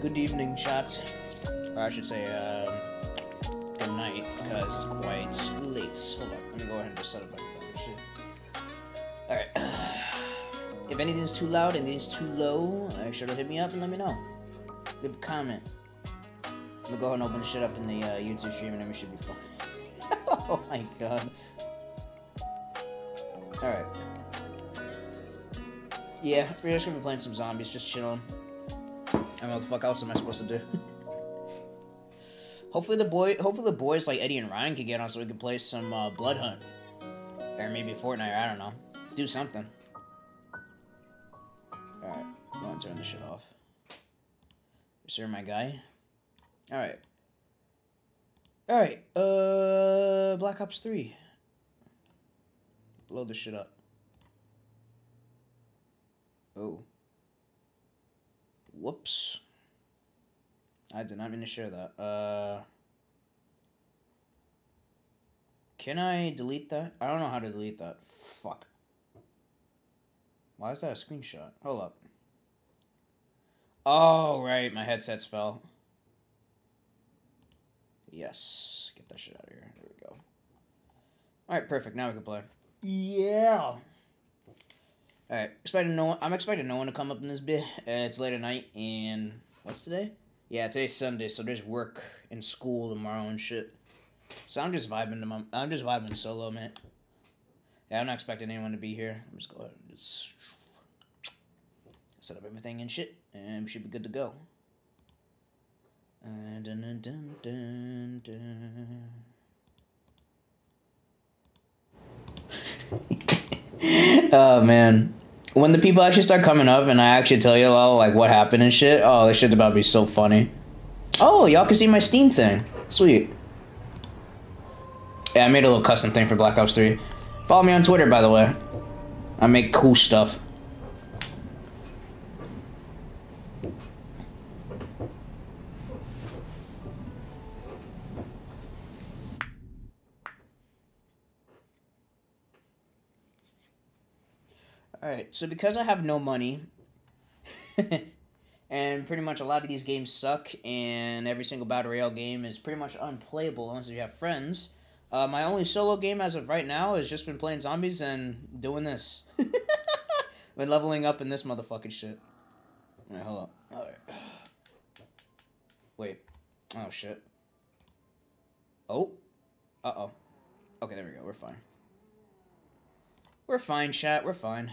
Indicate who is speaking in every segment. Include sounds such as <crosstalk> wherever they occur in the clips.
Speaker 1: good evening, chat. Or I should say, um, good night, because it's quite late. Hold on, let me go ahead and just set up shit. Alright. if anything's too loud, anything's too low, uh, sure to hit me up and let me know. Leave a comment. Let me go ahead and open the shit up in the uh, YouTube stream and then we should be fine. <laughs> oh my god. Alright. Yeah, we're just gonna be playing some zombies, just chilling. Don't what the fuck else am I supposed to do. <laughs> hopefully the boy, hopefully the boys like Eddie and Ryan can get on so we can play some uh, Blood Hunt. Or maybe Fortnite, I don't know. Do something. Alright, I'm gonna turn this shit off. Sir, my guy. Alright. Alright, uh, Black Ops 3. Load this shit up. Oh. Whoops. I did not mean to share that. Uh. Can I delete that? I don't know how to delete that. Fuck. Why is that a screenshot? Hold up. Oh, right. My headsets fell. Yes. Get that shit out of here. There we go. Alright, perfect. Now we can play. Yeah. Alright, expecting no one, I'm expecting no one to come up in this bit. Uh, it's late at night, and what's today? Yeah, today's Sunday, so there's work and school tomorrow and shit. So I'm just vibing to my, I'm just vibing solo, man. Yeah, I'm not expecting anyone to be here. I'm just going to just set up everything and shit, and we should be good to go. Uh, dun, dun, dun, <laughs> oh man when the people actually start coming up and I actually tell you all like what happened and shit, oh, this shit's about to be so funny. Oh, y'all can see my Steam thing. Sweet. Yeah, I made a little custom thing for Black Ops 3. Follow me on Twitter, by the way. I make cool stuff. Alright, so because I have no money, <laughs> and pretty much a lot of these games suck, and every single Battle Royale game is pretty much unplayable unless you have friends, uh, my only solo game as of right now has just been playing zombies and doing this. <laughs> been leveling up in this motherfucking shit. Alright, hold up. Alright. Wait. Oh, shit. Oh. Uh-oh. Okay, there we go. We're fine. We're fine, chat. We're fine.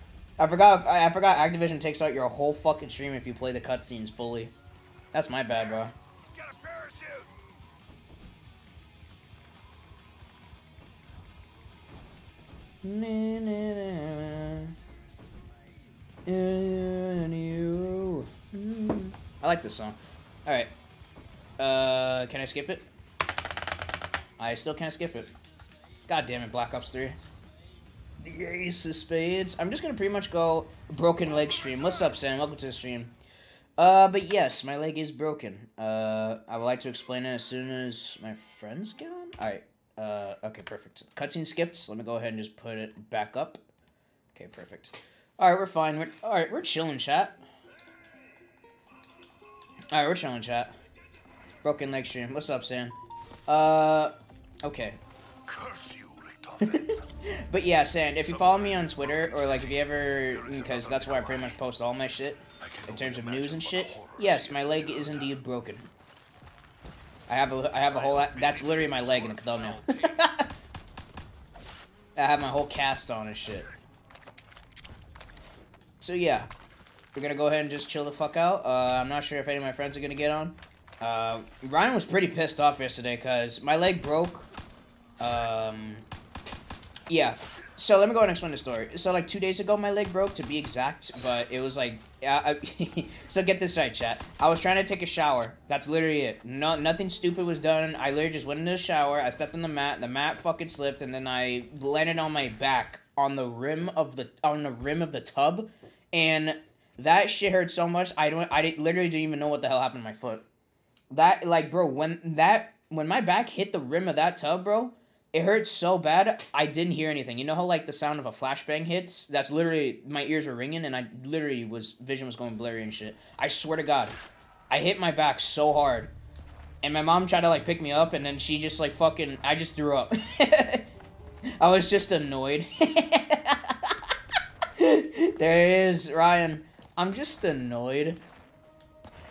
Speaker 1: I forgot. I, forgot. Activision takes out your whole fucking stream if you play the cutscenes fully. That's my bad, bro. I like this song. Alright. Uh, can I skip it? I still can't skip it. God damn it, Black Ops 3 the ace of spades. I'm just gonna pretty much go broken leg stream. What's up, Sam? Welcome to the stream. Uh, but yes, my leg is broken. Uh, I would like to explain it as soon as my friends get on. Alright, uh, okay, perfect. Cutscene skipped. Let me go ahead and just put it back up. Okay, perfect. Alright, we're fine. We're, Alright, we're chilling, chat. Alright, we're chilling, chat. Broken leg stream. What's up, Sam? Uh, okay. Curse you, <laughs> but yeah, Sand, if you follow me on Twitter, or like if you ever, because that's where I pretty much post all my shit, in terms of news and shit, yes, my leg is indeed broken. I have a, I have a whole, that's literally my leg in a thumbnail. <laughs> I have my whole cast on and shit. So yeah, we're gonna go ahead and just chill the fuck out. Uh, I'm not sure if any of my friends are gonna get on. Uh, Ryan was pretty pissed off yesterday because my leg broke. Um, yeah. So let me go and explain the story. So like two days ago, my leg broke to be exact, but it was like Yeah, I, <laughs> so get this right, chat. I was trying to take a shower. That's literally it. No, nothing stupid was done. I literally just went into the shower. I stepped on the mat. The mat fucking slipped, and then I landed on my back on the rim of the on the rim of the tub, and that shit hurt so much. I don't. I literally didn't even know what the hell happened to my foot. That like, bro, when that when my back hit the rim of that tub, bro, it hurt so bad I didn't hear anything. You know how like the sound of a flashbang hits? That's literally my ears were ringing and I literally was vision was going blurry and shit. I swear to God, I hit my back so hard, and my mom tried to like pick me up and then she just like fucking I just threw up. <laughs> I was just annoyed. <laughs> there is Ryan. I'm just annoyed.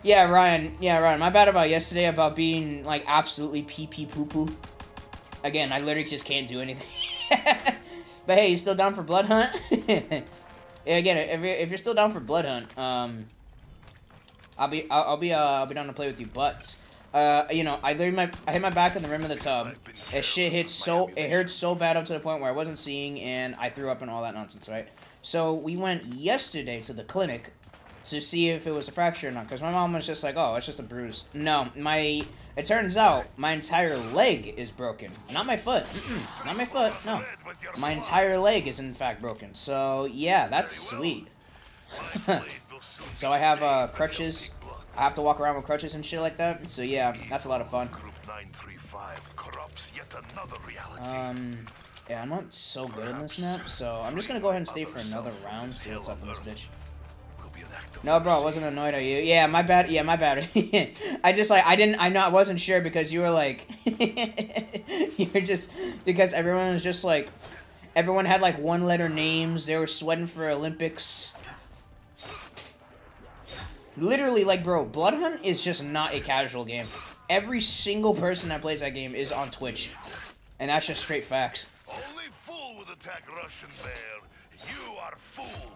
Speaker 1: Yeah, Ryan. Yeah, Ryan. My bad about yesterday about being like absolutely pee pee poo poo. Again, I literally just can't do anything. <laughs> but hey, you still down for Blood Hunt? <laughs> Again, if you're, if you're still down for Blood Hunt, um, I'll be I'll, I'll be uh, I'll be down to play with you. But uh, you know, I literally my I hit my back on the rim of the tub. That shit hit so it hurt so bad up to the point where I wasn't seeing, and I threw up and all that nonsense, right? So we went yesterday to the clinic to see if it was a fracture or not, because my mom was just like, "Oh, it's just a bruise." No, my it turns out my entire leg is broken. Not my foot. Mm -mm, not my foot. No. My entire leg is in fact broken. So, yeah, that's sweet. <laughs> so I have uh, crutches. I have to walk around with crutches and shit like that. So, yeah, that's a lot of fun. Um, yeah, I'm not so good in this map, so I'm just gonna go ahead and stay for another round, see what's up in this bitch. No, bro, I wasn't annoyed at you. Yeah, my bad. Yeah, my bad. <laughs> I just like I didn't. I'm not. wasn't sure because you were like, <laughs> you're just because everyone was just like, everyone had like one letter names. They were sweating for Olympics. Literally, like, bro, Blood Hunt is just not a casual game. Every single person that plays that game is on Twitch, and that's just straight facts. Only fool would attack Russian bear. You are fool.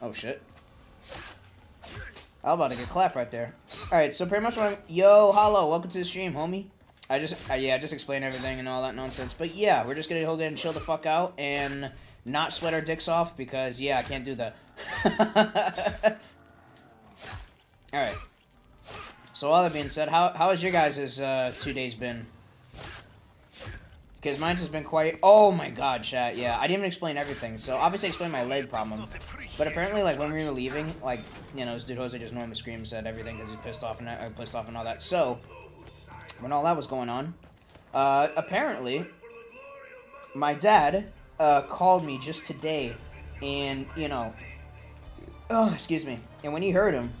Speaker 1: Oh shit. I'm about to get clapped right there. Alright, so pretty much what I'm... Yo, Hollow, welcome to the stream, homie. I just... Uh, yeah, I just explained everything and all that nonsense. But yeah, we're just gonna go ahead and chill the fuck out and not sweat our dicks off because, yeah, I can't do that. <laughs> Alright. So all that being said, how, how has your guys' uh, two days been? Because mine's has been quite... Oh my god, chat. Yeah, I didn't even explain everything. So, obviously I explained my leg problem. But apparently, like, when we were leaving, like, you know, this dude Jose just normally screams at everything because he's pissed off and uh, pissed off and all that. So, when all that was going on, uh, apparently, my dad uh, called me just today. And, you know... Oh, excuse me. And when he heard him,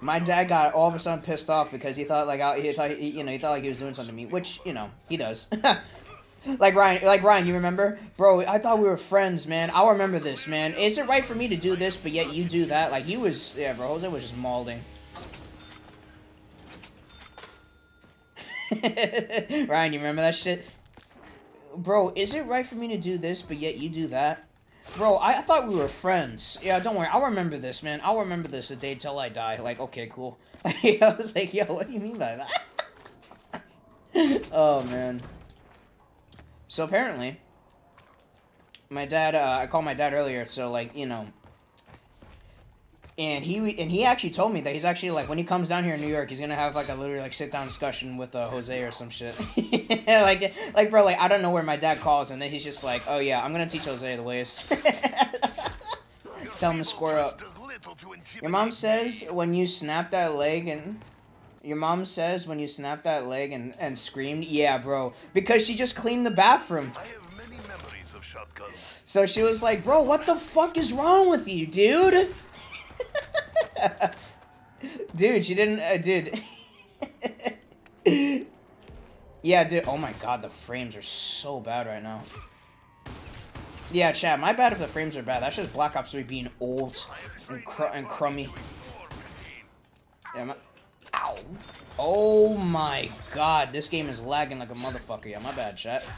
Speaker 1: my dad got all of a sudden pissed off because he thought like he thought he, you know he thought like he was doing something to me, which you know he does. <laughs> Like Ryan, like Ryan, you remember, bro? I thought we were friends, man. I'll remember this, man. Is it right for me to do this, but yet you do that? Like he was, yeah, bro. Jose was just mauling. <laughs> Ryan, you remember that shit? Bro, is it right for me to do this, but yet you do that? Bro, I, I thought we were friends. Yeah, don't worry. I'll remember this, man. I'll remember this the day till I die. Like, okay, cool. <laughs> I was like, yo, what do you mean by that? <laughs> oh, man. So apparently, my dad, uh, I called my dad earlier, so like, you know, and he and he actually told me that he's actually like when he comes down here in New York, he's gonna have like a literally like sit down discussion with uh, Jose or some shit. <laughs> like like bro, like I don't know where my dad calls, and then he's just like, oh yeah, I'm gonna teach Jose the ways. <laughs> Tell him to square up. Your mom says when you snap that leg and your mom says when you snapped that leg and, and screamed, yeah, bro, because she just cleaned the bathroom. So she was like, bro, what the fuck is wrong with you, dude? <laughs> dude, she didn't, uh, dude. <laughs> yeah, dude, oh my god, the frames are so bad right now. Yeah, Chad, my bad if the frames are bad. That's just Black Ops 3 being old and, cr and crummy. Yeah, my Ow. Oh my god, this game is lagging like a motherfucker. Yeah, my bad, chat.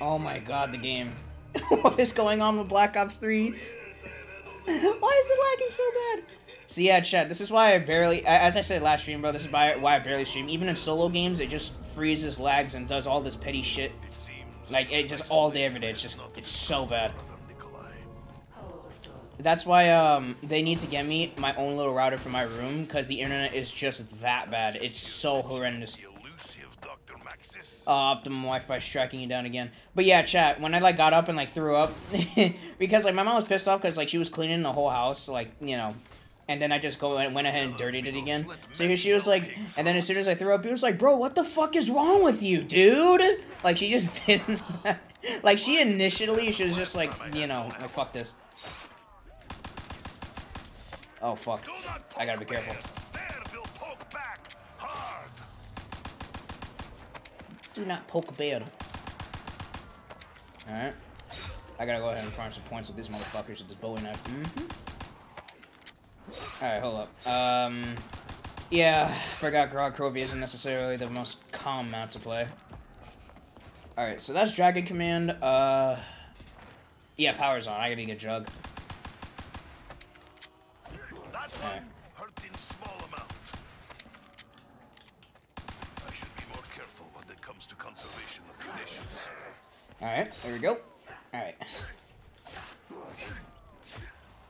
Speaker 1: Oh my god, the game. <laughs> what is going on with Black Ops 3? <laughs> why is it lagging so bad? So yeah, chat, this is why I barely, as I said last stream, bro, this is why I barely stream. Even in solo games, it just freezes, lags, and does all this petty shit. Like, it just all day, every day. It's just, it's so bad. That's why um they need to get me my own little router for my room because the internet is just that bad. It's so horrendous. Uh, optimum Wi-Fi striking you down again. But yeah, chat. When I like got up and like threw up, <laughs> because like my mom was pissed off because like she was cleaning the whole house, like you know, and then I just go and went ahead and dirtied it again. So she was like, and then as soon as I threw up, he was like, "Bro, what the fuck is wrong with you, dude?" <laughs> Like she just <laughs> didn't. like she initially, she was just like, you know, like fuck this. Oh fuck! I gotta be careful. Do not poke a bear. Alright. I gotta go ahead and farm some points with these motherfuckers with this Bowie knife. Mm -hmm. Alright, hold up. Um, yeah, forgot Gorod Krovi isn't necessarily the most calm map to play. Alright, so that's Dragon Command. Uh, yeah, power's on. I gotta get Jug. Alright. Alright, there we go. Alright.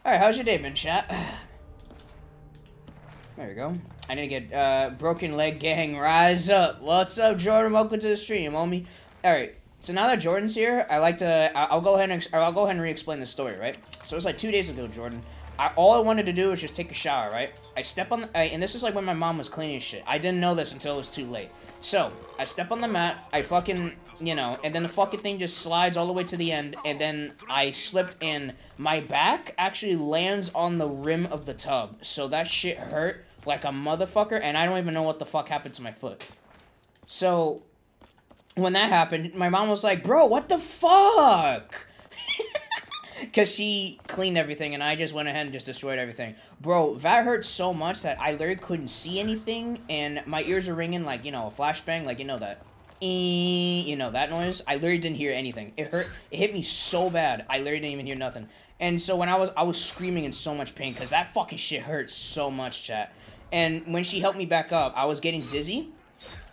Speaker 1: Alright, how's your day been, chat? There we go. I need to get, uh, Broken Leg Gang, rise up. What's up, Jordan? Welcome to the stream, homie. Alright, so now that Jordan's here, I like to, I'll go ahead and, I'll go ahead and re-explain the story, right? So it was like two days ago, Jordan. I, all I wanted to do was just take a shower, right? I step on, the, I, and this is like when my mom was cleaning shit. I didn't know this until it was too late. So, I step on the mat, I fucking you know, and then the fucking thing just slides all the way to the end, and then I slipped and my back actually lands on the rim of the tub. So that shit hurt like a motherfucker, and I don't even know what the fuck happened to my foot. So, when that happened, my mom was like, bro, what the fuck? <laughs> <laughs> Because she cleaned everything, and I just went ahead and just destroyed everything. Bro, that hurt so much that I literally couldn't see anything, and my ears are ringing like, you know, a flashbang, like, you know that you know, that noise, I literally didn't hear anything. It hurt, it hit me so bad, I literally didn't even hear nothing. And so when I was, I was screaming in so much pain, because that fucking shit hurt so much, chat. And when she helped me back up, I was getting dizzy.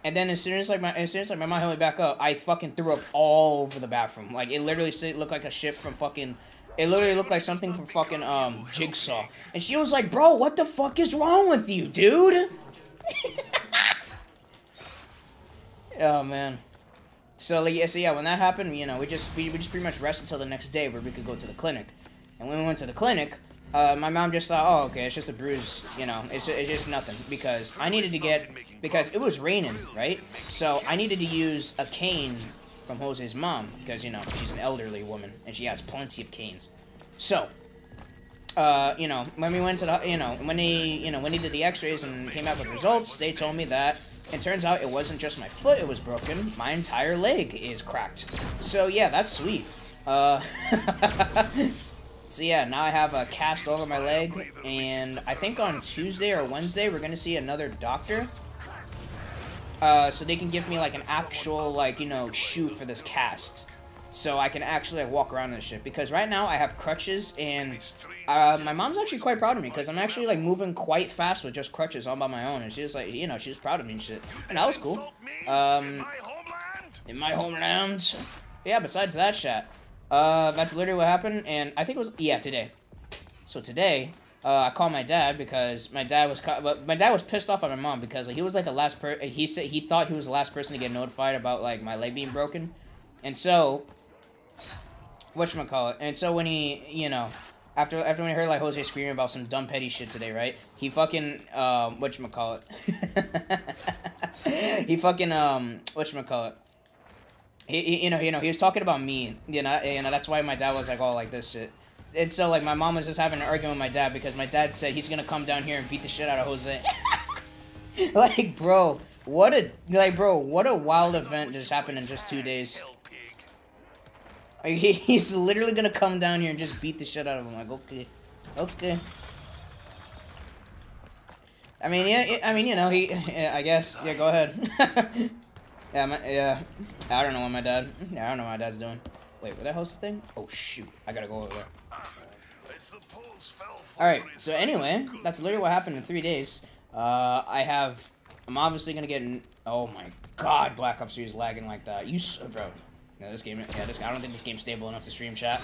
Speaker 1: And then as soon as like my, as soon as like my mom helped me back up, I fucking threw up all over the bathroom. Like it literally looked like a ship from fucking it literally looked like something from fucking um Jigsaw. And she was like, "Bro, what the fuck is wrong with you, dude?" <laughs> Oh man. So like, yeah, so yeah, when that happened, you know, we just we, we just pretty much rested until the next day where we could go to the clinic. And when we went to the clinic, uh, my mom just thought, oh, okay, it's just a bruise, you know, it's, it's just nothing. Because I needed to get, because it was raining, right? So I needed to use a cane from Jose's mom, because, you know, she's an elderly woman, and she has plenty of canes. So, uh, you know, when we went to the, you know, when they, you know, when they did the x-rays and came out with results, they told me that it turns out it wasn't just my foot it was broken, my entire leg is cracked. So yeah, that's sweet. Uh, <laughs> so yeah, now I have a cast over my leg, and I think on Tuesday or Wednesday we're gonna see another doctor. Uh, so they can give me like an actual like, you know, shoe for this cast. So I can actually like walk around this shit. Because right now I have crutches and uh, my mom's actually quite proud of me because I'm actually like moving quite fast with just crutches all by my own, and she was like, you know, she was proud of me and shit, and that was cool. Um, in my homeland. Yeah. Besides that, chat. Uh, that's literally what happened, and I think it was yeah today. So today, uh, I called my dad because my dad was but my dad was pissed off at my mom because like he was like the last per he said he thought he was the last person to get notified about like my leg being broken, and so what you call it? And so when he you know after after when I heard like Jose screaming about some dumb petty shit today, right? He fucking um what call it? <laughs> he fucking um what call it? He, he, you know you know he was talking about me, you know you know that's why my dad was like all like this shit. And so like my mom was just having an argument with my dad because my dad said he's gonna come down here and beat the shit out of Jose. <laughs> like bro, what a like bro, what a wild event just happened in just two days. He's literally gonna come down here and just beat the shit out of him. Like, okay, okay. I mean, yeah, I mean, you know, he, yeah, I guess, yeah, go ahead. <laughs> yeah, my, yeah, I don't know what my dad, yeah, I don't know what my dad's doing. Wait, where the hell's the thing? Oh, shoot, I gotta go over there. Alright, so anyway, that's literally what happened in three days. Uh, I have, I'm obviously gonna get, in, oh my god, Black Ops 3 is lagging like that. You, bro, no, this game, yeah, this, I don't think this game's stable enough to stream chat.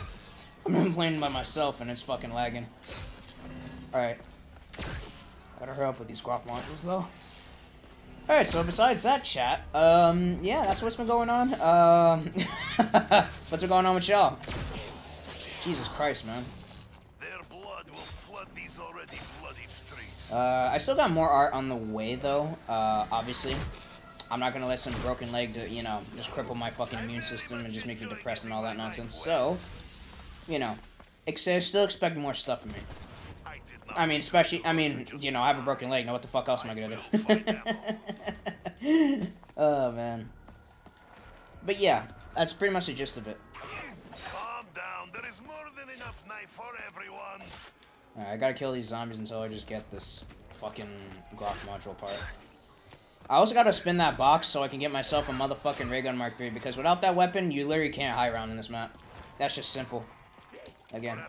Speaker 1: I'm playing by myself and it's fucking lagging. Alright. Gotta hurry up with these guac launchers though. Alright, so besides that chat, um, yeah, that's what's been going on. Um, <laughs> what's been going on with y'all? Jesus Christ, man. Uh, I still got more art on the way, though, uh, obviously. I'm not gonna let some broken leg, to, you know, just cripple my fucking immune system and just make me depressed and all that nonsense. So, you know, still expect more stuff from me. I mean, especially, I mean, you know, I have a broken leg. Now, what the fuck else am I gonna do? <laughs> oh, man. But yeah, that's pretty much the gist of it. Calm down. There is more than enough knife for everyone. Right, I gotta kill these zombies until I just get this fucking Glock module part. I also gotta spin that box so I can get myself a motherfucking ray gun Mark III, because without that weapon, you literally can't high round in this map. That's just simple. Again.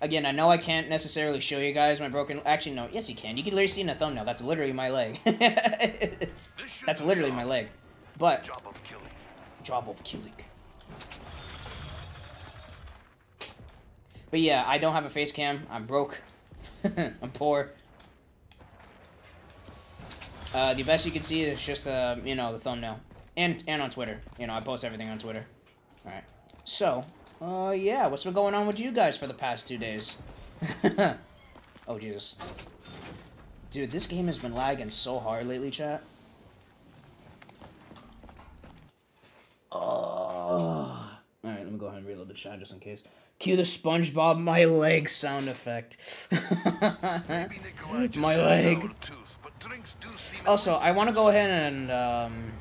Speaker 1: Again, I know I can't necessarily show you guys my broken... Actually, no. Yes, you can. You can literally see in the thumbnail. That's literally my leg. <laughs> That's literally my leg. But... Job of killing. Job of killing. But yeah, I don't have a face cam. I'm broke. <laughs> I'm poor. Uh, the best you can see is just, uh, you know, the thumbnail. And, and on Twitter. You know, I post everything on Twitter. Alright. So, uh, yeah, what's been going on with you guys for the past two days? <laughs> oh, Jesus. Dude, this game has been lagging so hard lately, chat. Oh. Alright, let me go ahead and reload the chat just in case. Cue the SpongeBob my leg sound effect. <laughs> my leg. Also, I want to go ahead and um,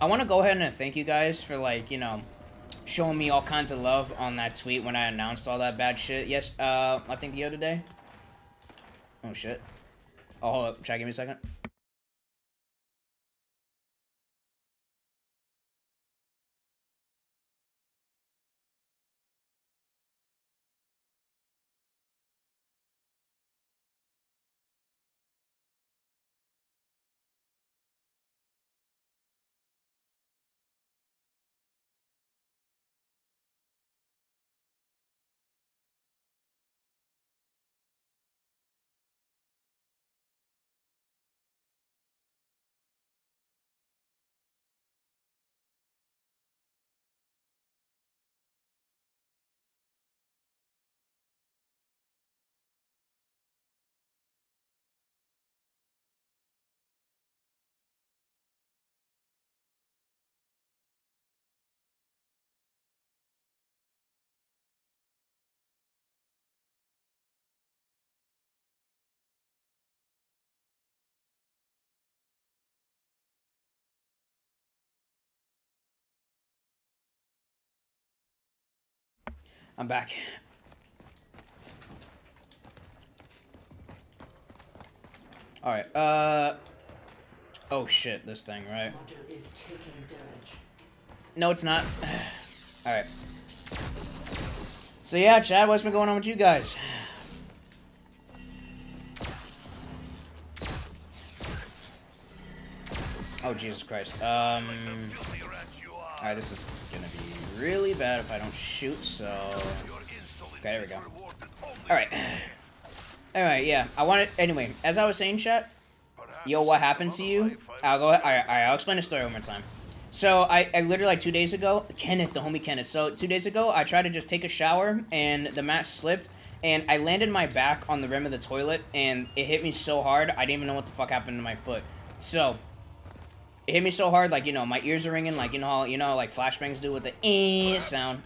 Speaker 1: I want to go ahead and thank you guys for like you know showing me all kinds of love on that tweet when I announced all that bad shit. Yes, uh, I think the other day. Oh shit. Oh, hold up. Try give me a second. I'm back. Alright, uh... Oh shit, this thing, right? No, it's not. <sighs> Alright. So yeah, Chad, what's been going on with you guys? Oh, Jesus Christ. Um... Alright, this is gonna be really bad if I don't shoot, so... Okay, there we go. Alright. Alright, yeah. I wanted... Anyway, as I was saying, chat, yo, what happened to you? I'll go... Alright, alright, I'll explain the story one more time. So, I, I literally, like, two days ago... Kenneth, the homie Kenneth. So, two days ago, I tried to just take a shower, and the mat slipped, and I landed my back on the rim of the toilet, and it hit me so hard, I didn't even know what the fuck happened to my foot. So, it hit me so hard, like, you know, my ears are ringing, like, you know, how, you know, like flashbangs do with the eh sound.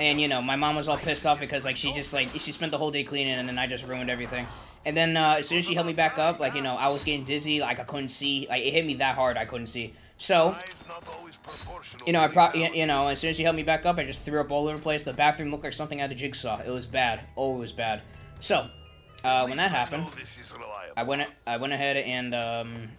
Speaker 1: And, you know, my mom was all pissed off because, like, she just, like, she spent the whole day cleaning and then I just ruined everything. And then, uh, as soon as she helped me back up, like, you know, I was getting dizzy, like, I couldn't see. Like, it hit me that hard, I couldn't see. So, you know, I pro you know, as soon as she helped me back up, I just threw up all over the place. The bathroom looked like something out of Jigsaw. It was bad. Oh, it was bad. So, uh, when that happened, I went, I went ahead and, um,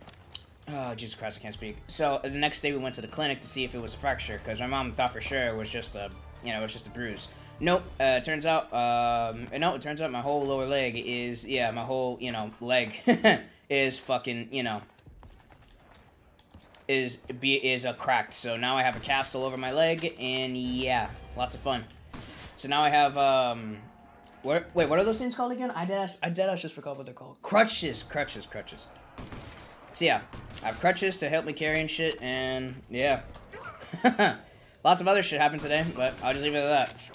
Speaker 1: Oh, Jesus Christ, I can't speak. So, the next day we went to the clinic to see if it was a fracture, because my mom thought for sure it was just a, you know, it was just a bruise. Nope, uh, turns out, um, no, it turns out my whole lower leg is, yeah, my whole, you know, leg <laughs> is fucking, you know, is be is a cracked. So now I have a cast all over my leg, and yeah, lots of fun. So now I have um, what? Wait, what are those things called again? I did. I did. I just forgot what they're called. Crutches, crutches, crutches. So yeah, I have crutches to help me carry and shit, and yeah. <laughs> Lots of other shit happened today, but I'll just leave it at that.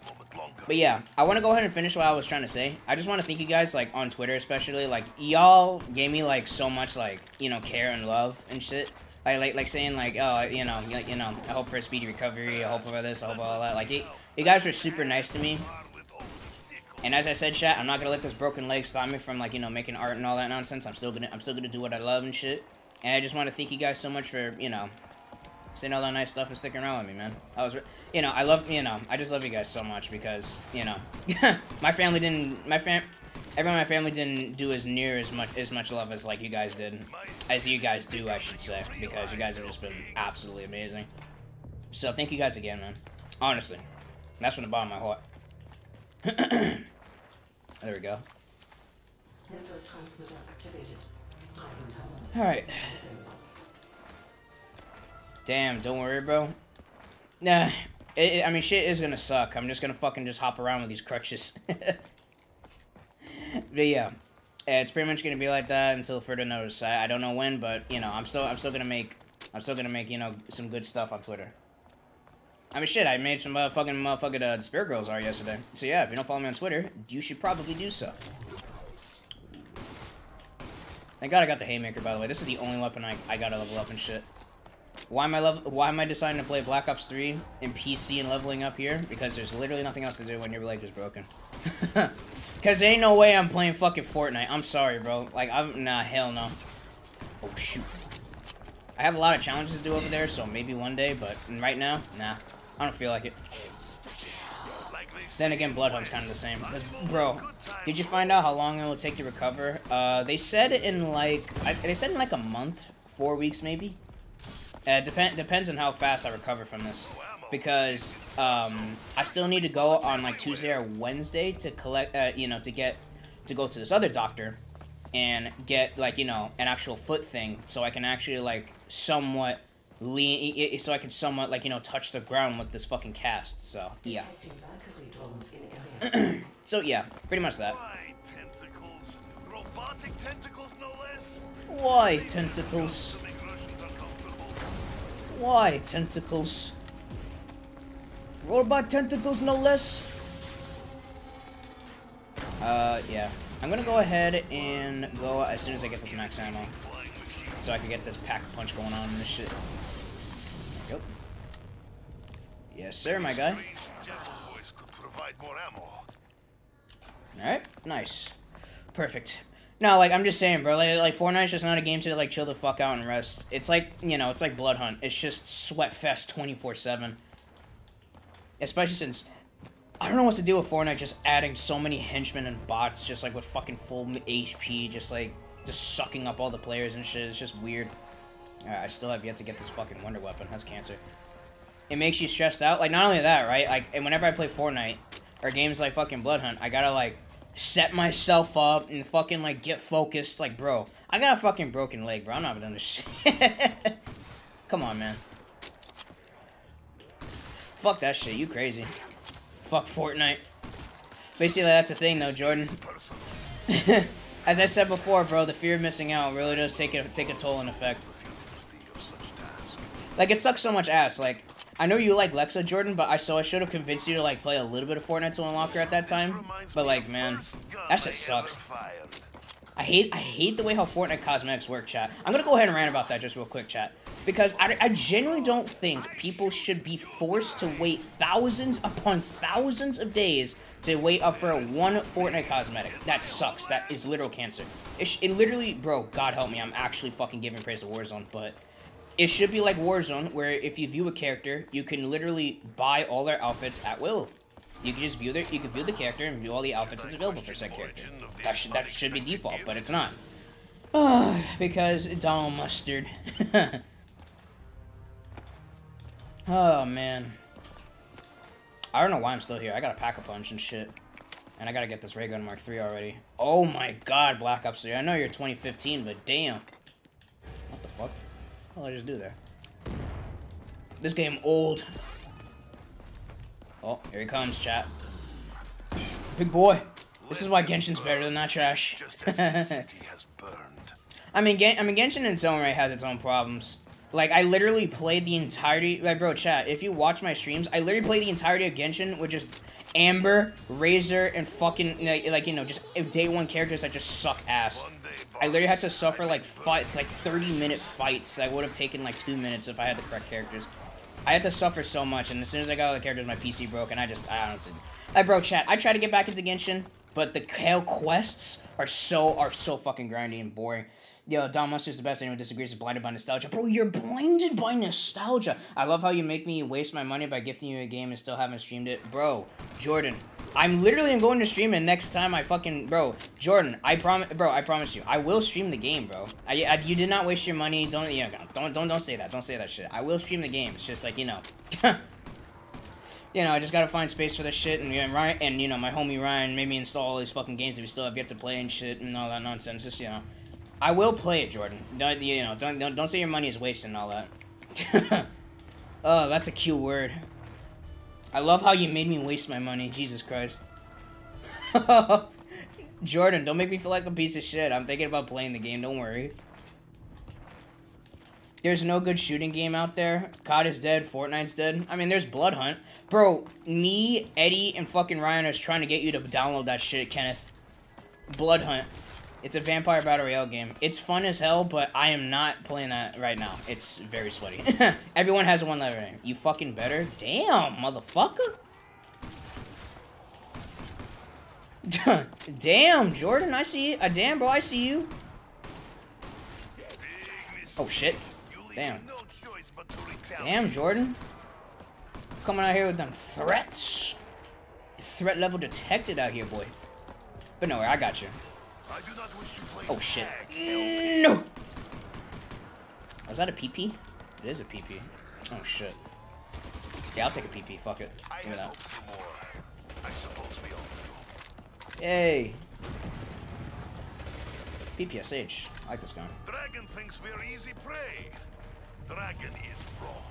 Speaker 1: But yeah, I want to go ahead and finish what I was trying to say. I just want to thank you guys, like, on Twitter especially. Like, y'all gave me, like, so much, like, you know, care and love and shit. Like, like, like saying, like, oh, you know, you know, I hope for a speedy recovery, I hope for this, I hope for all that. Like, you guys were super nice to me. And as I said, chat, I'm not gonna let this broken leg stop me from, like, you know, making art and all that nonsense. I'm still gonna, I'm still gonna do what I love and shit. And I just want to thank you guys so much for, you know, saying all that nice stuff and sticking around with me, man. I was, you know, I love, you know, I just love you guys so much because, you know, <laughs> my family didn't, my fam, everyone in my family didn't do as near as much as much love as like you guys did, as you guys do, I should say, because you guys have just been absolutely amazing. So thank you guys again, man. Honestly, that's from the bottom of my heart. <coughs> there we go. All right. Damn, don't worry, bro. Nah, it, it, I mean, shit is gonna suck. I'm just gonna fucking just hop around with these crutches. <laughs> but yeah, it's pretty much gonna be like that until further notice. I, I don't know when, but you know, I'm still I'm still gonna make I'm still gonna make you know some good stuff on Twitter. I mean, shit, I made some uh, fucking motherfucking uh, Spirit Girls are yesterday. So yeah, if you don't follow me on Twitter, you should probably do so. Thank God I got the Haymaker, by the way. This is the only weapon I, I gotta level up and shit. Why am I level? Why am I deciding to play Black Ops 3 in PC and leveling up here? Because there's literally nothing else to do when your leg is broken. <laughs> Because there ain't no way I'm playing fucking Fortnite. I'm sorry, bro. Like, I'm... Nah, hell no. Oh, shoot. I have a lot of challenges to do over there, so maybe one day, but right now, nah. I don't feel like it. Then again, Bloodhunt's kind of the same. Bro, did you find out how long it will take to recover? Uh, they said in like... I, they said in like a month, four weeks maybe. Uh, depend depends on how fast I recover from this, because um, I still need to go on like Tuesday or Wednesday to collect, uh, you know, to get to go to this other doctor and get like you know an actual foot thing, so I can actually like somewhat lean, so I can somewhat like you know touch the ground with this fucking cast. So yeah. <clears throat> so yeah, pretty much that. Why tentacles? Why tentacles? Robot tentacles, no less. Uh, yeah. I'm gonna go ahead and go as soon as I get this max ammo. So I can get this pack punch going on in this shit. Yes, sir, my guy. Alright, nice. Perfect. No, like I'm just saying, bro. Like, like Fortnite's just not a game to like chill the fuck out and rest. It's like you know, it's like Blood Hunt. It's just sweat fest twenty four seven. Especially since I don't know what to do with Fortnite. Just adding so many henchmen and bots, just like with fucking full HP, just like just sucking up all the players and shit. It's just weird. Right, I still have yet to get this fucking wonder weapon. That's cancer. It makes you stressed out. Like not only that, right? Like, and whenever I play Fortnite or games like fucking Blood Hunt, I gotta like set myself up and fucking like get focused. Like, bro, I got a fucking broken leg, bro. I'm not this shit. <laughs> Come on, man. Fuck that shit. You crazy. Fuck Fortnite. Basically, that's the thing, though, Jordan. <laughs> As I said before, bro, the fear of missing out really does take a, take a toll in effect. Like, it sucks so much ass. Like, I know you like Lexa, Jordan, but I so I should have convinced you to like play a little bit of Fortnite to unlock her at that time. But like, man, that just sucks. I hate I hate the way how Fortnite cosmetics work, chat. I'm gonna go ahead and rant about that just real quick, chat. Because I, I genuinely don't think people should be forced to wait thousands upon thousands of days to wait up for one Fortnite cosmetic. That sucks. That is literal cancer. It, it literally, bro, God help me, I'm actually fucking giving praise to Warzone, but it should be like Warzone, where if you view a character, you can literally buy all their outfits at will. You can just view their, you can view the character and view all the outfits that's available for said character. That should that should be default, but it's not. <sighs> because it's Donald Mustard. <laughs> oh man. I don't know why I'm still here. I got a pack a punch and shit. And I gotta get this ray gun Mark 3 already. Oh my god, Black Ops 3. I know you're 2015, but damn. What the fuck? What did I just do there? This game old. Oh, here he comes, chat. Big boy. This is why Genshin's better than that trash. <laughs> I mean, Gen I mean, Genshin in its own right has its own problems. Like, I literally played the entirety... Like, bro, chat, if you watch my streams, I literally play the entirety of Genshin with just Amber, Razor, and fucking, like, like, you know, just day one characters that just suck ass. I literally had to suffer, like, fight, like 30-minute fights that would have taken, like, two minutes if I had the correct characters. I had to suffer so much, and as soon as I got all the characters, my PC broke, and I just, I honestly... I broke chat. I tried to get back into Genshin, but the Kale quests are so, are so fucking grindy and boring. Yo, Don Mustard's the best. Anyone disagrees is blinded by nostalgia. Bro, you're blinded by nostalgia. I love how you make me waste my money by gifting you a game and still haven't streamed it. Bro, Jordan, I'm literally going to stream it next time I fucking... Bro, Jordan, I promise... Bro, I promise you. I will stream the game, bro. I, I, you did not waste your money. Don't, you know, don't, don't, don't say that. Don't say that shit. I will stream the game. It's just like, you know... <laughs> you know, I just gotta find space for this shit, and, know, Ryan, and, you know, my homie Ryan made me install all these fucking games that we still have yet to play and shit, and all that nonsense. Just, you know... I will play it, Jordan. Don't, you know, don't, don't, don't say your money is wasted and all that. <laughs> oh, that's a cute word. I love how you made me waste my money. Jesus Christ. <laughs> Jordan, don't make me feel like a piece of shit. I'm thinking about playing the game. Don't worry. There's no good shooting game out there. COD is dead. Fortnite's dead. I mean, there's Blood Hunt. Bro, me, Eddie, and fucking Ryan are trying to get you to download that shit, Kenneth. Blood Hunt. It's a Vampire Battle Royale game. It's fun as hell, but I am not playing that right now. It's very sweaty. <laughs> Everyone has one level. You fucking better? Damn, motherfucker. <laughs> damn, Jordan, I see you. Uh, damn, bro, I see you. Oh, shit. Damn. Damn, Jordan. Coming out here with them threats. Threat level detected out here, boy. But no, way, I got you. Oh shit. No! Was that a PP? It is a PP. Oh shit. Yeah, I'll take a PP. Fuck it. Give me that. Yay! PPSH. I like this gun. Dragon thinks we're easy prey. Dragon is wrong.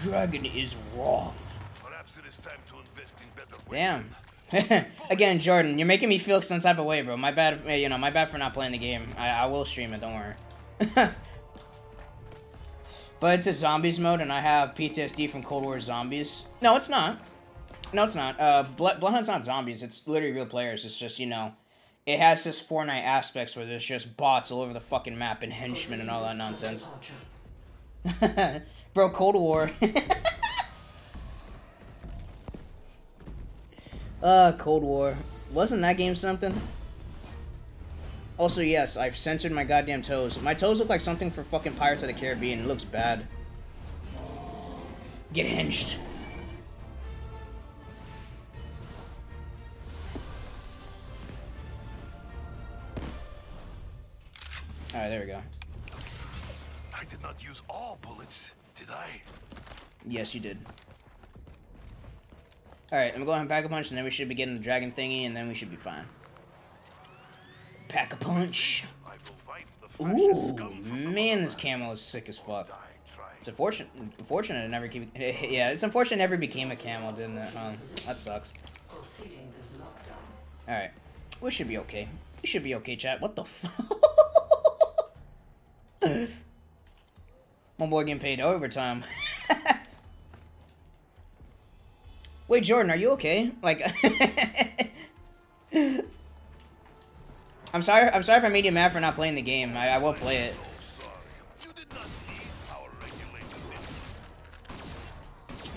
Speaker 1: Dragon is wrong. Perhaps it is time to invest in better Damn. <laughs> Again, Jordan, you're making me feel some type of way, bro. My bad, eh, you know, my bad for not playing the game. I, I will stream it, don't worry. <laughs> but it's a zombies mode, and I have PTSD from Cold War zombies. No, it's not. No, it's not. Uh, Blood Bloodhunt's not zombies. It's literally real players. It's just, you know, it has this Fortnite aspects where there's just bots all over the fucking map and henchmen and all that nonsense. <laughs> Bro, Cold War. Uh, Cold War. Wasn't that game something? Also, yes, I've censored my goddamn toes. My toes look like something for fucking Pirates of the Caribbean. It looks bad. Get hinged. Alright, there we go. I did not use all bullets, did I? Yes, you did. Alright, I'm going to pack a punch, and then we should be getting the dragon thingy, and then we should be fine. Pack a punch. Ooh, man, this camo is sick as fuck. It's unfortunate, unfortunate it never keep, <laughs> yeah, it's unfortunate it never became a camo, didn't it? Huh? That sucks. Alright. We should be okay. We should be okay, chat. What the fuck? <laughs> My boy getting paid overtime. <laughs> Wait, Jordan, are you okay? Like, <laughs> I'm sorry. I'm sorry made you mad for not playing the game. I, I will play it.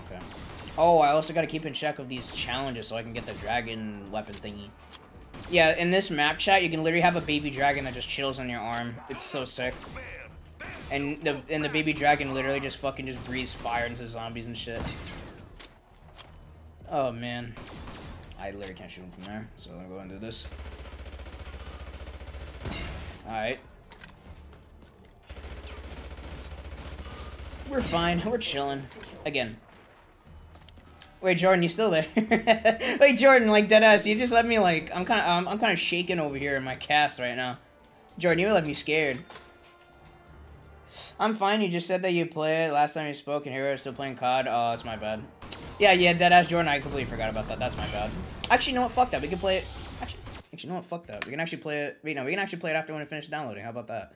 Speaker 1: Okay. Oh, I also got to keep in check of these challenges so I can get the dragon weapon thingy. Yeah, in this map chat, you can literally have a baby dragon that just chills on your arm. It's so sick. And the and the baby dragon literally just fucking just breathes fire into zombies and shit. Oh, man. I literally can't shoot him from there, so I'm going to do this. Alright. We're fine. We're chilling. Again. Wait, Jordan, you still there? <laughs> Wait, Jordan, like deadass, you just let me like I'm kind of I'm kind of shaking over here in my cast right now. Jordan, you let me scared. I'm fine. You just said that you play it last time you spoke, and here we're still playing COD. Oh, that's my bad. Yeah, yeah, Deadass Jordan. I completely forgot about that. That's my bad. Actually, you know what? Fuck that. We can play it. Actually, actually, you know what? Fuck that. We can actually play it. Wait, no, we can actually play it after when it finishes downloading. How about that?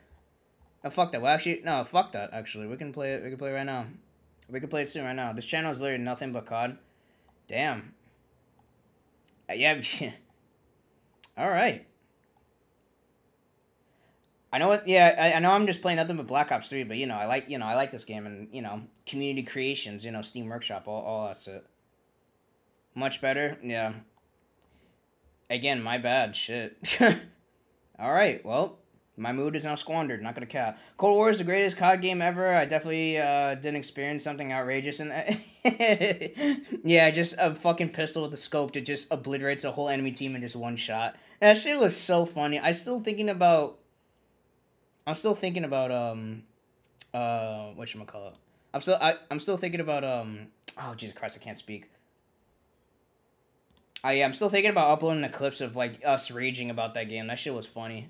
Speaker 1: No, fuck that. Well, actually, no, fuck that. Actually, we can play it. We can play it right now. We can play it soon right now. This channel is literally nothing but COD. Damn. Uh, yeah. <laughs> All right. I know what. Yeah, I, I know. I'm just playing nothing but Black Ops Three, but you know, I like you know, I like this game, and you know, community creations, you know, Steam Workshop, all all that's it. Much better, yeah. Again, my bad. Shit. <laughs> all right. Well, my mood is now squandered. Not gonna cap. Cold War is the greatest COD game ever. I definitely uh, didn't experience something outrageous that. <laughs> yeah, just a fucking pistol with a scope that just obliterates a whole enemy team in just one shot. That shit was so funny. I'm still thinking about I'm still thinking about um uh what you call it. I'm still I, I'm still thinking about um oh Jesus Christ I can't speak. I yeah, I'm still thinking about uploading the clips of like us raging about that game. That shit was funny.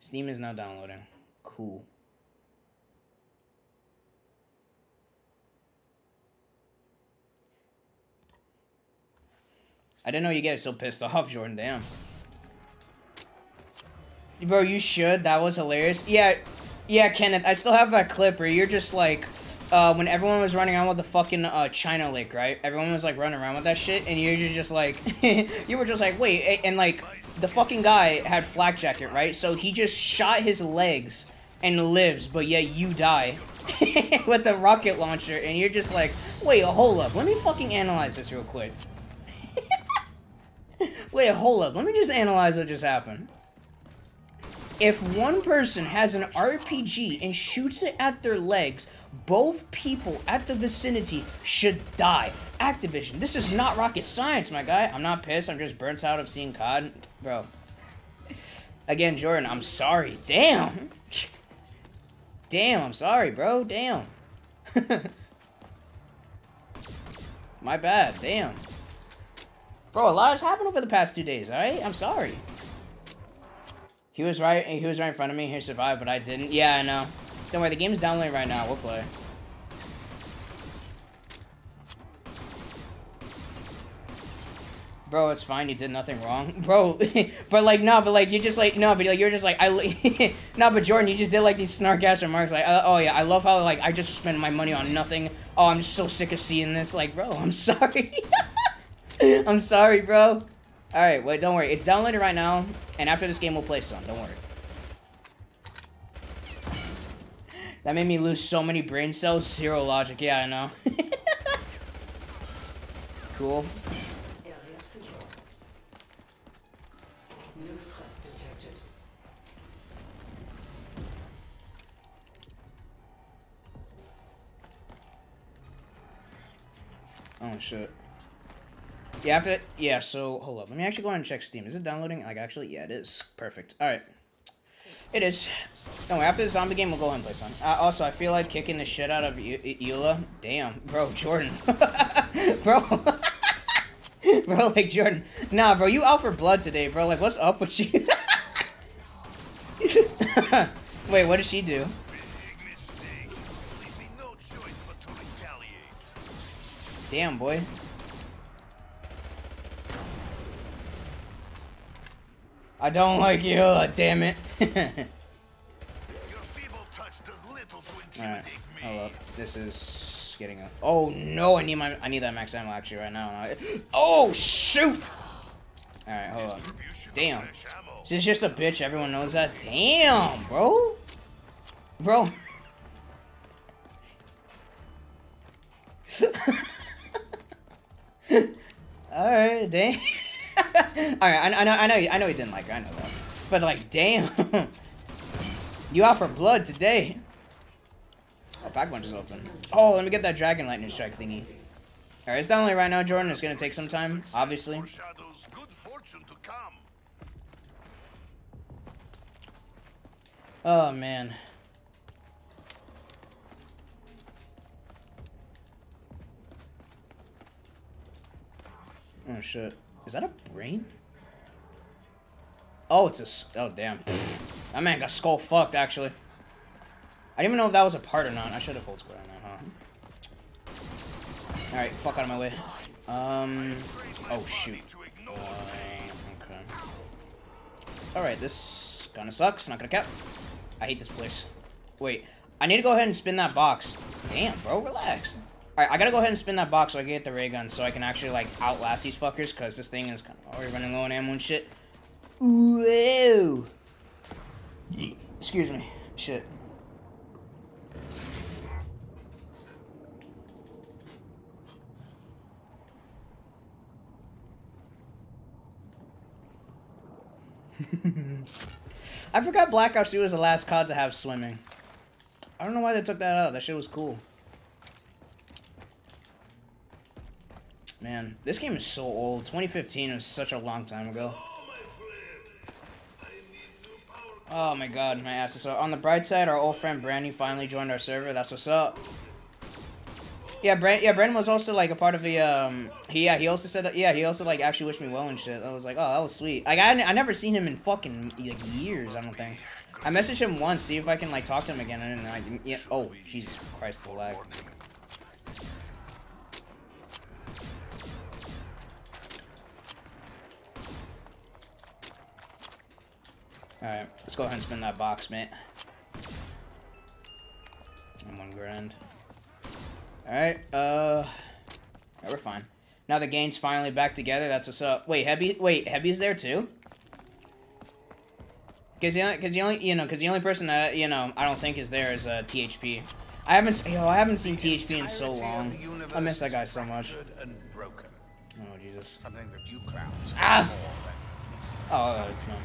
Speaker 1: Steam is now downloading. Cool. I didn't know you get so pissed <laughs> off, Jordan. Damn. Bro, you should. That was hilarious. Yeah, yeah, Kenneth. I still have that clip where you're just like, uh, when everyone was running around with the fucking uh, China Lake, right? Everyone was like running around with that shit, and you're just like, <laughs> you were just like, wait, and like, the fucking guy had flak jacket, right? So he just shot his legs and lives, but yet you die <laughs> with the rocket launcher, and you're just like, wait, hold up, let me fucking analyze this real quick. <laughs> wait, hold up, let me just analyze what just happened if one person has an RPG and shoots it at their legs, both people at the vicinity should die. Activision, this is not rocket science, my guy. I'm not pissed. I'm just burnt out of seeing COD. Bro. Again, Jordan, I'm sorry. Damn. Damn, I'm sorry, bro. Damn. <laughs> my bad. Damn. Bro, a lot has happened over the past two days, alright? I'm sorry. He was right. He was right in front of me. He survived, but I didn't. Yeah, I know. Don't worry. The game's downloading right now. We'll play. Bro, it's fine. You did nothing wrong, <laughs> bro. <laughs> but like, no, but like, you're just like, no, but like, you're just like, I, <laughs> no, but Jordan, you just did like these snark ass remarks, like, uh, oh yeah, I love how like I just spent my money on nothing. Oh, I'm so sick of seeing this. Like, bro, I'm sorry. I'm sorry, bro. Alright, wait, don't worry. It's downloaded right now, and after this game, we'll play some. Don't worry. That made me lose so many brain cells. Zero logic. Yeah, I know. <laughs> cool. Oh, shit. Yeah, after, yeah, so, hold up. Let me actually go ahead and check Steam. Is it downloading? Like, actually, yeah, it is. Perfect. Alright. It is. Anyway, after the zombie game, we'll go ahead and play some. Uh, also, I feel like kicking the shit out of Eula. Damn. Bro, Jordan. <laughs> bro. <laughs> bro, like, Jordan. Nah, bro, you out for blood today, bro. Like, what's up with you? <laughs> Wait, what did she do? Damn, boy. I don't like you, <laughs> damn it. Alright, hold up. This is getting a. Oh no, I need my. I need that max ammo actually right now. <gasps> Oh shoot! Alright, hold on. Damn. Is this just a bitch? Everyone knows that. Damn, bro. Bro. <laughs> Alright, damn. <laughs> Alright, I, I, know, I know, I know he didn't like her. I know that. But like, damn, <laughs> you out for blood today. Oh, pack bunch is open. Oh, let me get that dragon lightning strike thingy. Alright, it's not only right now, Jordan. It's gonna take some time, obviously. Oh man. Oh shit. Is that a brain? Oh, it's a... Oh, damn. <laughs> that man got skull fucked, actually. I didn't even know if that was a part or not. I should have pulled square on that, huh? Alright, fuck out of my way. Um, oh shoot. Uh, okay. Alright, this kinda sucks, not gonna cap. I hate this place. Wait, I need to go ahead and spin that box. Damn, bro, relax. Alright, I gotta go ahead and spin that box so I can get the ray gun so I can actually, like, outlast these fuckers, because this thing is already running low on ammo and shit. Whoa! Excuse me. Shit. <laughs> I forgot Black Ops 2 was the last COD to have swimming. I don't know why they took that out. That shit was cool. Man, this game is so old. 2015 was such a long time ago. Oh my god, my ass is so... On the bright side, our old friend Brandy finally joined our server. That's what's up. Yeah, Brand, yeah, Brandon was also like a part of the um. He yeah, he also said that, yeah, he also like actually wished me well and shit. I was like, oh, that was sweet. Like I I never seen him in fucking like years. I don't think. I messaged him once, see if I can like talk to him again, and I yeah. Oh Jesus Christ, the lag. Alright, let's go ahead and spin that box, mate. And one grand. Alright, uh... Yeah, we're fine. Now the gang's finally back together, that's what's up. Wait, Hebby, wait, Hebby's there too? Cause the, only, cause the only, you know, cause the only person that, you know, I don't think is there is, uh, THP. I haven't, yo, I haven't seen THP in so long. I miss that guy so much. Oh, Jesus. Something that you ah! Oh, it's not.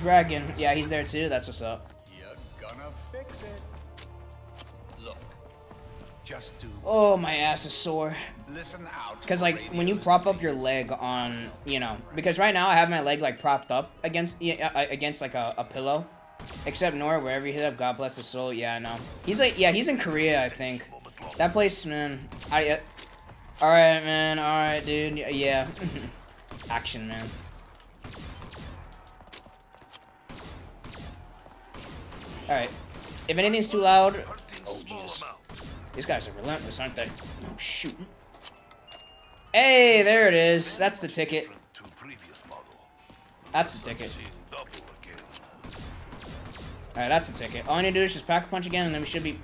Speaker 1: Dragon, yeah, he's there too, that's what's up. You're gonna fix it. Just do. Oh, my ass is sore. Listen out. Because like when you prop up your leg on, you know, because right now I have my leg like propped up against uh, against like a, a pillow. Except Nora, wherever he hit up, God bless his soul. Yeah, I know. He's like, yeah, he's in Korea, I think. That place, man. I. Uh, all right, man. All right, dude. Yeah. <laughs> Action, man. All right. If anything's too loud, oh Jesus. These guys are relentless, aren't they? Oh, shoot. Hey, there it is. That's the ticket. That's the ticket. Alright, that's the ticket. All I need to do is just pack a punch again, and then we should be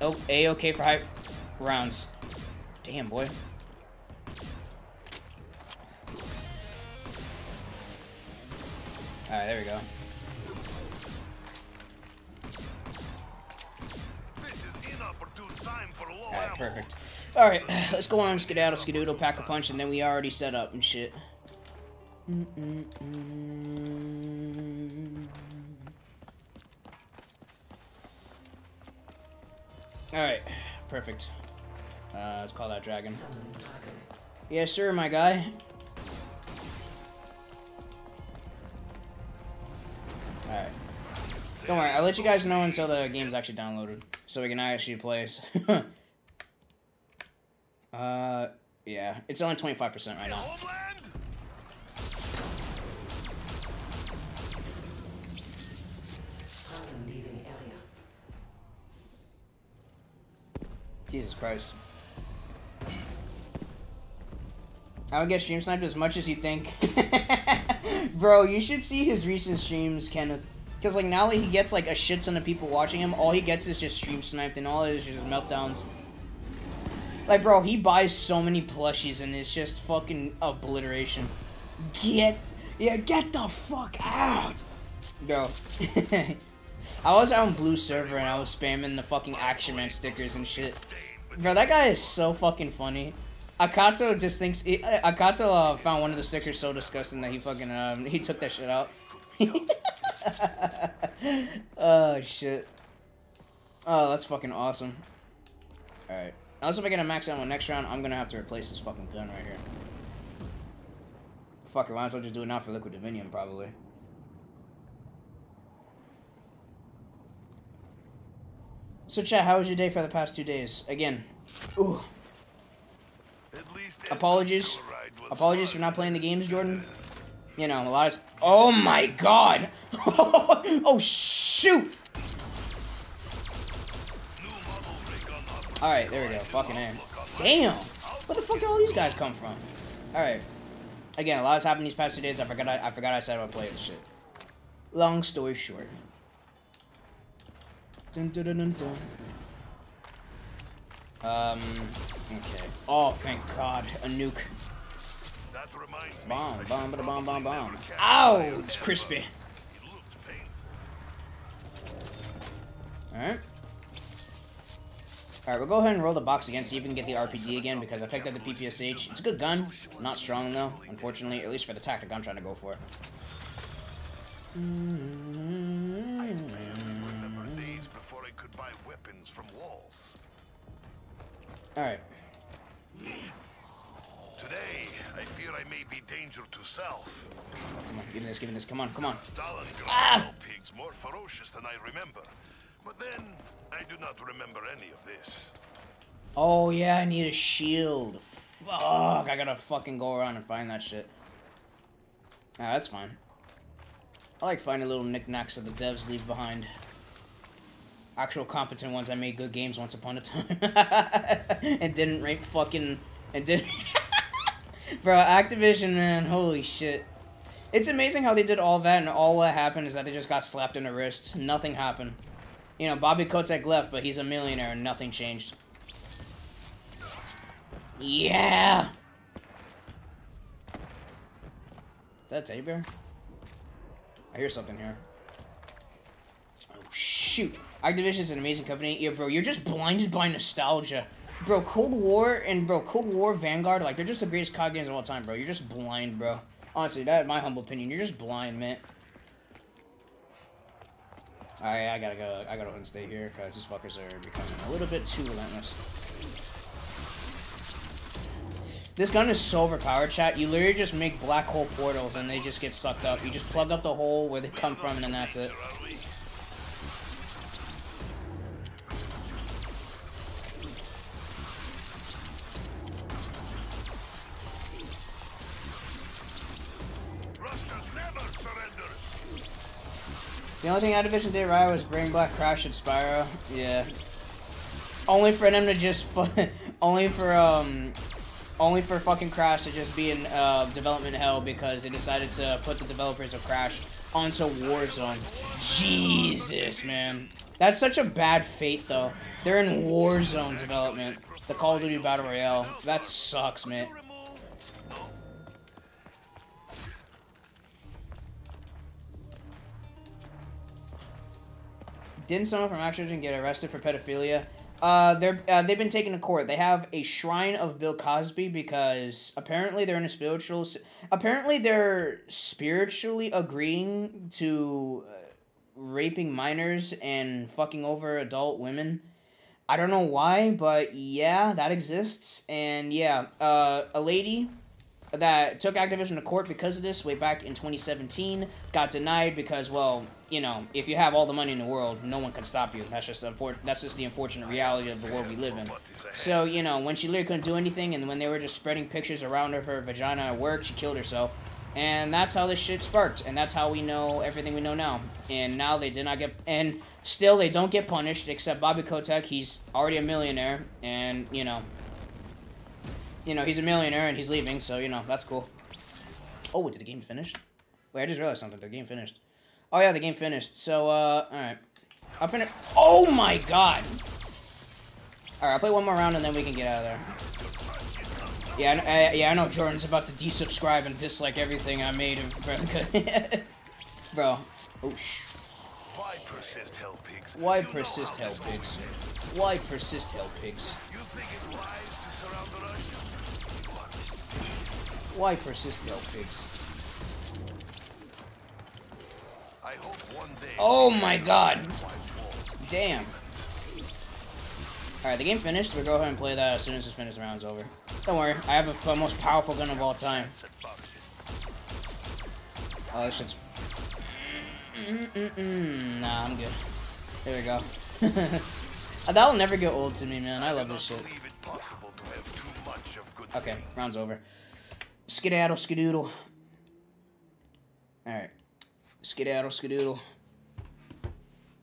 Speaker 1: oh, A-okay for high rounds. Damn, boy. Alright, there we go. Alright, perfect. Alright, <sighs> let's go on skedaddle, skedoodle, pack a punch, and then we already set up and shit. Alright, perfect. Uh, let's call that dragon. Yes, sir, my guy. Alright. Don't worry, I'll let you guys know until the game's actually downloaded. So we can actually play. <laughs> Uh, yeah, it's only 25% right now. Jesus Christ. I would get stream sniped as much as you think. <laughs> Bro, you should see his recent streams, Kenneth. Because, like, now that he gets, like, a shit ton of people watching him, all he gets is just stream sniped, and all it is just meltdowns. Like, bro, he buys so many plushies and it's just fucking obliteration. Get, yeah, get the fuck out, bro. <laughs> I was on Blue server and I was spamming the fucking Action Man stickers and shit. Bro, that guy is so fucking funny. Akato just thinks he, Akato uh, found one of the stickers so disgusting that he fucking um he took that shit out. <laughs> oh shit. Oh, that's fucking awesome. All right. Unless if I get a max ammo next round, I'm gonna have to replace this fucking gun right here. Fuck it, might as well just do it now for Liquid Divinium, probably. So chat, how was your day for the past two days? Again, ooh. Apologies. Apologies for not playing the games, Jordan. You know, a lot of... Oh my god! <laughs> oh, shoot! Alright, there we go. Fucking A. Damn! Where the fuck did all these guys come from? Alright. Again, a lot has happened these past two days. I forgot I, I forgot I said I would play this shit. Long story short. Dun, dun, dun, dun, dun. Um, okay. Oh, thank God. A nuke. Bomb, bomb, bomb, bomb, bomb, bomb. Ow! It's crispy. Alright. Alright, we'll go ahead and roll the box again, see if we can get the RPG again, because I picked up the PPSH. It's a good gun. Not strong, though, unfortunately, at least for the tactic I'm trying to go for. Alright.
Speaker 2: Today, I fear I may be danger to self.
Speaker 1: Come on, give me this, give me this. Come on, come on.
Speaker 2: Stalingrad
Speaker 1: Ah!
Speaker 2: pigs more ferocious than I remember. But then, I do not remember any of this.
Speaker 1: Oh, yeah, I need a shield. Fuck, I gotta fucking go around and find that shit. Ah, that's fine. I like finding little knickknacks that the devs leave behind. Actual competent ones that made good games once upon a time. <laughs> and didn't rape fucking... And didn't... <laughs> Bro, Activision, man, holy shit. It's amazing how they did all that, and all that happened is that they just got slapped in the wrist. Nothing happened. You know, Bobby Kotick left, but he's a millionaire, and nothing changed. Yeah! Is that teddy bear? I hear something here. Oh, shoot. Activision is an amazing company. Yeah, bro, you're just blinded by nostalgia. Bro, Cold War and, bro, Cold War, Vanguard, like, they're just the greatest COD games of all time, bro. You're just blind, bro. Honestly, that, my humble opinion, you're just blind, man. Alright, I gotta go, I gotta go and stay here, because these fuckers are becoming a little bit too relentless. This gun is so overpowered, chat. You literally just make black hole portals and they just get sucked up. You just plug up the hole where they come from and then that's it. The only thing Activision did right was bring Black Crash and Spyro. Yeah. Only for them to just <laughs> only for um only for fucking Crash to just be in uh, development hell because they decided to put the developers of Crash onto Warzone. Jesus, man. That's such a bad fate, though. They're in Warzone development. The Call of Duty Battle Royale. That sucks, man. Didn't someone from Activision get arrested for pedophilia? Uh, they're uh, they've been taken to court. They have a shrine of Bill Cosby because apparently they're in a spiritual. Apparently they're spiritually agreeing to uh, raping minors and fucking over adult women. I don't know why, but yeah, that exists. And yeah, uh, a lady that took Activision to court because of this way back in 2017 got denied because, well, you know, if you have all the money in the world, no one can stop you. That's just that's just the unfortunate reality of the world we live in. So, you know, when she literally couldn't do anything, and when they were just spreading pictures around of her vagina at work, she killed herself. And that's how this shit sparked, and that's how we know everything we know now. And now they did not get, and still they don't get punished, except Bobby Kotick. He's already a millionaire, and you know, you know, he's a millionaire and he's leaving, so, you know, that's cool. Oh, did the game finish? Wait, I just realized something. The game finished. Oh, yeah, the game finished. So, uh, alright. I'll finish. Oh, my God! Alright, I'll play one more round and then we can get out of there. Yeah, I, I, yeah, I know Jordan's about to desubscribe and dislike everything I made him. <laughs> Bro. Oh, sh.
Speaker 2: Why persist, hell pigs?
Speaker 1: Why persist, hell pigs? Why persist, hell pigs?
Speaker 2: You think it wise to surround the Russians?
Speaker 1: Why persist, hell pigs?
Speaker 2: I hope one day.
Speaker 1: Oh my god! Damn. Alright, the game finished. We'll go ahead and play that as soon as this finished round's over. Don't worry, I have the most powerful gun of all time. Oh, this shit's... Mm-mm-mm. Nah, I'm good. There we go. <laughs> That'll never get old to me, man. I love this shit.
Speaker 2: it possible to have too much of good
Speaker 1: Okay, round's over. Skedaddle, skedoodle. Alright. Skedaddle, skedoodle.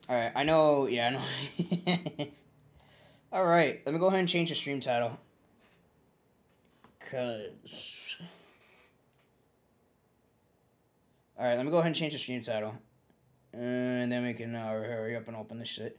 Speaker 1: Alright, I know, yeah, I know. <laughs> Alright, let me go ahead and change the stream title. Cause Alright, let me go ahead and change the stream title. And then we can uh, hurry up and open this shit.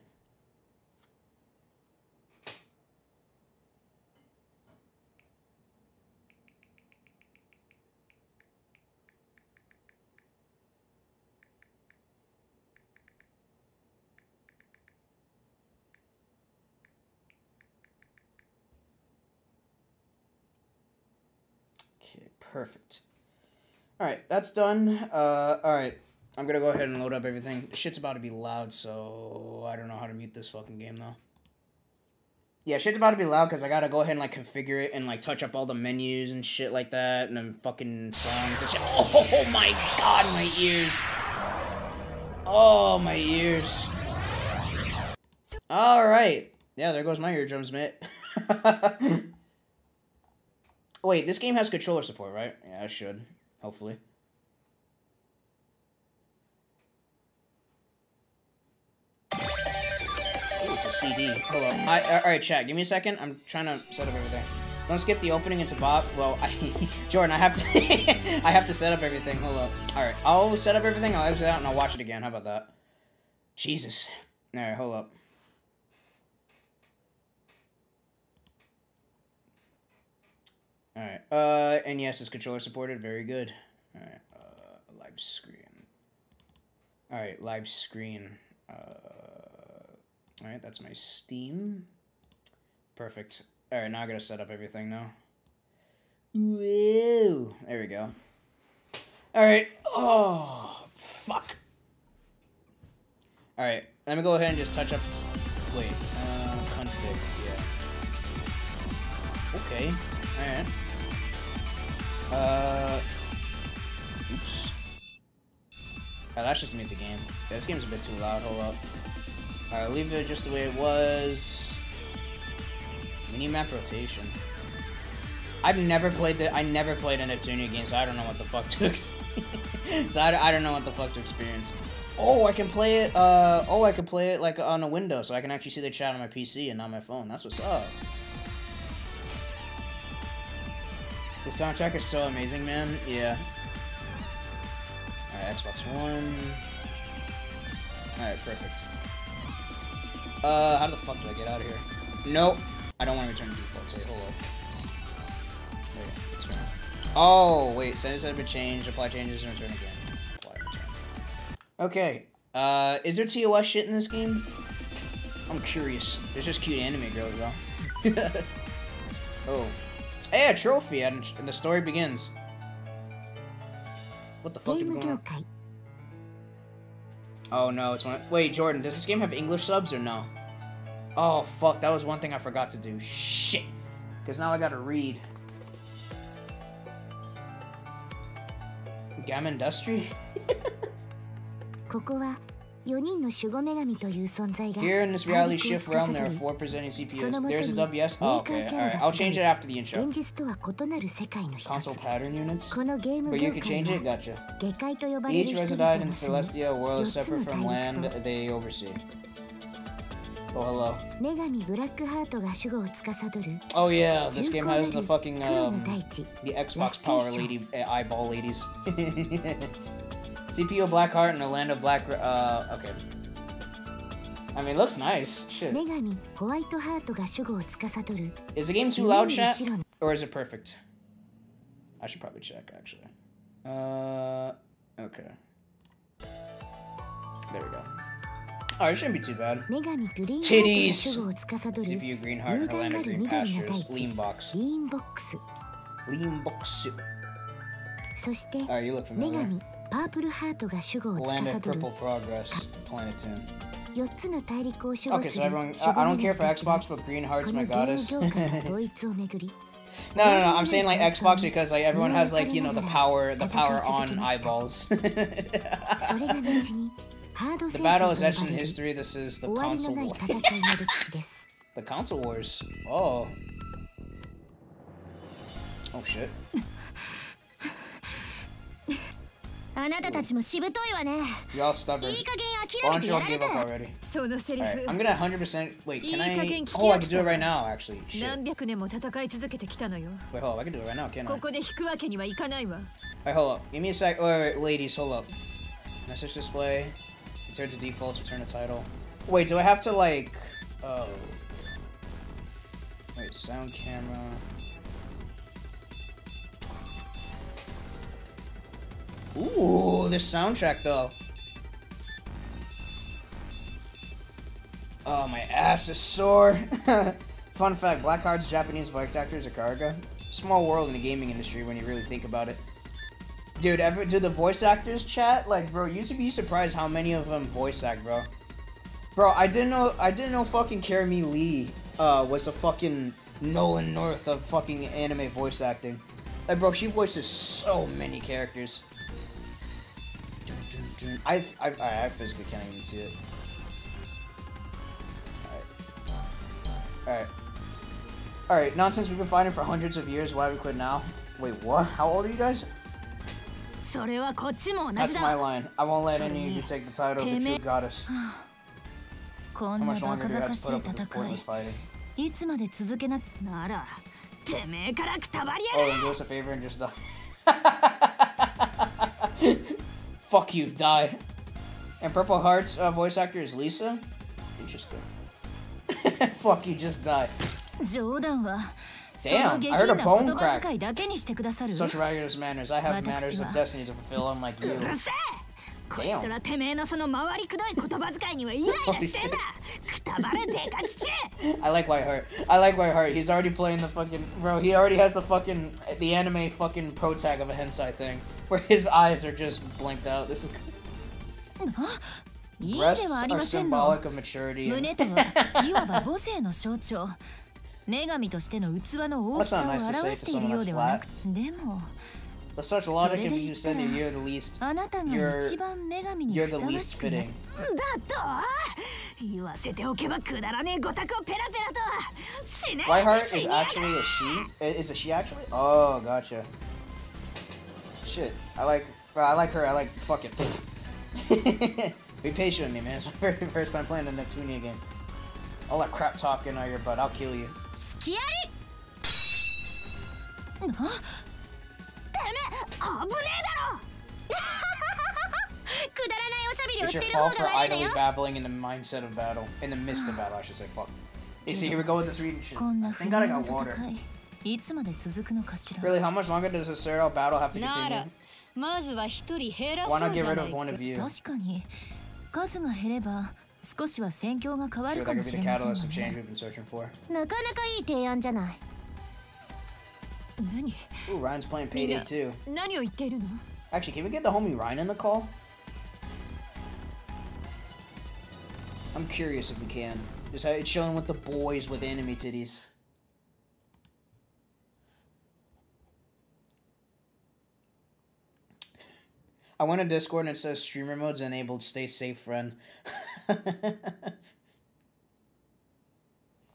Speaker 1: Okay, perfect. Alright, that's done. Uh, alright. I'm gonna go ahead and load up everything. Shit's about to be loud, so I don't know how to mute this fucking game though. Yeah, shit's about to be loud because I gotta go ahead and like configure it and like touch up all the menus and shit like that and then fucking songs and shit. Oh my god, my ears. Oh, my ears. Alright. Yeah, there goes my eardrums, mate. <laughs> Oh, wait, this game has controller support, right? Yeah, it should. Hopefully. Ooh, it's a CD. Hold on. I, all right, chat. Give me a second. I'm trying to set up everything. Don't skip the opening into Bob. Well, I, <laughs> Jordan, I have to, <laughs> I have to set up everything. Hold up. All right, I'll set up everything. I'll exit out and I'll watch it again. How about that? Jesus. All right, hold up. All right. Uh, and yes, it's controller supported. Very good. All right. Uh, live screen. All right, live screen. Uh, all right, that's my Steam. Perfect. All right, now I gotta set up everything now. Whoa. There we go. All right. Oh, fuck. All right, let me go ahead and just touch up. Wait, uh, config. Yeah. Okay. All right. Oops. Oh, that's just me the game. This game's a bit too loud. Hold up. Alright, leave it just the way it was. Mini-map rotation. I've never played the- I never played a Neptunia game, so I don't know what the fuck to <laughs> So I, I don't know what the fuck to experience. Oh, I can play it, uh, oh, I can play it, like, on a window, so I can actually see the chat on my PC and not my phone. That's what's up. The soundtrack is so amazing, man. Yeah. Xbox One. Alright, perfect. Uh, how the fuck do I get out of here? Nope. I don't want to return to default state. Hold up. Wait, it's wrong. Oh, wait. Settings have been changed. Apply changes and return again. Apply return. Okay. Uh, is there TOS shit in this game? I'm curious. There's just cute anime girls, though. <laughs> oh. Hey, a trophy, and the story begins. What the fuck?
Speaker 3: Game
Speaker 1: Oh no, it's one. Wait, Jordan, does this game have English subs or no? Oh fuck, that was one thing I forgot to do. Shit, because now I gotta read.
Speaker 3: Gamindustri. <laughs>
Speaker 1: Here in this reality shift realm, there are four presenting CPUs. There's a WS. Oh, okay. Alright, I'll change it after the intro. Console Patron Units? But you can change it? Gotcha. Each
Speaker 3: resident
Speaker 1: in Celestia world separate from land they oversee. Oh, hello. Oh, yeah, this game has the fucking, um, the Xbox Power Lady, eyeball ladies. <laughs> CPU Blackheart and Orlando Black... Uh, okay. I mean, it looks nice. Shit. Is the game too loud, chat? Or is it perfect? I should probably check, actually. Uh, okay. There we go. Oh, it shouldn't be too bad. Titties! CPU Green Heart,
Speaker 3: Orlando
Speaker 1: Green Pastures, Lean Box. Lean Box.
Speaker 3: Lean Box.
Speaker 1: Oh, you look familiar.
Speaker 3: パープルハートが主語を司る
Speaker 1: Planetune.
Speaker 3: 4つの大陸を主
Speaker 1: 語
Speaker 3: する okay,
Speaker 1: so
Speaker 3: everyone,
Speaker 1: I don't care for Xbox, but Green Heart's my goddess. <laughs> no, no, no, I'm saying like <laughs> Xbox because like everyone has like, you know, the power, the power on eyeballs. <laughs> the battle is etched in history. This is the console
Speaker 3: wars.
Speaker 1: the console wars. Oh. Oh shit.
Speaker 4: あなたたちもしぶといわね
Speaker 1: Y'all stubborn.
Speaker 4: いい加減
Speaker 1: don't
Speaker 3: めてやられた?
Speaker 4: そのセリフ
Speaker 1: I'm gonna 100%. Wait, can
Speaker 4: いい加
Speaker 1: I?
Speaker 4: 減聞き
Speaker 1: Oh, I
Speaker 4: 飽
Speaker 1: can
Speaker 4: き
Speaker 1: do it
Speaker 4: た
Speaker 1: right now, actually. Shit.
Speaker 4: 何百年も戦い続けてきたのよ
Speaker 1: Wait, hold up. I can do it right now, can't I?
Speaker 4: ここで引くわけにはいかないわ
Speaker 1: Wait, hold up. Give me a sec. Wait, wait, ladies, hold up. Message display. Return to defaults. Return to title. Wait, do I have to like? Oh. Wait, sound camera. Ooh, this soundtrack though. Oh, my ass is sore. <laughs> Fun fact: black Blackheart's Japanese voice actor is Akaraga. Small world in the gaming industry when you really think about it. Dude, ever do the voice actors chat? Like, bro, you should be surprised how many of them voice act, bro. Bro, I didn't know. I didn't know fucking Karami Lee uh, was a fucking Nolan North of fucking anime voice acting. Like, bro, she voices so many characters. I, I, I physically can't even see it. Alright. Alright, nonsense we've been fighting for hundreds of years, why we quit now? Wait, what? How old are you guys? That's my line. I won't let any of you take the title of the true goddess. How much longer do you have to put up with this pointless fighting? Oh, and do us a favor and just die. Fuck you, die. And Purple Heart's uh, voice actor is Lisa? Interesting. <laughs> Fuck you, just die.
Speaker 3: 冗談はそ
Speaker 1: Damn,
Speaker 3: の下
Speaker 1: I heard
Speaker 3: 品
Speaker 1: a
Speaker 3: な
Speaker 1: bone
Speaker 3: 言葉
Speaker 1: crack.
Speaker 3: 遣いだけにしてくださる
Speaker 1: Such righteous manners. I have manners of destiny to fulfill, unlike
Speaker 4: う
Speaker 1: you. <laughs>
Speaker 4: るせえこちとらてめえのその回りくどい言葉遣いにはイライラしてんだくたばれでか父 <laughs>
Speaker 1: I like White Heart. I like White Heart. He's already playing the fucking bro. He already has the fucking the anime fucking pro tag of a hentai thing, where his eyes are just blinked out. This is
Speaker 3: いいで
Speaker 1: breasts
Speaker 3: はあり
Speaker 1: are
Speaker 3: ませんの
Speaker 1: symbolic of maturity.
Speaker 3: 胸
Speaker 1: And
Speaker 3: とはいわば母性の象徴女神としての器の大きさを
Speaker 1: That's not nice to say
Speaker 3: 表しているようではなくでも <laughs>
Speaker 1: But such logic if you said that you're the least,
Speaker 3: あなたが
Speaker 1: You're-
Speaker 3: 一番女神に
Speaker 1: you're
Speaker 3: ふ
Speaker 1: the
Speaker 3: さわ
Speaker 1: least
Speaker 3: しくない
Speaker 1: fitting.
Speaker 4: だと言わせておけばくだらねえごたくをペラペラと死ね
Speaker 1: White Heart
Speaker 4: 死
Speaker 1: is
Speaker 4: にやが
Speaker 1: actually a she. I- Is a she actually? Oh, gotcha. Shit, I like, bro, I like her. I like fuck it. <laughs> Be patient with me, man. <laughs> It's my very first time playing the Neptunia game. All that crap talking on your butt, I'll kill you.
Speaker 3: 好きや<laughs> りな
Speaker 4: てめえ危ねえだろ
Speaker 3: くだらないおしゃべりを
Speaker 1: It's
Speaker 3: し
Speaker 1: your
Speaker 3: ている
Speaker 1: fault
Speaker 3: 方
Speaker 1: for
Speaker 3: が悪いの
Speaker 1: idly
Speaker 3: よ
Speaker 1: babbling in the mindset of battle, in the midst of battle, I should say. Fuck. You see, here we go with this reading shit.
Speaker 3: こんな
Speaker 1: Thank
Speaker 3: 不
Speaker 1: God I
Speaker 3: 毛な
Speaker 1: got water. Really, how much longer does the serial battle have to continue? Why not get rid of one of you? Sure, that could be the catalyst of change we've been searching for. Ooh, Ryan's playing Payday too. Actually, can we get the homie Ryan in the call? I'm curious if we can. Just uh, how with the boys with anime titties. I went to Discord and it says streamer mode's enabled. Stay safe, friend. <laughs>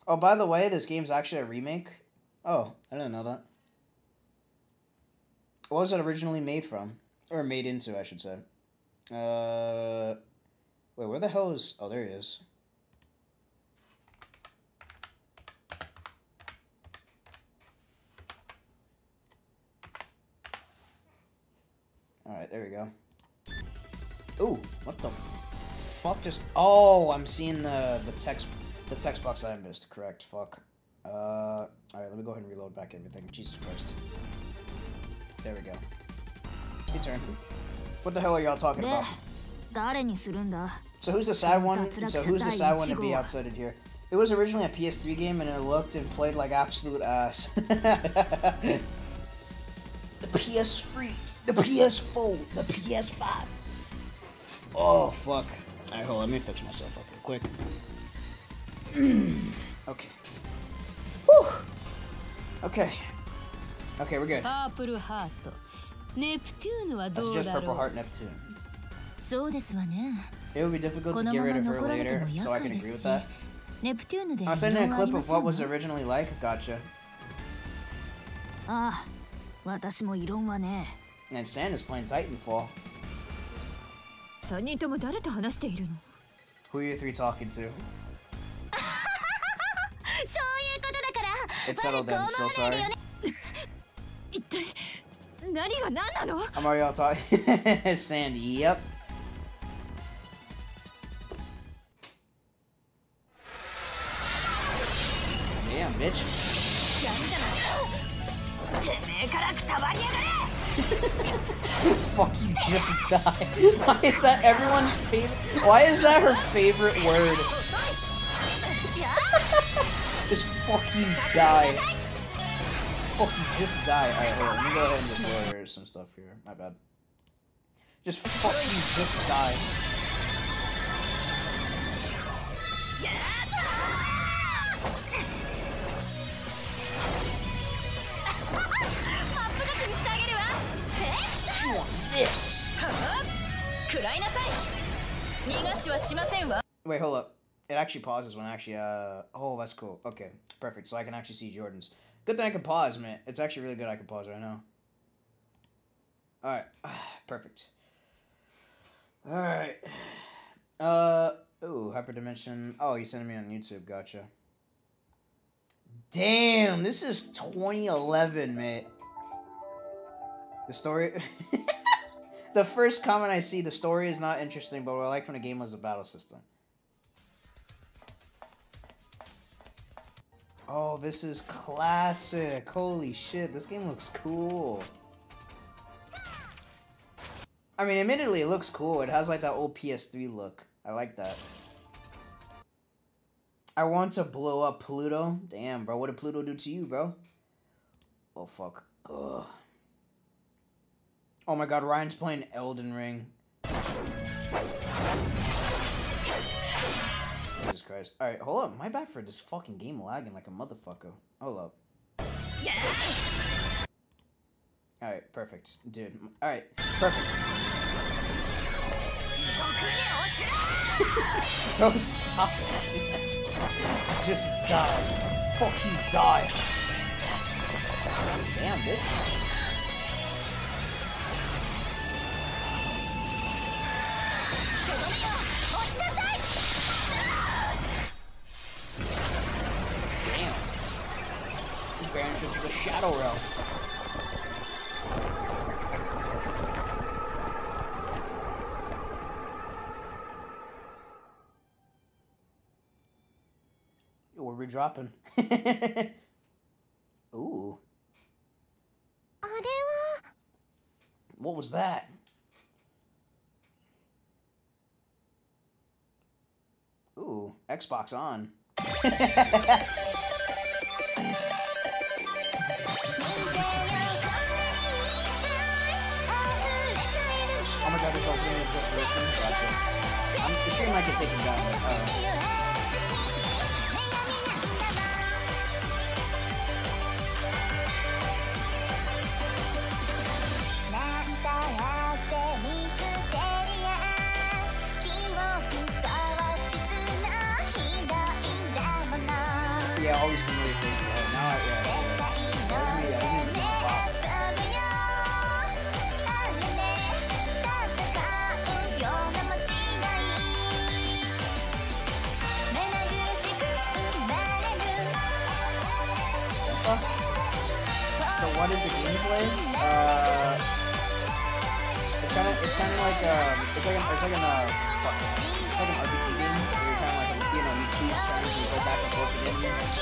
Speaker 1: oh, by the way, this game's actually a remake. Oh, I didn't know that. What was it originally made from? Or made into, I should say. Uh, wait, where the hell is? Oh, there he is. Alright, there we go. Ooh, what the fuck just... Oh, I'm seeing the, the text the text box I missed. Correct, fuck. Uh, Alright, let me go ahead and reload back everything. Jesus Christ. There we go. Your turn. What the hell are y'all talking about? So who's the side one? So who's the side one to be
Speaker 4: outside
Speaker 1: of here? It was originally a PS3 game and it looked and played like absolute ass. <laughs> the PS Freak. The PS4, the PS5. Oh, fuck. Alright, hold on, let me fix myself up real quick. <clears throat> okay. Whew. Okay. Okay, we're good.
Speaker 4: Purple Heart. Neptune
Speaker 1: That's just Purple Heart Neptune.
Speaker 3: So this one.
Speaker 1: It would be difficult to get rid of her later, so I can agree with that.
Speaker 3: Neptune
Speaker 1: I'm sending a clip of what was originally like, gotcha.
Speaker 4: Ah, 私も異論はね。
Speaker 1: and Santa's playing Titanfall. Who are you three talking to? <laughs> it's settled then, so sorry. I'm already all talking. Sandy, yep. Damn, bitch. <laughs> Fuck, you just die! Why is that everyone's favorite? Why is that her favorite word? just fuck you die. Fuck you just die. Alright, hold on. Let me go ahead and just lower some stuff here. My bad. Just fuck you just die. this. Wait, hold up. It actually pauses when I actually, uh, oh, that's cool. Okay, perfect. So I can actually see Jordan's. Good thing I can pause, man. It's actually really good I can pause right now. Alright, <sighs> perfect. Alright. Uh, ooh, Hyperdimension. Oh, you sent me on YouTube, gotcha. Damn, this is 2011, mate. The story... <laughs> the first comment I see, the story is not interesting, but what I like from the game was the battle system. Oh, this is classic. Holy shit, this game looks cool. I mean, admittedly, it looks cool. It has like that old PS3 look. I like that. I want to blow up Pluto. Damn, bro. What did Pluto do to you, bro? Oh, fuck. Ugh. Oh my god, Ryan's playing Elden Ring. Jesus Christ. Alright, hold up. My bad for this fucking game lagging like a motherfucker. Hold up. Yeah! Alright, perfect. Dude. Alright, perfect. <laughs> Bro, stop. Just die. Fuck you, die. Damn, bitch. Shadow Realm. We're redropping. <laughs> Ooh. What was that? Ooh, Xbox on. <laughs> Oh my god, this just listen. Gotcha. Might get taken down. Uh, what is the gameplay? Uh, it's kind of it's kind of like um, it's like an, it's like an uh, it's like an RPG game where you're kind of like you know you choose turns and you go back and forth with enemies.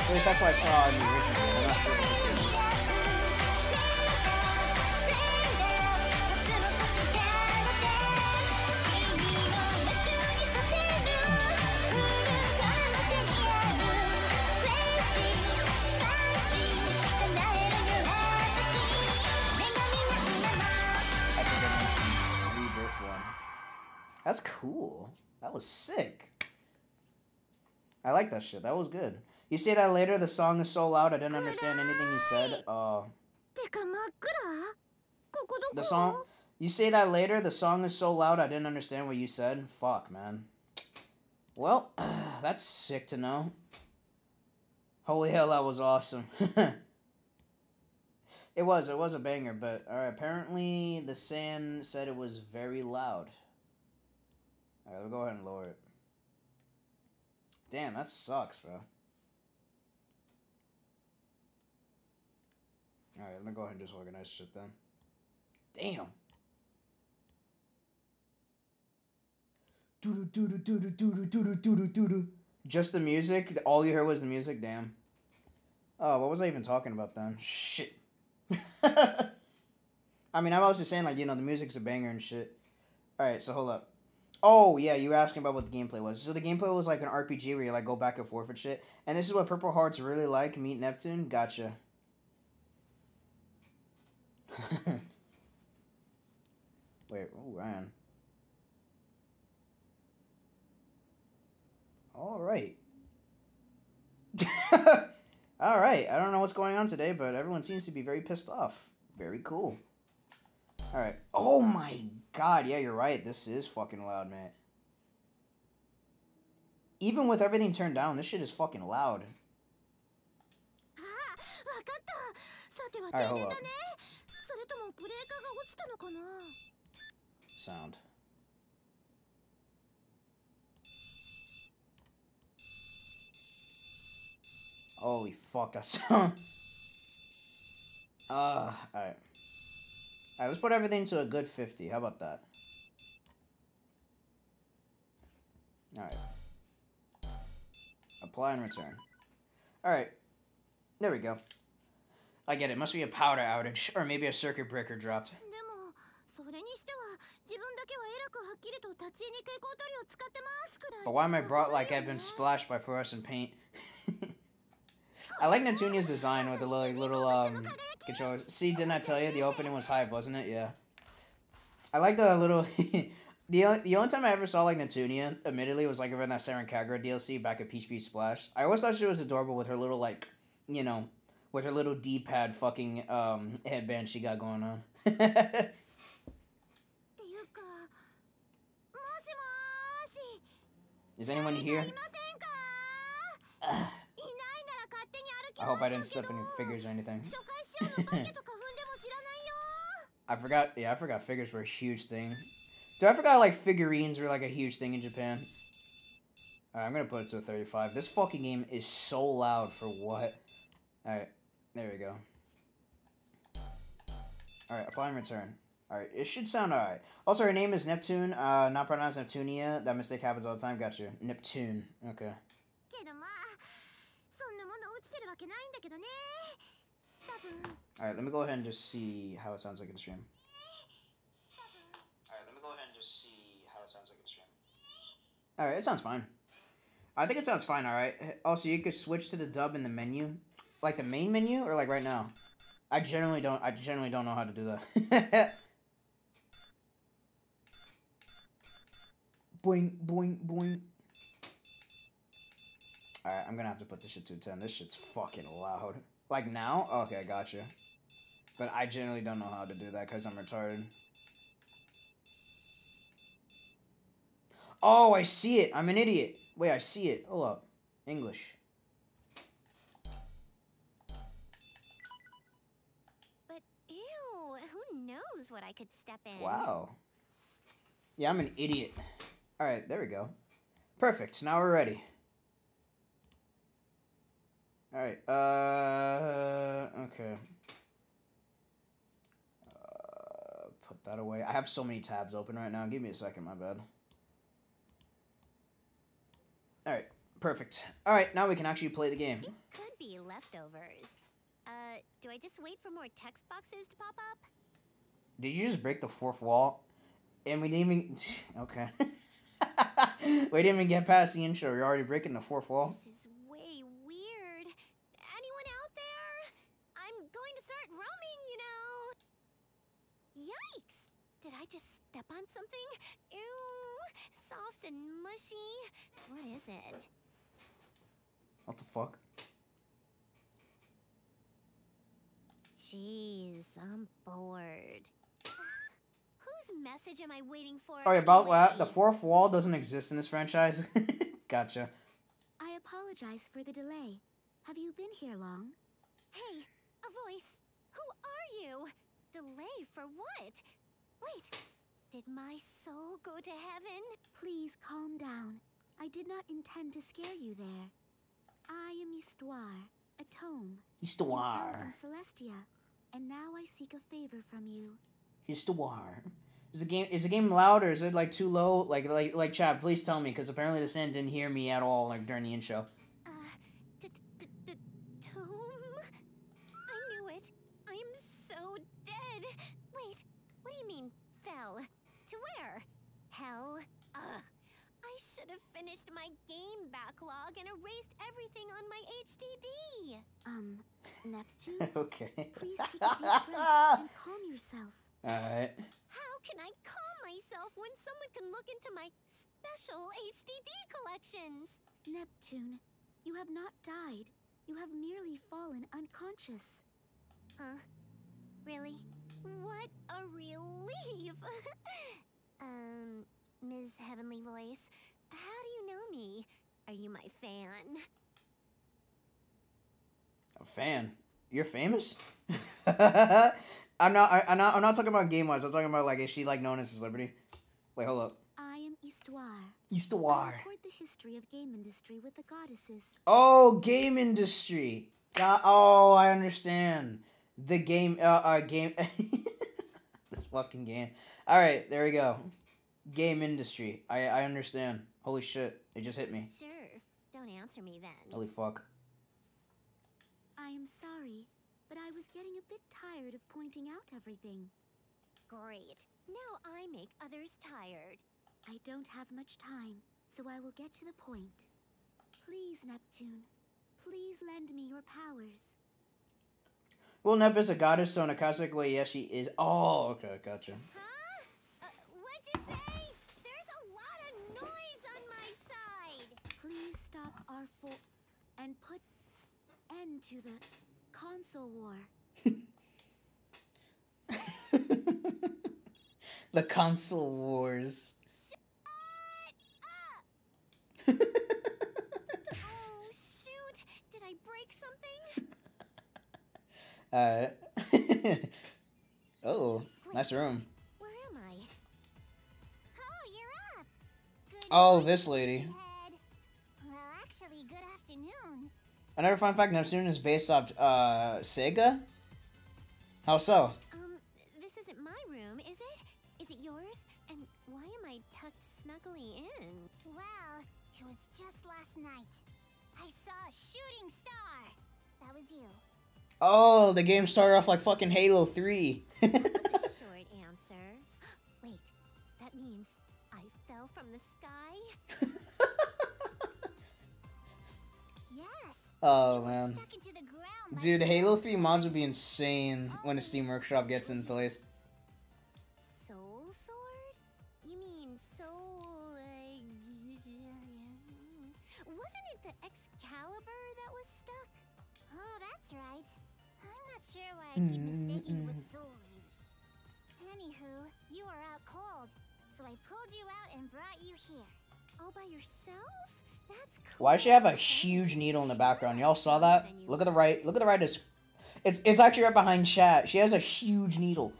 Speaker 1: At least that's what I saw in the original. I'm not sure cool. That was sick. I like that shit. That was good. You say that later, the song is so loud I didn't understand anything you said. Uh, the song... You say that later, the song is so loud I didn't understand what you said. Fuck, man. Well, <sighs> that's sick to know. Holy hell, that was awesome. <laughs> it was, it was a banger, but uh, apparently the sand said it was very loud. Alright, we'll go ahead and lower it. Damn, that sucks, bro. Alright, let me go ahead and just organize shit then. Damn. Doo doo doo doo doo doo doo doo doo doo doo. Just the music? All you heard was the music? Damn. Oh, what was I even talking about then? Shit. I mean, I was just saying, like, you know, the music's a banger and shit. Alright, so hold up. Oh, yeah, you were asking about what the gameplay was. So the gameplay was like an RPG where you, like, go back and forth and shit. And this is what Purple Hearts really like, Meet Neptune. Gotcha. <laughs> Wait, oh, Ryan. All right. <laughs> All right. I don't know what's going on today, but everyone seems to be very pissed off. Very cool. All right. Oh my God, yeah, you're right. This is fucking loud, man. Even with everything turned down, this shit is fucking loud.
Speaker 3: Ah, alright, hold up.
Speaker 1: Sound. Holy fuck, that <laughs> sound. Ah, uh, alright. Alright, let's put everything to a good 50. How about that? Alright. Apply and return. Alright. There we go. I get it. Must be a powder outage. Or maybe a circuit breaker dropped.
Speaker 3: でもそれにしては自分だけはえらくはっきりと立ち入り蛍光塗料を使ってますくらい
Speaker 1: But why am I brought like I've been splashed by fluorescent paint? I like Neptunia's design with the little, little um, controller. See, didn't I tell you? The opening was hype, wasn't it? Yeah. I like the little... the, only, the only time I ever saw, like, Neptunia, admittedly, was, like, around that Senran Kagura DLC back at Peach Beach Splash. I always thought she was adorable with her little, like, you know, with her little D-pad fucking um, headband she got going on. Is anyone here? I hope I didn't slip any figures or anything. <laughs> I forgot, yeah, I forgot figures were a huge thing. Do I forgot, like, figurines were, like, a huge thing in Japan. Alright, I'm gonna put it to a 35. This fucking game is so loud for what? Alright, there we go. Alright, apply and return. Alright, it should sound alright. Also, her name is Neptune, uh, not pronounced Neptunia. That mistake happens all the time. Got you. Neptune. Okay.
Speaker 3: All
Speaker 1: right, let me go ahead and just see how it sounds like in stream. All right, let me go ahead and just see how it sounds like in stream. All right, it sounds fine. I think it sounds fine, all right. Also, you could switch to the dub in the menu, like the main menu, or like right now. I generally don't. I generally don't know how to do that. <laughs> boing, boing, boing. Alright, I'm gonna have to put this shit to a 10. This shit's fucking loud. Like now? Okay, I gotcha. But I generally don't know how to do that because I'm retarded. Oh, I see it. I'm an idiot. Wait, I see it. Hold up. English.
Speaker 3: But ew, who knows what I could step in?
Speaker 1: Wow. Yeah, I'm an idiot. Alright, there we go. Perfect. Now we're ready. Alright, uh... Okay. Uh, put that away. I have so many tabs open right now. Give me a second, my bad. Alright, perfect. Alright, now we can actually play the game.
Speaker 3: It could be leftovers. Uh, do I just wait for more text boxes to pop up?
Speaker 1: Did you just break the fourth wall? And we didn't even... <laughs> Okay. <laughs> we didn't even get past the intro. You're already breaking the fourth wall.
Speaker 3: This is way weird. Anyone out there? I'm going to start roaming, you know. Yikes! Did I just step on something? Ew, soft and mushy. What is it?
Speaker 1: What the fuck?
Speaker 3: Jeez, I'm bored. Whose message am I waiting for?
Speaker 1: Yeah, about that. The fourth wall doesn't exist in this franchise. <laughs> gotcha.
Speaker 3: I apologize for the delay. Have you been here long? Hey, a voice. Who are you? Delay for what? Wait, did my soul go to heaven?
Speaker 5: Please calm down. I did not intend to scare you there. I am Histoire, a tome.
Speaker 1: Histoire.
Speaker 5: from Celestia, and now I seek a favor from you.
Speaker 1: Histoire. Is the game is the game loud or is it like too low? Like like like Chad, please tell me because apparently the Sand didn't hear me at all like during the intro.
Speaker 3: Uh, t- t- t- Tome? I knew it. I am so dead. Wait, what do you mean, fell? To where? Hell? Ugh. I should have finished my game backlog and erased everything on my HDD.
Speaker 5: Um, Neptune, <laughs>
Speaker 1: okay.
Speaker 5: please take a deep breath <laughs> and calm yourself.
Speaker 1: Alright.
Speaker 3: How can I calm myself when someone can look into my special HDD collections?
Speaker 5: Neptune, you have not died. You have merely fallen unconscious.
Speaker 3: Huh? Really? What a relief! <laughs> um, Ms. Heavenly Voice, how do you know me? Are you my fan?
Speaker 1: A fan. You're famous? <laughs> I'm not I, I'm not I'm not talking about game wise, I'm talking about like is she like known as a celebrity? Wait, hold up.
Speaker 5: I am Histoire. I
Speaker 1: Histoire.
Speaker 5: record the history of Gamindustri with the goddesses.
Speaker 1: Oh, Gamindustri. Got oh, I understand. The game uh, uh game <laughs> this fucking game. Alright, there we go. Gamindustri. I I understand. Holy shit. It just hit me.
Speaker 3: Sure. Don't answer me then.
Speaker 1: Holy fuck.
Speaker 5: I am sorry, but I was getting a bit tired of pointing out everything.
Speaker 3: Great. Now I make others tired.
Speaker 5: I don't have much time, so I will get to the point. Please, Neptune, please lend me your powers.
Speaker 1: Well, Nep is a goddess, so in a cosmic way, yes, she is. Oh, okay, gotcha.
Speaker 3: Huh? Uh, what'd you say? There's a lot of noise on my side.
Speaker 5: Please stop our fo- and put end to the console war. <laughs>
Speaker 1: the console wars. <laughs>
Speaker 3: Oh, shoot! Did I break something?
Speaker 1: uh. <laughs> oh, nice room.
Speaker 3: Where am I? Oh, you're up. Good
Speaker 1: Oh, this lady. Another fun fact, Neptune is based off uh, Sega? How so?
Speaker 3: Um, this isn't my room, is it? Is it yours? And why am I tucked snugly in?
Speaker 6: Well, it was just last night. I saw a shooting star. That was you.
Speaker 1: Oh, the game started off like fucking Halo
Speaker 6: 3. <laughs>
Speaker 1: oh man,
Speaker 6: Stuck into the ground by
Speaker 1: dude, Halo Three mods would be insane when the Steam oh. Workshop gets in place.
Speaker 3: Soul sword? You mean soul? <laughs> Wasn't it the Excalibur that was stuck?
Speaker 6: Oh, that's right. I'm not sure why I keep mistaking with Soul Anywho, you were out cold, so I pulled you out and brought you here.
Speaker 3: All by yourself? That's cool.
Speaker 1: Why does she have a huge needle in the background? Y'all saw that? Look at the right. Look at the right. Is it's it's actually right behind chat. She has a huge needle.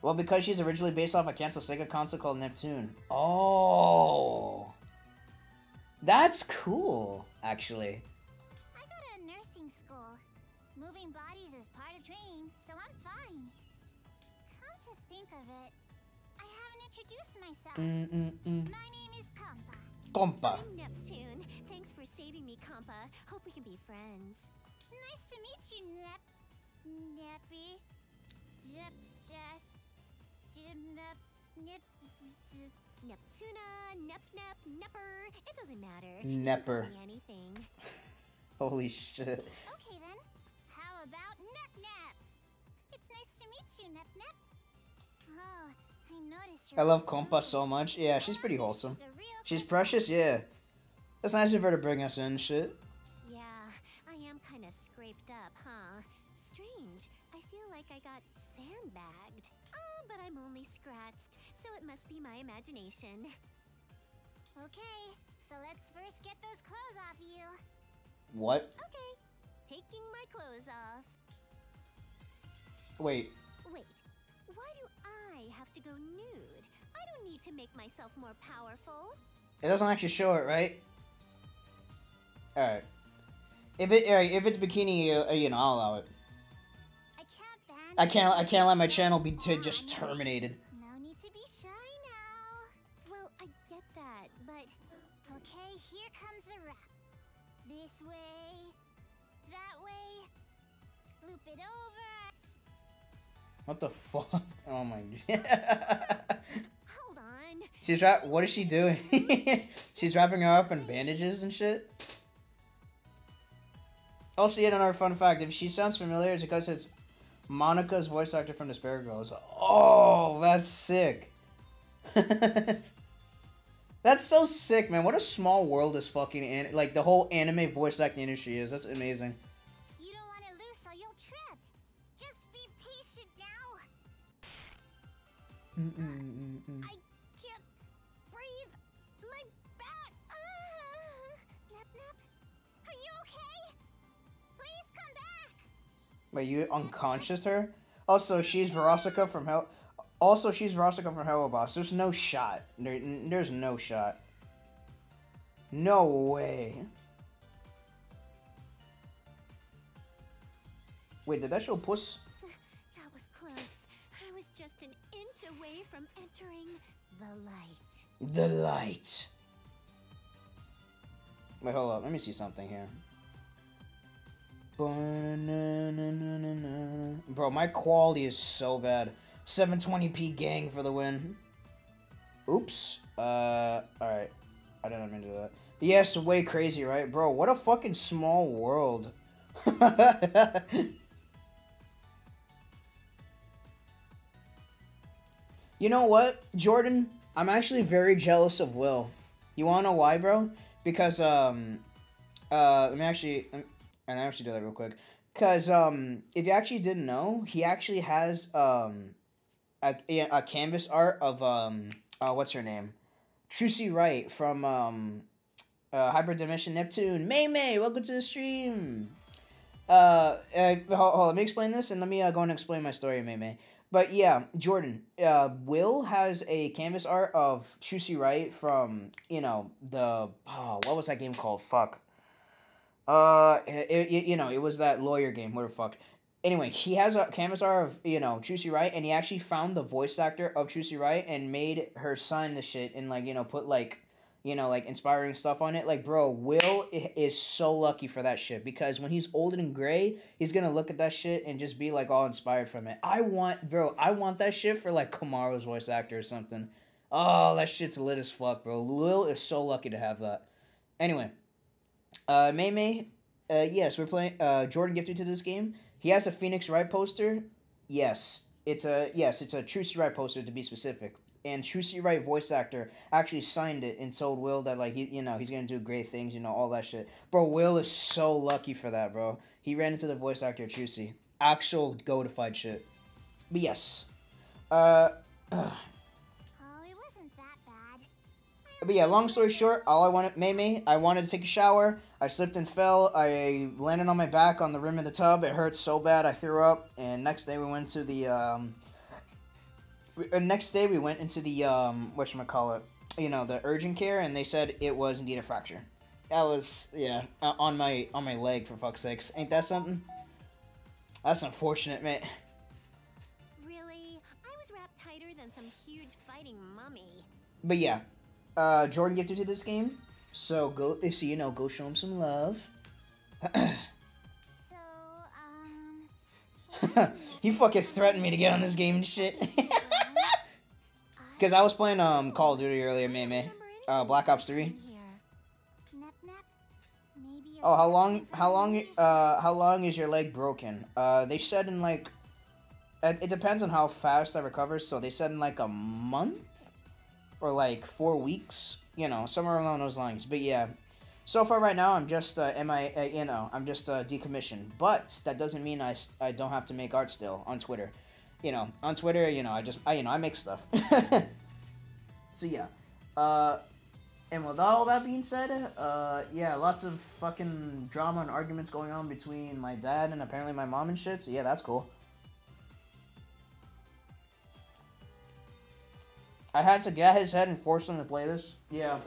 Speaker 1: Well, because she's originally based off a cancelled Sega console called Neptune. Oh, that's cool. Actually,
Speaker 6: I go to nursing school. Moving bodies is part of training, so I'm fine. Come to think of it, I haven't introduced myself.
Speaker 1: Mm-mm-mm.
Speaker 6: My name is Kampa.
Speaker 1: compa.
Speaker 3: Saving me, Compa. Hope we can be friends.
Speaker 6: Nice to meet you, Nep. Neppy. Jep, Jep. Jim, Nep.
Speaker 3: Neptuna, Nep Nep, Nepper. It doesn't matter.
Speaker 1: Nepper.
Speaker 3: You can call me anything. <laughs>
Speaker 1: Holy shit.
Speaker 6: Okay then. How about Nep Nep? It's nice to meet you, Nep Nep. Oh, I noticed
Speaker 1: I
Speaker 6: you're
Speaker 1: love
Speaker 6: all
Speaker 1: compa so much. Yeah, she's pretty wholesome. She's precious. Yeah. That's nice of her to bring us in. Shit.
Speaker 3: Yeah, I am kind of scraped up, huh? Strange. I feel like I got sandbagged. Oh, but I'm only scratched, so it must be my imagination.
Speaker 6: Okay, so let's first get those clothes off you.
Speaker 1: What?
Speaker 3: Okay, taking my clothes off.
Speaker 1: Wait.
Speaker 3: Wait, why do I have to go nude? I don't need to make myself more powerful.
Speaker 1: It doesn't actually show it, right? Alright. If it if it's bikini, uh, you know, I'll allow it.
Speaker 6: I can't
Speaker 1: I can't let my channel be just terminated.
Speaker 6: No need to be shy now.
Speaker 3: Well, I get that, but
Speaker 6: Okay, here comes the rap. This way, that way, loop it over.
Speaker 1: What the fuck? <laughs> Oh my god. <laughs>
Speaker 3: hold on.
Speaker 1: She's wrap what is she doing? <laughs> She's wrapping her up in bandages and shit. Also, yet another fun fact: if she sounds familiar, it's because it's Monica's voice actor from the Spare Girls. Oh, that's sick. <laughs> that's so sick, man. What a small world this fucking an- like the whole anime voice acting industry is. That's amazing.
Speaker 6: You don't want to lose or you'll trip. Just be patient now.
Speaker 3: I can't
Speaker 1: Wait, you unconscious her? Also, she's Verosika from Hell. Also, she's Verosika from Helluva Boss. There's no shot. There, there's no shot. No way. Wait, did that show Puss? <laughs>
Speaker 3: That was close. I was just an inch away from entering the light.
Speaker 1: The light. Wait, hold up. Let me see something here. Bro, my quality is so bad. 720p gang for the win. Oops. Uh, alright. I didn't mean to do that. Yes, way crazy, right? Bro, what a fucking small world. <laughs> you know what, Jordan? I'm actually very jealous of Will. You wanna know why, bro? Because, um, uh, let me actually, and I actually do that real quick. Because, um, if you actually didn't know, he actually has, um, a, a canvas art of, um, uh, what's her name? Trucy Wright from, um, uh, Hyper Dimension Neptune. May May, welcome to the stream. Uh, uh hold, hold, let me explain this and let me uh, go and explain my story, May May. But yeah, Jordan, uh, Will has a canvas art of Trucy Wright from, you know, the, oh, what was that game called? Fuck. Uh, it, it, you know, it was that lawyer game. What the fuck? Anyway, he has a canvas art of you know Trucy Wright, and he actually found the voice actor of Trucy Wright and made her sign the shit and like you know put like you know like inspiring stuff on it. Like, bro, Will is so lucky for that shit because when he's old and gray, he's gonna look at that shit and just be like all inspired from it. I want, bro, I want that shit for like Kamaro's voice actor or something. Oh, that shit's lit as fuck, bro. Will is so lucky to have that. Anyway, uh, May May, uh, yes, we're playing. Uh, Jordan gifted to this game. He has a Phoenix Wright poster. Yes, it's a yes, it's a Trucy Wright poster to be specific. And Trucy Wright voice actor actually signed it and told Will that like he, you know, he's gonna do great things, you know, all that shit. Bro, Will is so lucky for that, bro. He ran into the voice actor Trucy. Actual go-to-fied shit. But yes, uh. <clears throat> But yeah, long story short, all I wanted, May May, I wanted to take a shower. I slipped and fell. I landed on my back on the rim of the tub. It hurt so bad, I threw up. And next day we went to the, um, we- uh, next day we went into the, um, it? you know, the urgent care, and they said it was indeed a fracture. That was, yeah, uh, on my, on my leg, for fuck's sakes. Ain't that something? That's unfortunate, man.
Speaker 3: Really? I was wrapped tighter than some huge fighting mummy.
Speaker 1: But yeah, uh, Jordan gifted to this game, so go, so you know, go show him some love.
Speaker 6: So, um, <laughs>
Speaker 1: he fucking threatened me to get on this game and shit. <laughs> Because I was playing um Call of Duty earlier, man, May. Uh, Black Ops 3.
Speaker 3: Here.
Speaker 6: nap nap. Maybe you're
Speaker 1: Oh, how long? How long? Uh, how long is your leg broken? Uh, they said in like. It depends on how fast I recover. So they said in like a month, or like four weeks. You know, somewhere along those lines. But yeah, so far right now I'm just uh, am I uh, you know I'm just uh, decommissioned. But that doesn't mean I, I don't have to make art still on Twitter. You know, on Twitter, you know, I just I you know I make stuff. <laughs> so yeah, uh. And with all that being said, uh, yeah, lots of fucking drama and arguments going on between my dad and apparently my mom and shit. So yeah, that's cool. I had to get his head and force him to play this. Yeah.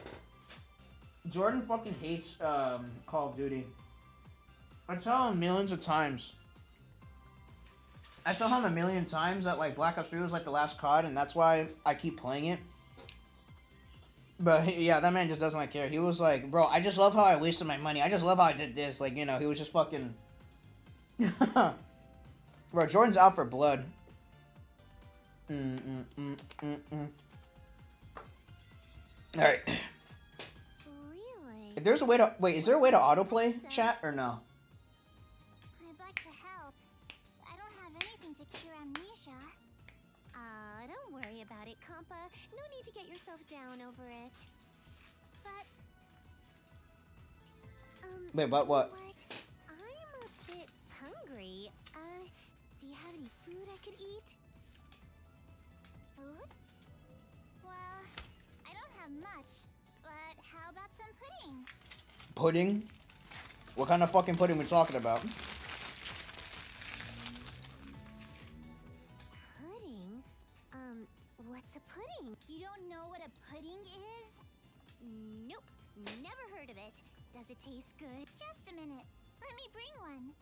Speaker 1: Jordan fucking hates um, Call of Duty. I tell him millions of times. I tell him a million times that like Black Ops 3 was like the last COD, and that's why I keep playing it. But <laughs> yeah, that man just doesn't like care. He was like, bro, I just love how I wasted my money. I just love how I did this. Like, you know, he was just fucking. <laughs> bro, Jordan's out for blood. Mm, mm, mm, mm, mm. All right.
Speaker 3: Really?
Speaker 1: If there's a way to wait, is there a way to autoplay chat or no?
Speaker 6: I'd like to help. I don't have anything to cure amnesia.
Speaker 3: Uh, don't worry about it, Compa. No need to get yourself down over it. But, um,
Speaker 1: Wait, but what?
Speaker 6: Pudding?
Speaker 1: What kind of fucking pudding we talking about?
Speaker 3: Pudding? Um, what's a pudding?
Speaker 6: You don't know what a pudding is?
Speaker 3: Nope, never heard of it. Does it taste good?
Speaker 6: Just a minute. Let me bring one.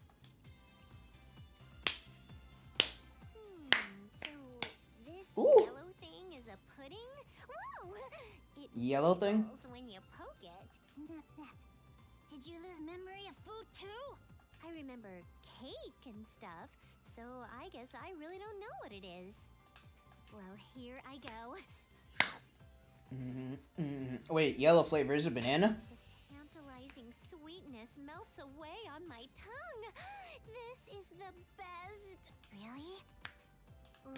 Speaker 3: Hmm, so this
Speaker 1: Ooh.
Speaker 3: yellow thing is a pudding? Whoa! <laughs> It
Speaker 1: Yellow thing?
Speaker 6: Did you lose memory of food too?
Speaker 3: I remember cake and stuff, so I guess I really don't know what it is. Well, here I go.
Speaker 1: Mm, mm, wait, yellow flavor is a banana?
Speaker 3: The tantalizing sweetness melts away on my tongue. This is the best.
Speaker 6: Really?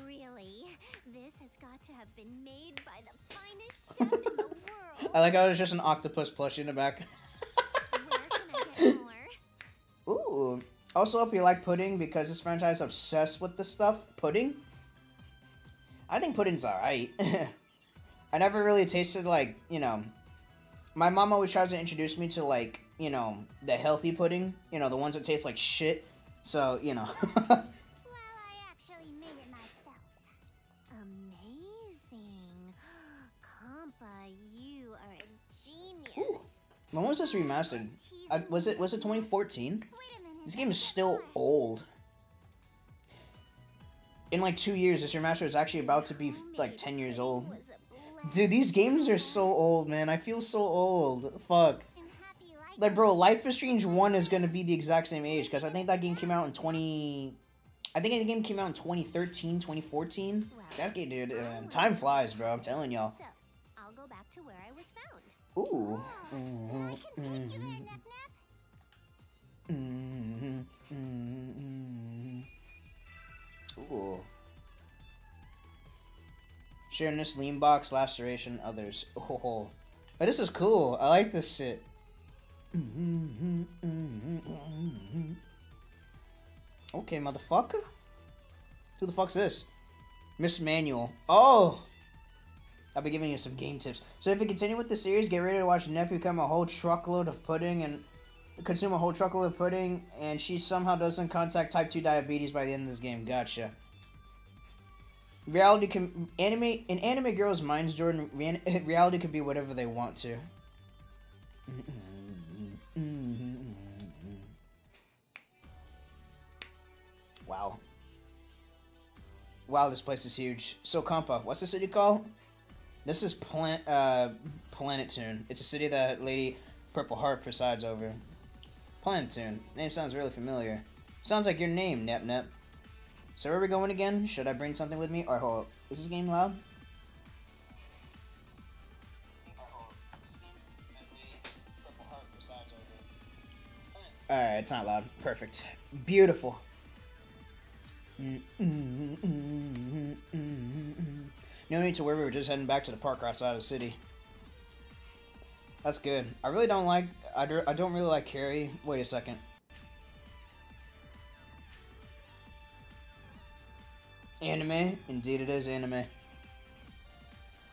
Speaker 3: Really, this has got to have been made by the finest chef in the <laughs> world.
Speaker 1: I like how there's just an octopus plushie in the back. <laughs> Ooh. Also, hope you like pudding because this franchise is obsessed with this stuff. Pudding? I think pudding's alright. <laughs> I never really tasted, like, you know. My mom always tries to introduce me to, like, you know, the healthy pudding. You know, the ones that taste like shit. So, you know. <laughs>
Speaker 6: Well, I actually made it myself.
Speaker 3: Amazing. <gasps> Compa, you are a genius.
Speaker 1: when was this remastered? I, was it was it 2014?
Speaker 6: Wait a minute.
Speaker 1: This game is still old. In like two years, this remaster is actually about to be like 10 years old.
Speaker 3: Was a blast.
Speaker 1: Dude, these games are so old, man. I feel so old. Fuck.
Speaker 6: I'm happy you like
Speaker 1: bro, Life is Strange 1 is gonna be the exact same age, because I think that game came out in 20... I think the game came out in 2013, 2014. That game, dude, uh, time flies, bro. I'm telling y'all.
Speaker 3: So, I'll go
Speaker 1: mhm. Ooh. Lean box, Lastation, others. Oh, this is cool. I like this shit. Okay, motherfucker. Who the fuck's this? Miss Manual. Oh! I'll be giving you some game tips. So if you continue with the series, get ready to watch Nep become a whole truckload of pudding and consume a whole truckload of pudding, and she somehow doesn't contact type 2 diabetes by the end of this game. Gotcha. Reality can anime in anime girls' minds, Jordan. Rea- <laughs> reality can be whatever they want to. Wow. Wow, this place is huge. So, Compa, what's the city called? This is Plan- uh, Planetune. It's a city that Lady Purple Heart presides over. Planetune. Name sounds really familiar. Sounds like your name, Nep Nep. So where are we going again? Should I bring something with me? Or hold up. Is this game loud? Alright, it's not loud. Perfect. Beautiful. No need to worry, we're just heading back to the park outside of the city. That's good. I really don't like. I, do, I don't really like Carrie. Wait a second. Anime? Indeed, it is anime.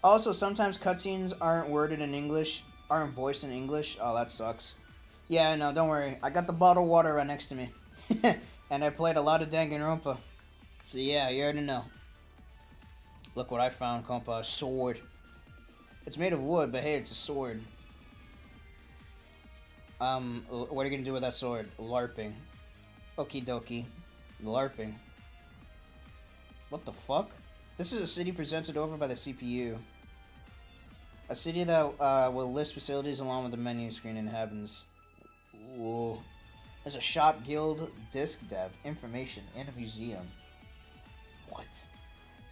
Speaker 1: Also, sometimes cutscenes aren't worded in English, aren't voiced in English. Oh, that sucks. Yeah, no, don't worry. I got the bottle of water right next to me. <laughs> and I played a lot of Danganronpa. So yeah, you already know. Look what I found, compa. A sword. It's made of wood, but hey, it's a sword. Um, what are you gonna do with that sword? LARPing. Okie dokie. LARPing. What the fuck? This is a city presented over by the CPU. A city that uh, will list facilities along with the menu screen inhabitants. Whoa. There's a shop, guild, disc dev, information, and a museum. What?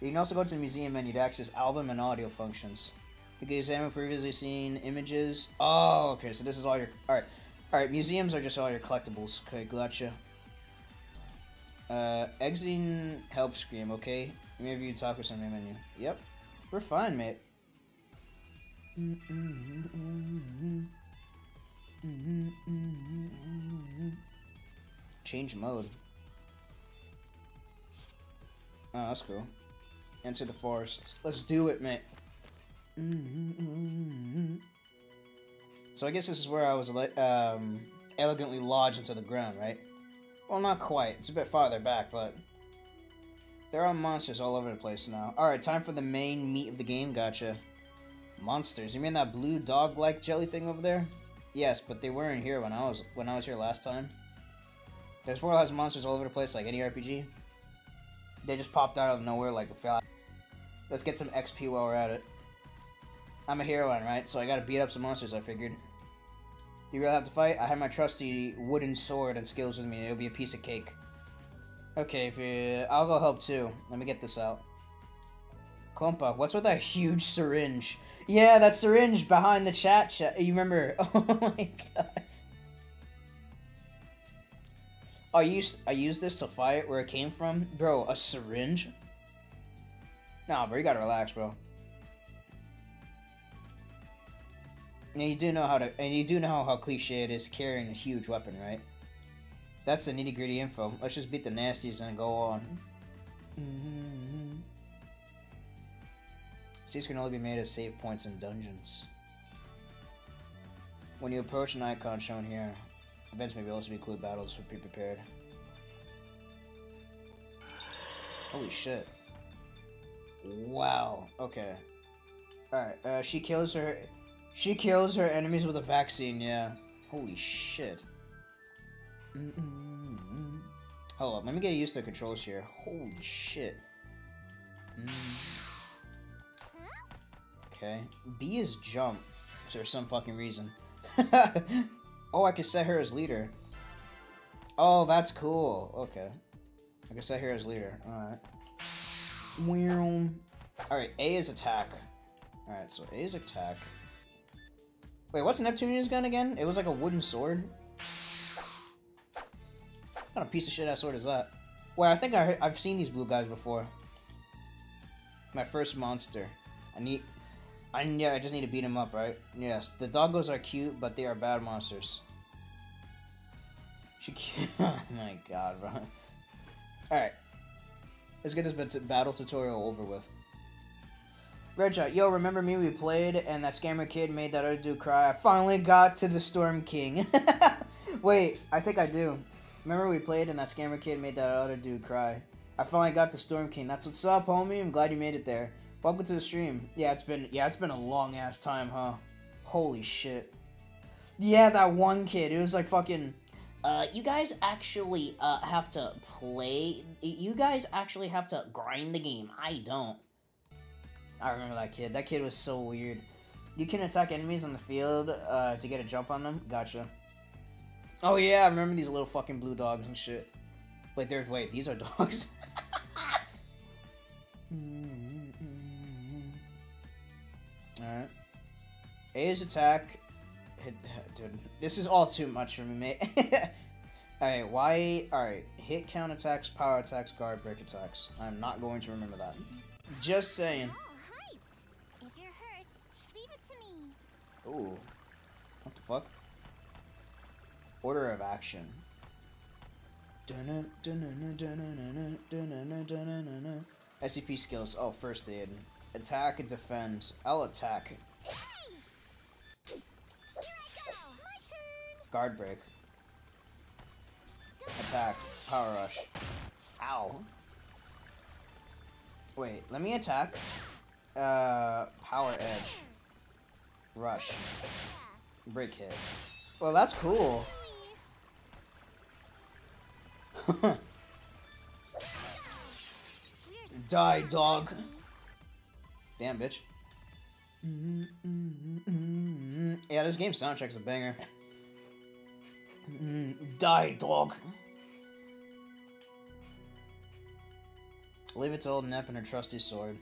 Speaker 1: You can also go to the museum menu to access album and audio functions. You can examine previously seen images. Oh, okay, so this is all your... Alright, alright, museums are just all your collectibles. Okay, gotcha. Uh, exiting help scream, okay? Maybe you talk with somebody menu. Yep, we're fine, mate. Change mode. Oh, that's cool. Enter the forest. Let's do it, mate. So I guess this is where I was um, elegantly lodged into the ground, right? Well, not quite. It's a bit farther back, but there are monsters all over the place now. All right, time for the main meat of the game. Gotcha. Monsters. You mean that blue dog-like jelly thing over there? Yes, but they weren't here when I was when I was here last time. This world has monsters all over the place, like any RPG. They just popped out of nowhere like a fly. Let's get some XP while we're at it. I'm a heroine, right? So I gotta beat up some monsters, I figured. You really have to fight? I have my trusty wooden sword and skills with me. It'll be a piece of cake. Okay, if you... I'll go help too. Let me get this out. Compa, what's with that huge syringe? Yeah, that syringe behind the chat chat. You remember? <laughs> Oh my god. I used I used this to fight where it came from, bro. A syringe? Nah, bro, you gotta relax, bro. And you do know how to, and you do know how cliche it is carrying a huge weapon, right? That's the nitty gritty info. Let's just beat the nasties and go on. These can only be made as save points in dungeons. When you approach an icon shown here, events may also include battles, for be prepared. Holy shit. Wow. Okay. Alright, uh, she kills her... She kills her enemies with a vaccine, yeah. Holy shit. Hold up, let me get used to the controls here. Holy shit. Okay. B is jump for some fucking reason. <laughs> oh, I can set her as leader. Oh, that's cool. Okay. I can set her as leader. Alright. Alright, A is attack. Alright, so A is attack. Wait, what's Neptunian's gun again? It was like a wooden sword? What kind of piece of shit ass sword is that? Wait, I think I, I've seen these blue guys before. My first monster. I need... I, yeah, I just need to beat him up, right? Yes, the doggos are cute, but they are bad monsters. She <laughs> oh my god, bro. Alright. Let's get this battle tutorial over with. Redshot, yo, remember me? We played, and that scammer kid made that other dude cry. I finally got to the Storm King. <laughs> Wait, I think I do. Remember we played, and that scammer kid made that other dude cry. I finally got the Storm King. That's what's up, homie. I'm glad you made it there. Welcome to the stream. Yeah, it's been yeah, it's been a long ass time, huh? Holy shit. Yeah, that one kid. It was like fucking. Uh, you guys actually uh have to play. You guys actually have to grind the game. I don't. I remember that kid. That kid was so weird. You can attack enemies on the field uh, to get a jump on them. Gotcha. Oh yeah, I remember these little fucking blue dogs and shit. Wait, there's wait, these are <laughs> dogs. <laughs> Alright. A is attack. Dude, this is all too much for me, mate. <laughs> Alright, why? Alright, hit count attacks, power attacks, guard break attacks. I'm not going to remember that. Just saying.
Speaker 6: Oh, hyped. If you're hurt, leave it to me.
Speaker 1: Ooh. What the fuck? Order of action. SCP skills. Oh, first aid. Attack and defend. I'll attack.
Speaker 6: Here I go. My turn.
Speaker 1: Guard break. Attack. Power rush. Ow. Wait, let me attack. Uh, power edge. Rush. Break hit. Well, that's cool. <laughs> Die, dog. Damn, bitch. Yeah, this game soundtrack's a banger. Die, dog. Leave it to old Nep and her trusty sword.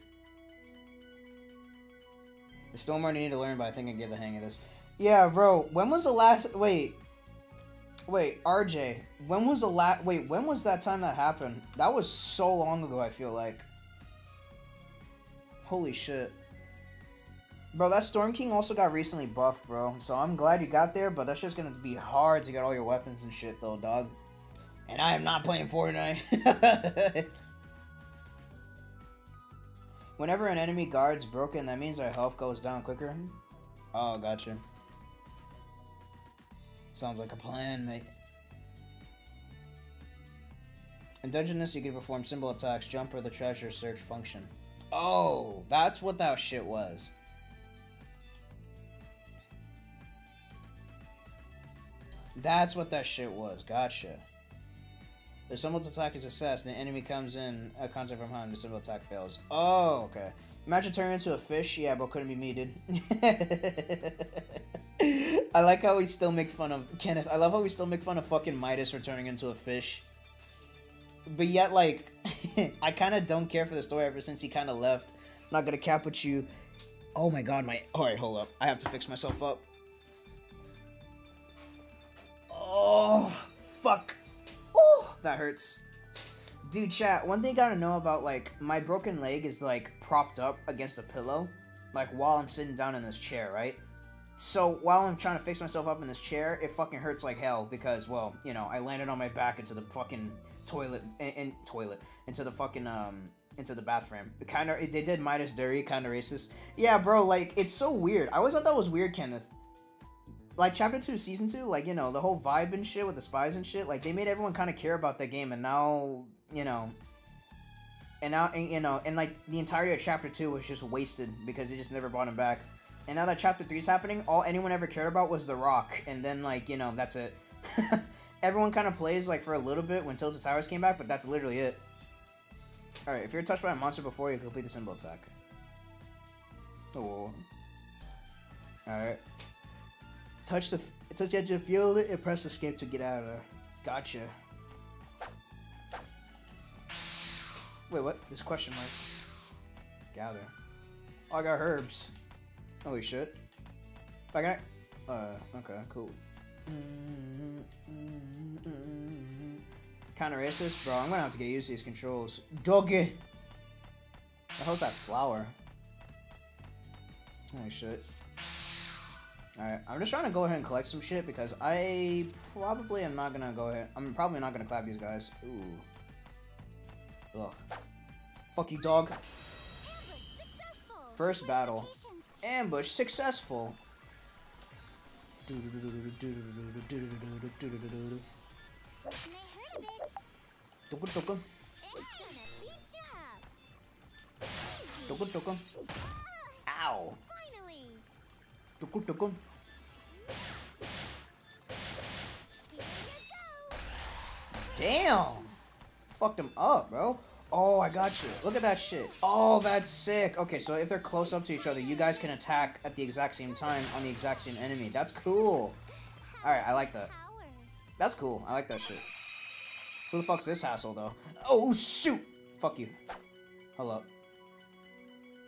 Speaker 1: There's still more I need to learn, but I think I get the hang of this. Yeah, bro. When was the last? Wait, wait, RJ. When was the last? Wait, when was that time that happened? That was so long ago. I feel like. Holy shit. Bro, that Storm King also got recently buffed, bro. So I'm glad you got there, but that's just gonna be hard to get all your weapons and shit, though, dog. And I am not playing Fortnite. <laughs> Whenever an enemy guard's broken, that means our health goes down quicker. Oh, gotcha. Sounds like a plan, mate. In dungeons, you can perform symbol attacks, jump, or the treasure search function. Oh, that's what that shit was. That's what that shit was. Gotcha. If someone's attack is assessed, and the enemy comes in a contact from behind, the symbol attack fails. Oh, okay. Imagine turning into a fish. Yeah, but couldn't be me, dude. <laughs> I like how we still make fun of Kenneth. I love how we still make fun of fucking Midas for turning into a fish. But yet, like, <laughs> I kind of don't care for the story ever since he kind of left. I'm not gonna cap with you. Oh my god, my. Alright, hold up. I have to fix myself up. Oh, fuck. That hurts. Dude, chat, one thing you gotta know about, like, my broken leg is, like, propped up against a pillow. Like, while I'm sitting down in this chair, right? So, while I'm trying to fix myself up in this chair, it fucking hurts like hell because, well, you know, I landed on my back into the fucking toilet, in toilet, into the fucking, um, into the bathroom. Kind of, they did Midas dirty, kind of racist. Yeah, bro, like, it's so weird. I always thought that was weird, Kenneth like chapter two, season two, like you know the whole vibe and shit with the spies and shit. Like they made everyone kind of care about that game, and now you know, and now and, you know, and like the entirety of chapter two was just wasted because they just never brought him back. And now that chapter three is happening, all anyone ever cared about was the Rock, and then like you know that's it. <laughs> everyone kind of plays like for a little bit when Tilted Towers came back, but that's literally it. All right, if you're touched by a monster before you complete the symbol attack. Oh. All right. Touch the touch the edge of field and press escape to get out of there. Gotcha. Wait, what? This question mark. Gather. Oh, I got herbs. Holy shit. I got. Uh, okay, cool. Kinda racist? Bro, I'm gonna have to get used to these controls. Doggy! The hell's that flower? Holy shit. Alright, I'm just trying to go ahead and collect some shit because I probably am not gonna go ahead. I'm probably not gonna clap these guys. Ooh. Ugh. Fuck you, dog. First battle. Ambush successful. Ow. Tukun tukun. Damn! Fucked him up, bro. Oh, I got you. Look at that shit. Oh, that's sick. Okay, so if they're close up to each other, you guys can attack at the exact same time on the exact same enemy. That's cool. Alright, I like that. That's cool. I like that shit. Who the fuck's this asshole, though? Oh, shoot! Fuck you. Up.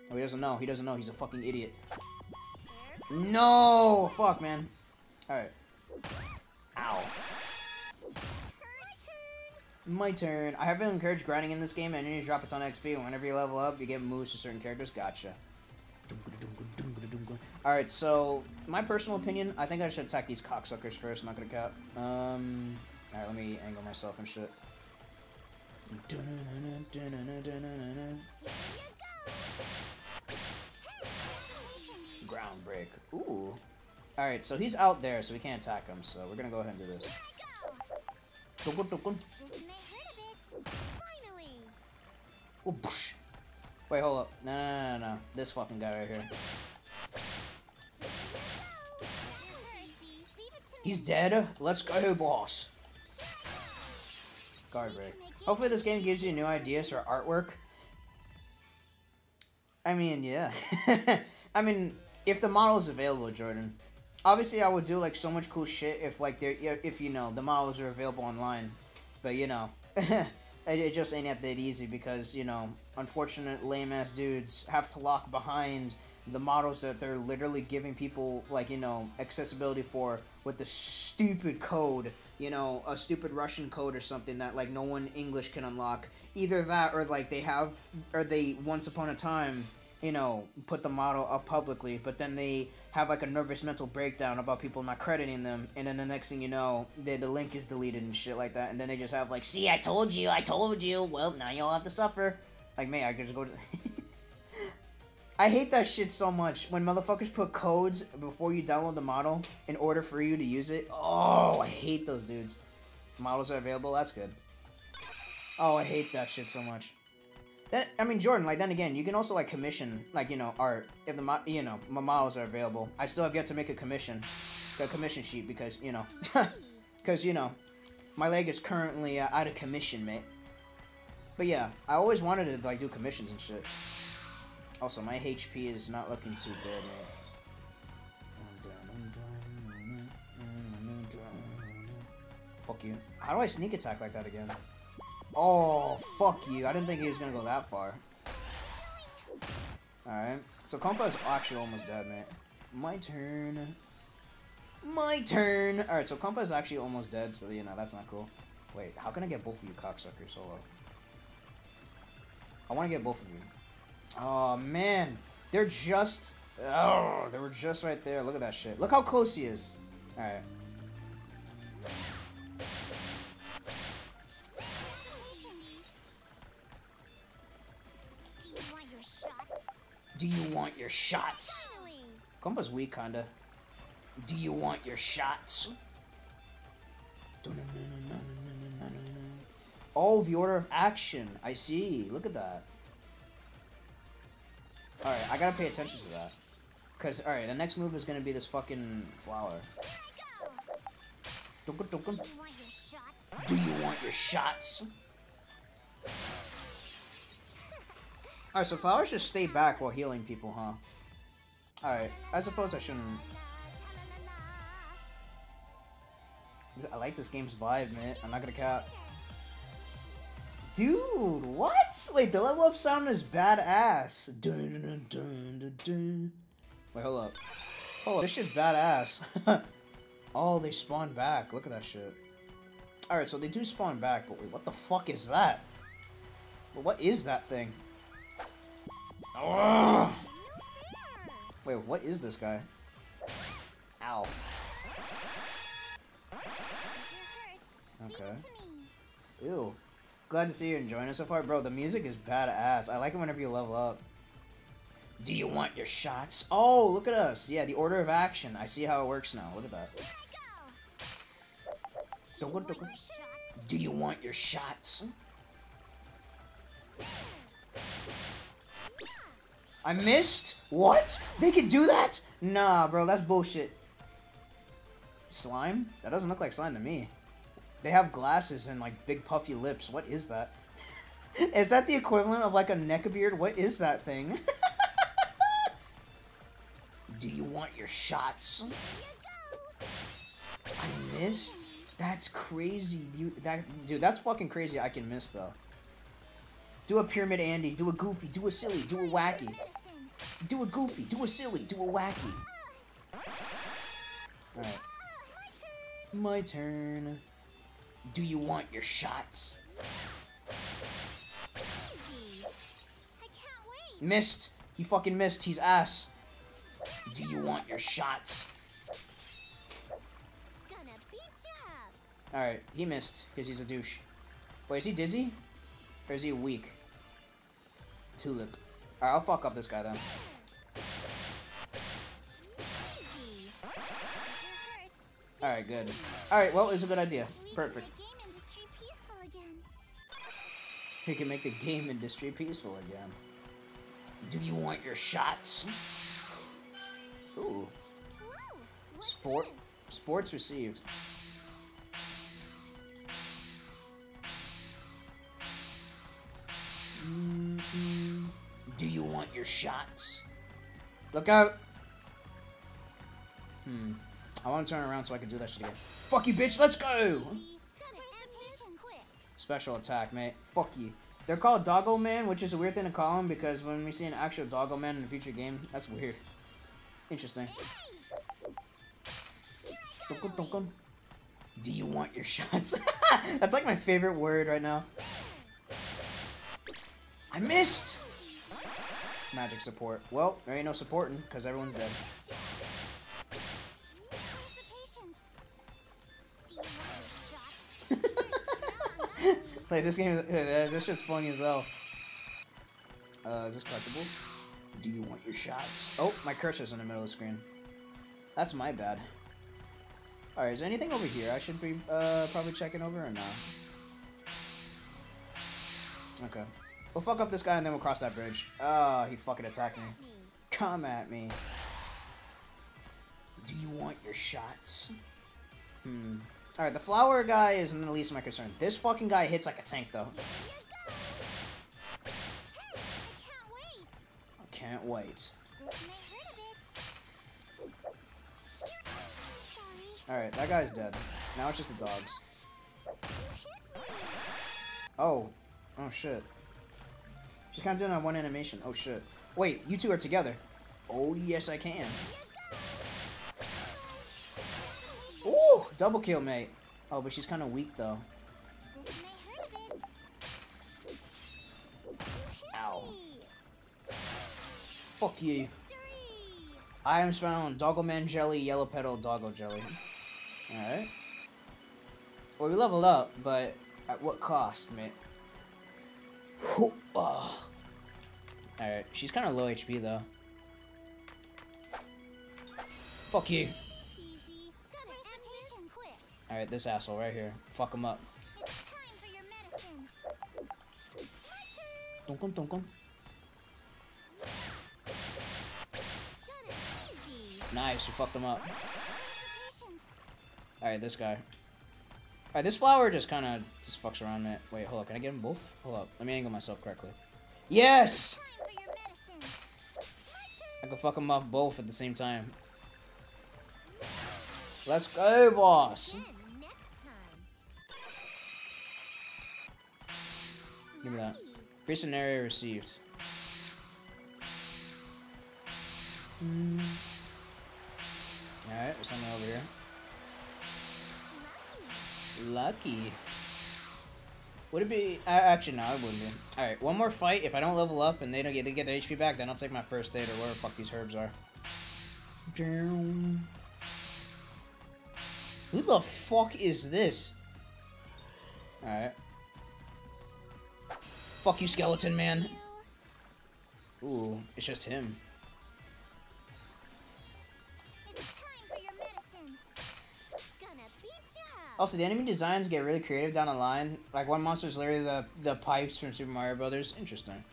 Speaker 1: Oh, he doesn't know. He doesn't know. He's a fucking idiot. No! Fuck, man. Alright. Ow. My turn. I have been encouraged grinding in this game, and you drop a ton of XP, whenever you level up, you get moves to certain characters. Gotcha. Alright, so, my personal opinion, I think I should attack these cocksuckers first, I'm not gonna cap. Um, alright, let me angle myself and shit. Ground break. Ooh. Alright, so he's out there, so we can't attack him, so we're gonna go ahead and do this. Oh, Wait, hold up. No, no, no, no, no. This fucking guy right here. He's dead. Let's go, boss. Guard break. Hopefully this game gives you new ideas for artwork. I mean, yeah. <laughs> I mean, if the model is available, Jordan. Obviously, I would do like so much cool shit if like there, if you know the models are available online. But you know, <laughs> it just ain't that easy because you know, unfortunate lame ass dudes have to lock behind the models that they're literally giving people like you know accessibility for with the stupid code you know a stupid russian code or something that like no one english can unlock either that or like they have or they once upon a time you know put the model up publicly but then they have like a nervous mental breakdown about people not crediting them and then the next thing you know they, the link is deleted and shit like that and then they just have like see i told you i told you well now you'll have to suffer like me i could just go to <laughs> I hate that shit so much. When motherfuckers put codes before you download the model in order for you to use it. Oh, I hate those dudes. Models are available, that's good. Oh, I hate that shit so much. That I mean, Jordan, like, then again, you can also, like, commission, like, you know, art. If the, you know, my models are available. I still have yet to make a commission. A commission sheet because, you know. <laughs> Because, you know, my leg is currently uh, out of commission, mate. But yeah, I always wanted to, like, do commissions and shit. Also, my HP is not looking too good, man. Fuck you. How do I sneak attack like that again? Oh, fuck you. I didn't think he was gonna go that far. Alright. So Compa is actually almost dead, mate. My turn. My turn! Alright, so Compa is actually almost dead, so you know, that's not cool. Wait, how can I get both of you cocksuckers solo? I want to get both of you. Oh, man. They're just... Oh, they were just right there. Look at that shit. Look how close he is. Alright. Do you want your shots? Compa's weak, kinda. Do you want your shots? Oh, the order of action. I see. Look at that. Alright, I gotta pay attention to that. Because, alright, the next move is gonna be this fucking flower. Do you want your shots? Alright, so flowers just stay back while healing people, huh? Alright, I suppose I shouldn't... I like this game's vibe, man. I'm not gonna cap. Dude, what? Wait, the level up sound is badass. Dun, dun, dun, dun, Wait, hold up. Hold up, this shit's badass. <laughs> oh, they spawn back. Look at that shit. Alright, so they do spawn back, but wait, what the fuck is that? What is that thing? Ugh. Wait, what is this guy? Ow. Okay. Ew. Glad to see you enjoying it so far. Bro, the music is badass. I like it whenever you level up. Do you want your shots? Oh, look at us. Yeah, the order of action. I see how it works now. Look at that. Do you want your shots? I missed? What? They can do that? Nah, bro, that's bullshit. Slime? That doesn't look like slime to me. They have glasses and like big puffy lips. What is that? <laughs> is that the equivalent of like a neck of beard? What is that thing? <laughs> Do you want your shots? I missed? That's crazy. You that dude, that's fucking crazy I can miss though. Do a pyramid Andy, do a goofy, do a silly, do a wacky. Do a goofy, do a silly, do a wacky. Alright. My turn. Do you want your shots? Missed. He fucking missed. He's ass. Do you want your shots? Alright, he missed, because he's a douche. Wait, is he dizzy? Or is he weak? Tulip. Alright, I'll fuck up this guy then. Alright, good. Alright, well, it's a good idea. Perfect. We can make the Gamindustri peaceful again. Do you want your shots? Ooh. Sport. Sports received. Do you want your shots? Look out! Hmm. I want to turn around so I can do that shit again. Fuck you, bitch! Let's go!
Speaker 6: Where's the patient? Quick.
Speaker 1: Special attack, mate. Fuck you. They're called Doggo Man, which is a weird thing to call them because when we see an actual Doggo Man in a future game, that's weird. Interesting. Do you want your shots? <laughs> that's like my favorite word right now. I missed! Magic support. Well, there ain't no supporting because everyone's dead. <laughs> Like this game, uh, this shit's funny as hell. Uh, is this collectible? Do you want your shots? Oh, my cursor's in the middle of the screen. That's my bad. Alright, is there anything over here I should be uh, probably checking over or not? Okay. We'll fuck up this guy and then we'll cross that bridge. Ah, he fucking attacked me. Come at me. Do you want your shots? Hmm. Alright, the flower guy isn't the least of my concern. This fucking guy hits like a tank, though.
Speaker 6: I can't wait.
Speaker 1: Alright, that guy's dead. Now it's just the dogs. Oh. Oh, shit. She's kind of doing a one animation. Oh, shit. Wait, you two are together. Oh, yes, I can. Ooh, double kill, mate. Oh, but she's kind of weak, though. Ow. Fuck you. I am found Doggo Man Jelly, Yellow Petal, Doggo Jelly. Alright. Well, we leveled up, but at what cost, mate? Alright, she's kind of low HP, though. Fuck you. Alright, this asshole right here. Fuck him up. Dunkum,
Speaker 6: easy.
Speaker 1: Nice, we fucked him up. Alright, this guy. Alright, this flower just kind of just fucks around, man. Wait, hold up. Can I get them both? Hold up. Let me angle myself correctly. Yes! I can fuck them up both at the same time. Let's go, boss!
Speaker 3: Again, next time.
Speaker 1: Give me that. Free scenario received. Hmm. Alright, there's something over here.
Speaker 6: Lucky.
Speaker 1: Lucky. Would it be? Uh, actually, no, it wouldn't be. All right, one more fight. If I don't level up and they don't get to get their HP back, then I'll take my first aid or whatever the fuck these herbs are. Down. Who the fuck is this? All right. Fuck you, skeleton man. Ooh, it's just him. Also, the enemy designs get really creative down the line. Like one monster is literally the the pipes from Super Mario Brothers. Interesting.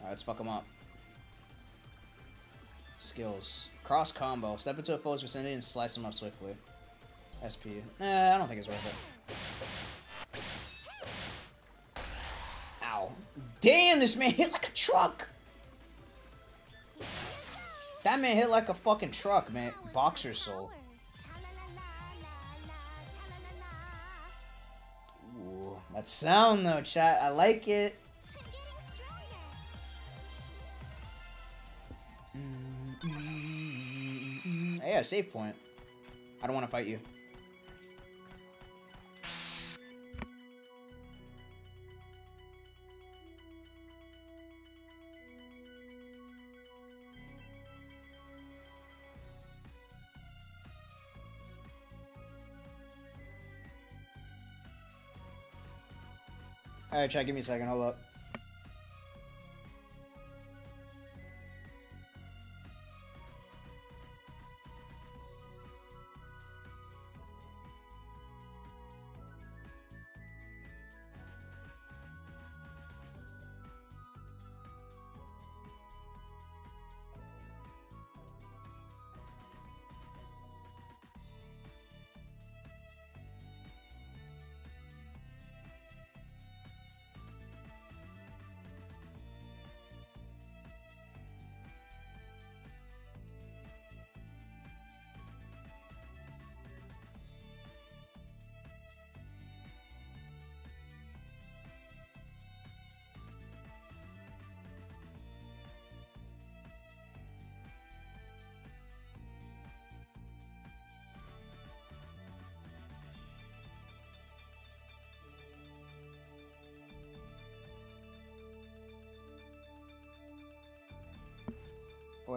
Speaker 1: Alright, let's fuck them up. Skills. Cross combo. Step into a foe's vicinity and slice them up swiftly. SP. Eh, I don't think it's worth it. Ow. Damn, this man hit like a truck! That man hit like a fucking truck, man. Boxer soul. That sound though, chat. I like it. Hey, yeah, save point. I don't want to fight you. Alright, chat, give me a second. Hold up.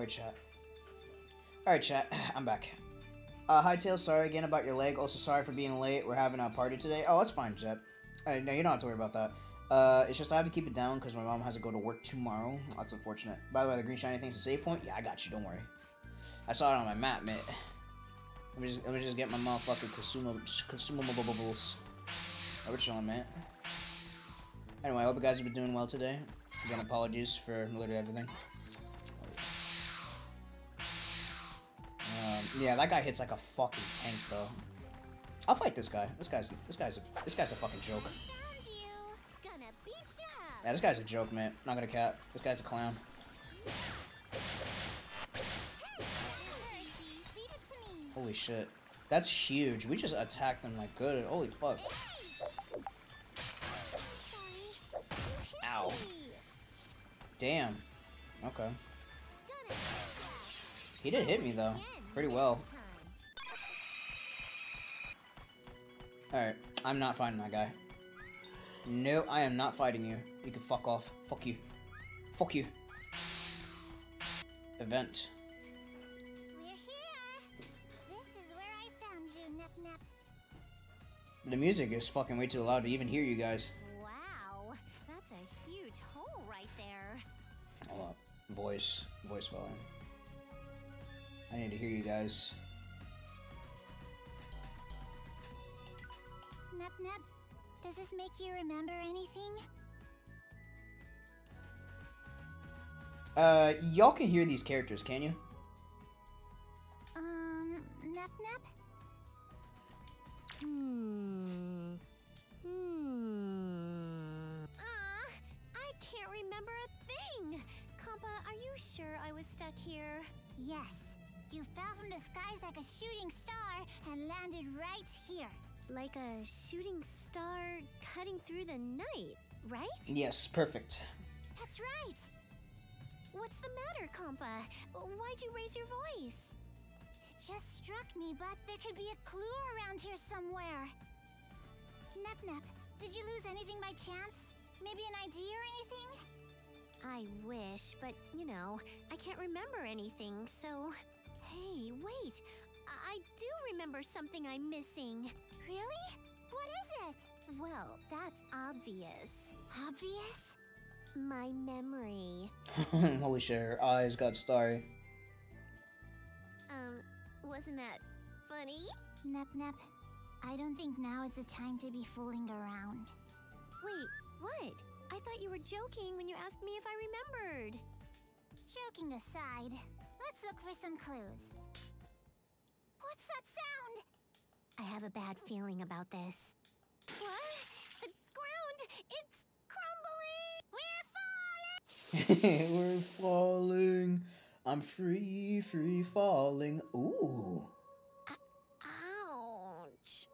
Speaker 1: Alright, chat. Alright, chat. <clears throat> I'm back. Uh, hi, Tail. Sorry again about your leg. Also, sorry for being late. We're having a party today. Oh, that's fine, Jet. Uh, no, you don't have to worry about that. Uh, it's just I have to keep it down because my mom has to go to work tomorrow. That's unfortunate. By the way, the green shiny thing's a save point. Yeah, I got you. Don't worry. I saw it on my map, mate. Let me just, let me just get my motherfucking. Oh, we're chilling, man. Anyway, I hope you guys have been doing well today. Again, apologies for literally everything. Yeah, that guy hits like a fucking tank, though. I'll fight this guy. This guy's this guy's a this guy's a fucking joke. Yeah, this guy's a joke, man. Not gonna cap. This guy's a clown. Holy shit. That's huge. We just attacked them like good. Holy fuck. Ow. Damn. Okay. He did hit me though. Pretty well. Alright. I'm not fighting that guy. No, I am not fighting you. You can fuck off. Fuck you. Fuck you. Event.
Speaker 6: We're here. This is where I found you, Nep Nep.
Speaker 1: The music is fucking way too loud to even hear you guys.
Speaker 3: Wow, that's a huge hole right there.
Speaker 1: Hold up. Voice. Voice volume. I need to hear you guys.
Speaker 6: Nep Nep, does this make you remember anything?
Speaker 1: Uh, y'all can hear these characters, can you?
Speaker 6: Um, Nep Nep?
Speaker 3: Hmm. Hmm. Ah, I can't remember a thing. Compa, are you sure I was stuck here?
Speaker 6: Yes. You fell from the skies like a shooting star and landed right here.
Speaker 3: Like a shooting star cutting through the night, right?
Speaker 1: Yes, perfect.
Speaker 3: That's right. What's the matter, Compa? Why'd you raise your voice?
Speaker 6: It just struck me, but there could be a clue around here somewhere. Nep Nep, did you lose anything by chance? Maybe an idea or anything?
Speaker 3: I wish, but you know, I can't remember anything, so. Hey, wait! I, I do remember something I'm missing.
Speaker 6: Really? What is it?
Speaker 3: Well, that's obvious.
Speaker 6: Obvious?
Speaker 3: My memory. <laughs>
Speaker 1: Holy shit, her eyes got starry.
Speaker 3: Um, wasn't that funny?
Speaker 6: Nep Nep, I don't think now is the time to be fooling around.
Speaker 3: Wait, what? I thought you were joking when you asked me if I remembered.
Speaker 6: Joking aside, let's look for some clues. What's that sound?
Speaker 3: I have a bad feeling about this. What? The ground! It's crumbling!
Speaker 6: We're falling! <laughs>
Speaker 1: We're falling. I'm free, free falling. Ooh.
Speaker 3: Ouch!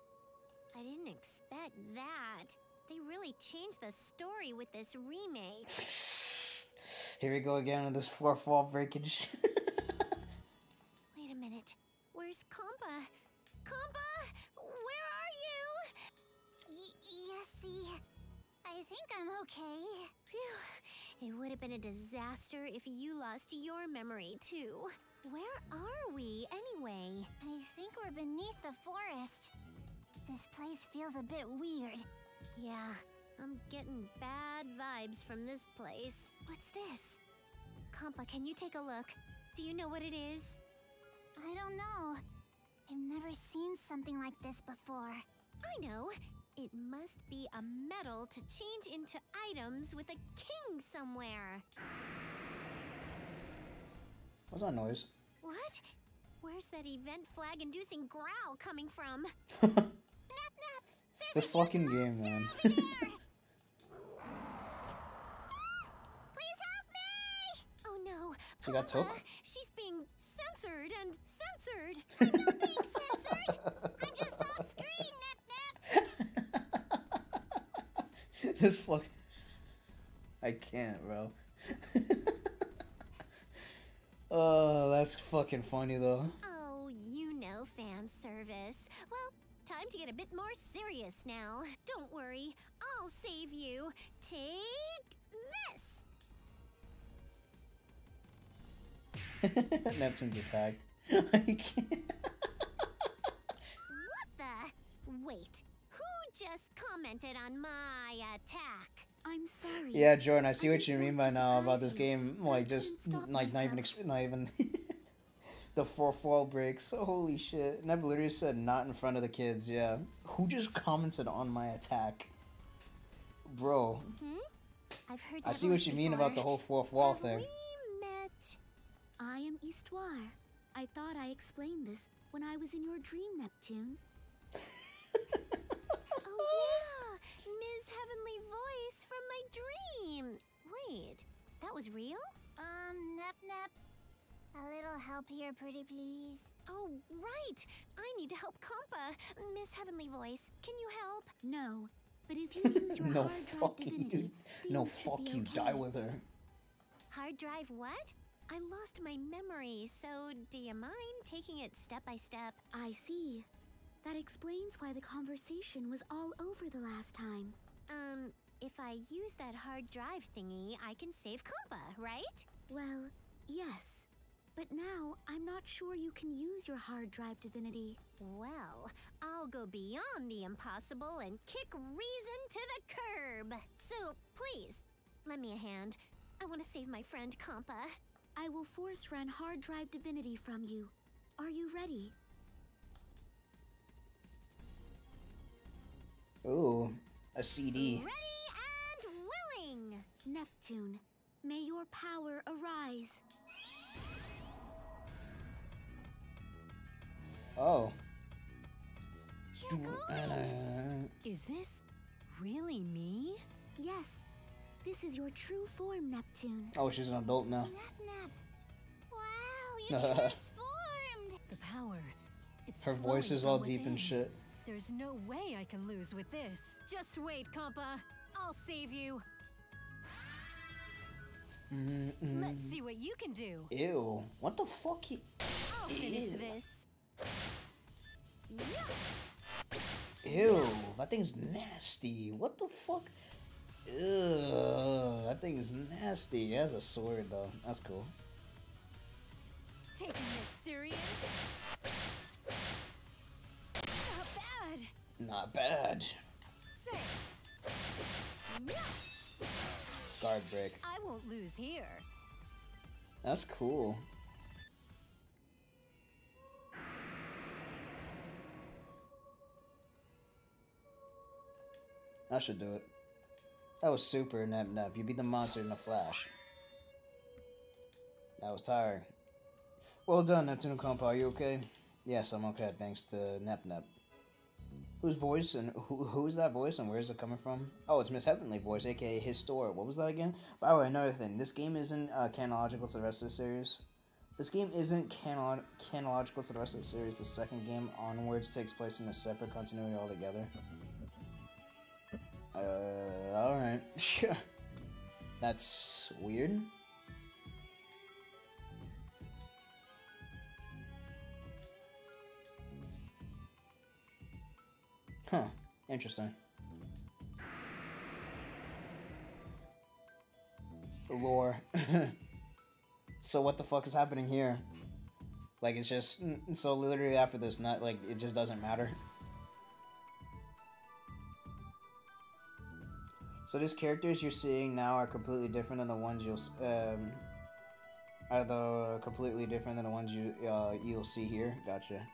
Speaker 3: I didn't expect that. They really changed the story with this remake. <laughs>
Speaker 1: Here we go again with this fourth fall breakage. <laughs>
Speaker 3: have been a disaster if you lost your memory, too. Where are we, anyway?
Speaker 6: I think we're beneath the forest. This place feels a bit weird.
Speaker 3: Yeah, I'm getting bad vibes from this place. What's this? Compa, can you take a look? Do you know what it is?
Speaker 6: I don't know. I've never seen something like this before.
Speaker 3: I know. It must be a medal to change into items with a king somewhere.
Speaker 1: What's that noise?
Speaker 3: What? Where's that event flag inducing growl coming from? <laughs>
Speaker 6: Nep Nep! There's
Speaker 1: This fucking game, man. <laughs>
Speaker 6: Ah, please help me!
Speaker 3: Oh no.
Speaker 1: She got took?
Speaker 3: She's being censored and censored. <laughs>
Speaker 6: Being censored? I'm just off screen, Nep Nep!
Speaker 1: This fuck. I can't, bro. <laughs> oh, that's fucking funny though.
Speaker 3: Oh, you know fan service. Well, time to get a bit more serious now. Don't worry, I'll save you. Take this. <laughs>
Speaker 1: Neptune's attack. Like- <laughs>
Speaker 3: What the? Wait, just commented on my attack?
Speaker 5: I'm sorry.
Speaker 1: yeah, Jordan, I see
Speaker 5: I
Speaker 1: what you mean by now about this
Speaker 5: you,
Speaker 1: game. Like, just
Speaker 5: couldn't
Speaker 1: like not even exp- not even <laughs> the fourth wall breaks. Holy shit! Nep literally said not in front of the kids. Yeah, who just commented on my attack, bro?
Speaker 3: Hmm? I've heard
Speaker 1: I see what
Speaker 3: voice
Speaker 1: you mean about the whole fourth wall
Speaker 3: Have
Speaker 1: thing.
Speaker 3: We met.
Speaker 5: I am Histoire. I thought I explained this when I was in your dream, Neptune. <laughs>
Speaker 3: Oh yeah, Ms. Heavenly Voice from my dream. Wait, that was real?
Speaker 6: Um, Nep Nep, A little help here, pretty please.
Speaker 3: Oh right, I need to help Compa. Miss Heavenly Voice, can you help?
Speaker 5: No, but if <laughs> you use your
Speaker 1: no,
Speaker 5: hard drive
Speaker 1: fuck
Speaker 5: divinity,
Speaker 1: you. No, fuck you.
Speaker 5: okay.
Speaker 1: Die with her.
Speaker 3: Hard drive what? I lost my memory, so do you mind taking it step by step?
Speaker 5: I see. That explains why the conversation was all over the last time.
Speaker 3: Um, if I use that hard drive thingy, I can save Compa, right?
Speaker 5: Well, yes. But now I'm not sure you can use your hard drive divinity.
Speaker 3: Well, I'll go beyond the impossible and kick reason to the curb. So, please, lend me a hand. I want to save my friend Compa.
Speaker 5: I will force run hard drive divinity from you. Are you ready?
Speaker 1: Ooh, a CD.
Speaker 3: Ready and willing!
Speaker 5: Neptune, may your power arise.
Speaker 1: Oh. Uh,
Speaker 4: Is this really me?
Speaker 5: Yes, this is your true form, Neptune.
Speaker 1: oh, she's an adult now.
Speaker 6: Nep Nep.
Speaker 3: Wow, <laughs> you transformed!
Speaker 4: The power. It's
Speaker 1: Her voice is all deep and shit.
Speaker 4: There's no way I can lose with this. Just wait, Compa. I'll save you.
Speaker 1: Mm-mm.
Speaker 4: Let's see what you can do.
Speaker 1: Ew. What the fuck?
Speaker 4: I'll finish
Speaker 1: Ew.
Speaker 4: this.
Speaker 1: Ew. That thing's nasty. What the fuck? Ugh. That thing is nasty. It has a sword though. That's cool.
Speaker 4: Taking this serious? Not bad.
Speaker 1: Not bad.
Speaker 4: Say,
Speaker 1: Guard break.
Speaker 4: I won't lose here.
Speaker 1: That's cool. I should do it. That was super nep nep. You beat the monster in a flash. That was tiring. Well done, Neptune Compa. Are you okay? Yes, I'm okay. Thanks to Nep Nep. Whose voice and who who's that voice and where is it coming from? Oh, it's Miss Heavenly voice, aka Histoire. What was that again? By the way, another thing. This game isn't uh, canological to the rest of the series. This game isn't canon canological to the rest of the series. The second game onwards takes place in a separate continuity altogether. Uh, alright. <laughs> That's weird. Huh. Interesting. The Lore. <laughs> so what the fuck is happening here? Like it's just so literally after this, not like it just doesn't matter. So these characters you're seeing now are completely different than the ones you'll... Um, are the completely different than the ones you uh you'll see here. Gotcha.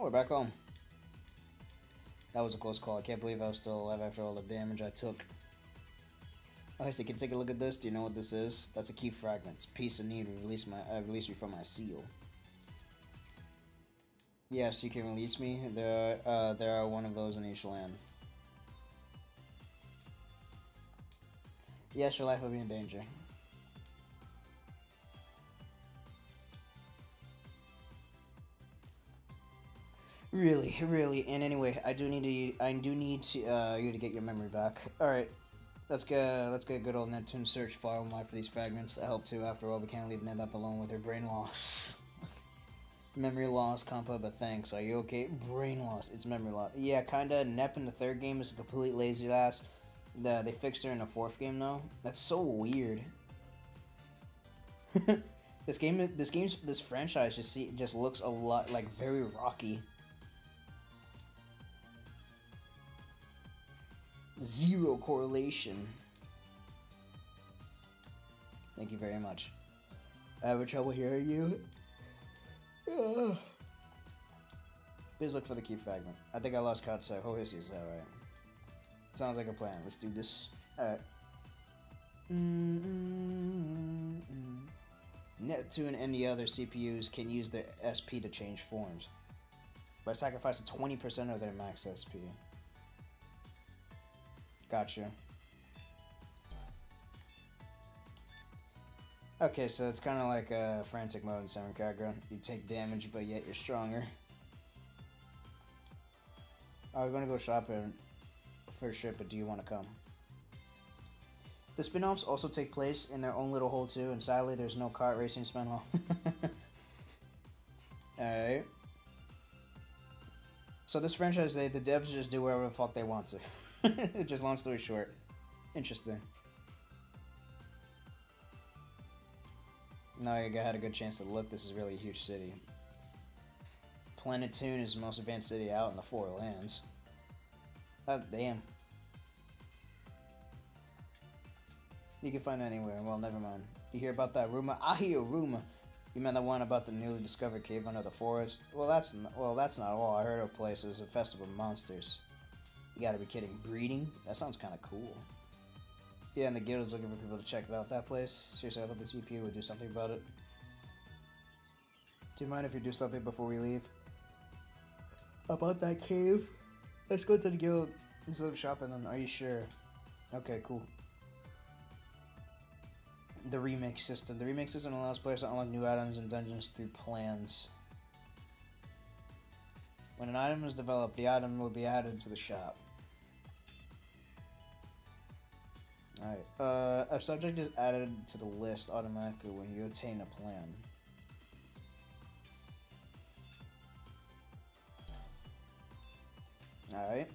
Speaker 1: Oh, we're back home. That was a close call. I can't believe I was still alive after all the damage I took. Alright, so you can take a look at this. Do you know what this is? That's a key fragment. It's piece of need to release my uh, release me from my seal. Yes, you can release me. There, uh, there are one of those in each land. Yes, your life will be in danger. Really, really, and anyway, I do need to, I do need to, uh, you to get your memory back. All right, let's go. Let's get a good old Neptune search far and for these fragments. I help too. After all, we can't leave Neb up alone with her brain loss. <laughs> memory loss, compa, but thanks. Are you okay? Brain loss. It's memory loss. Yeah, kinda. Nep in the third game is a complete lazy ass. The, they fixed her in the fourth game though. That's so weird. <laughs> this game, this game's, this franchise just see, just looks a lot like very rocky. Zero correlation. Thank you very much. I have a trouble hearing you. Please look for the key fragment. I think I lost contact. Oh, is that right? Sounds like a plan. Let's do this. Alright. Mm-hmm. Neptune and the other CPUs can use their SP to change forms by sacrificing 20% of their max SP. Gotcha. Okay, so it's kind of like a frantic mode in Senran Kagura. You take damage, but yet you're stronger. I was gonna go shopping for sure, but do you want to come? The spin-offs also take place in their own little hole too, and sadly there's no kart racing spin-off. <laughs> Alright. So this franchise, they the devs just do whatever the fuck they want to. <laughs> just long story short. Interesting. Now I had a good chance to look. This is really a huge city. Planeptune is the most advanced city out in the Four Lands. Oh, damn. You can find anywhere. Well, never mind. You hear about that rumor? I hear a rumor. You meant the one about the newly discovered cave under the forest? Well, that's well, that's not all. I heard of places a festival of monsters. You gotta be kidding. Breeding? That sounds kind of cool. Yeah, and the guild is looking for people to check out that place. Seriously, I thought the CPU would do something about it. Do you mind if you do something before we leave? About that cave? Let's go to the guild instead of shopping then. Are you sure? Okay, cool. The remake system. The remake system allows players to unlock new items and dungeons through plans. When an item is developed, the item will be added to the shop. Alright, uh, a subject is added to the list automatically when you obtain a plan. Alright.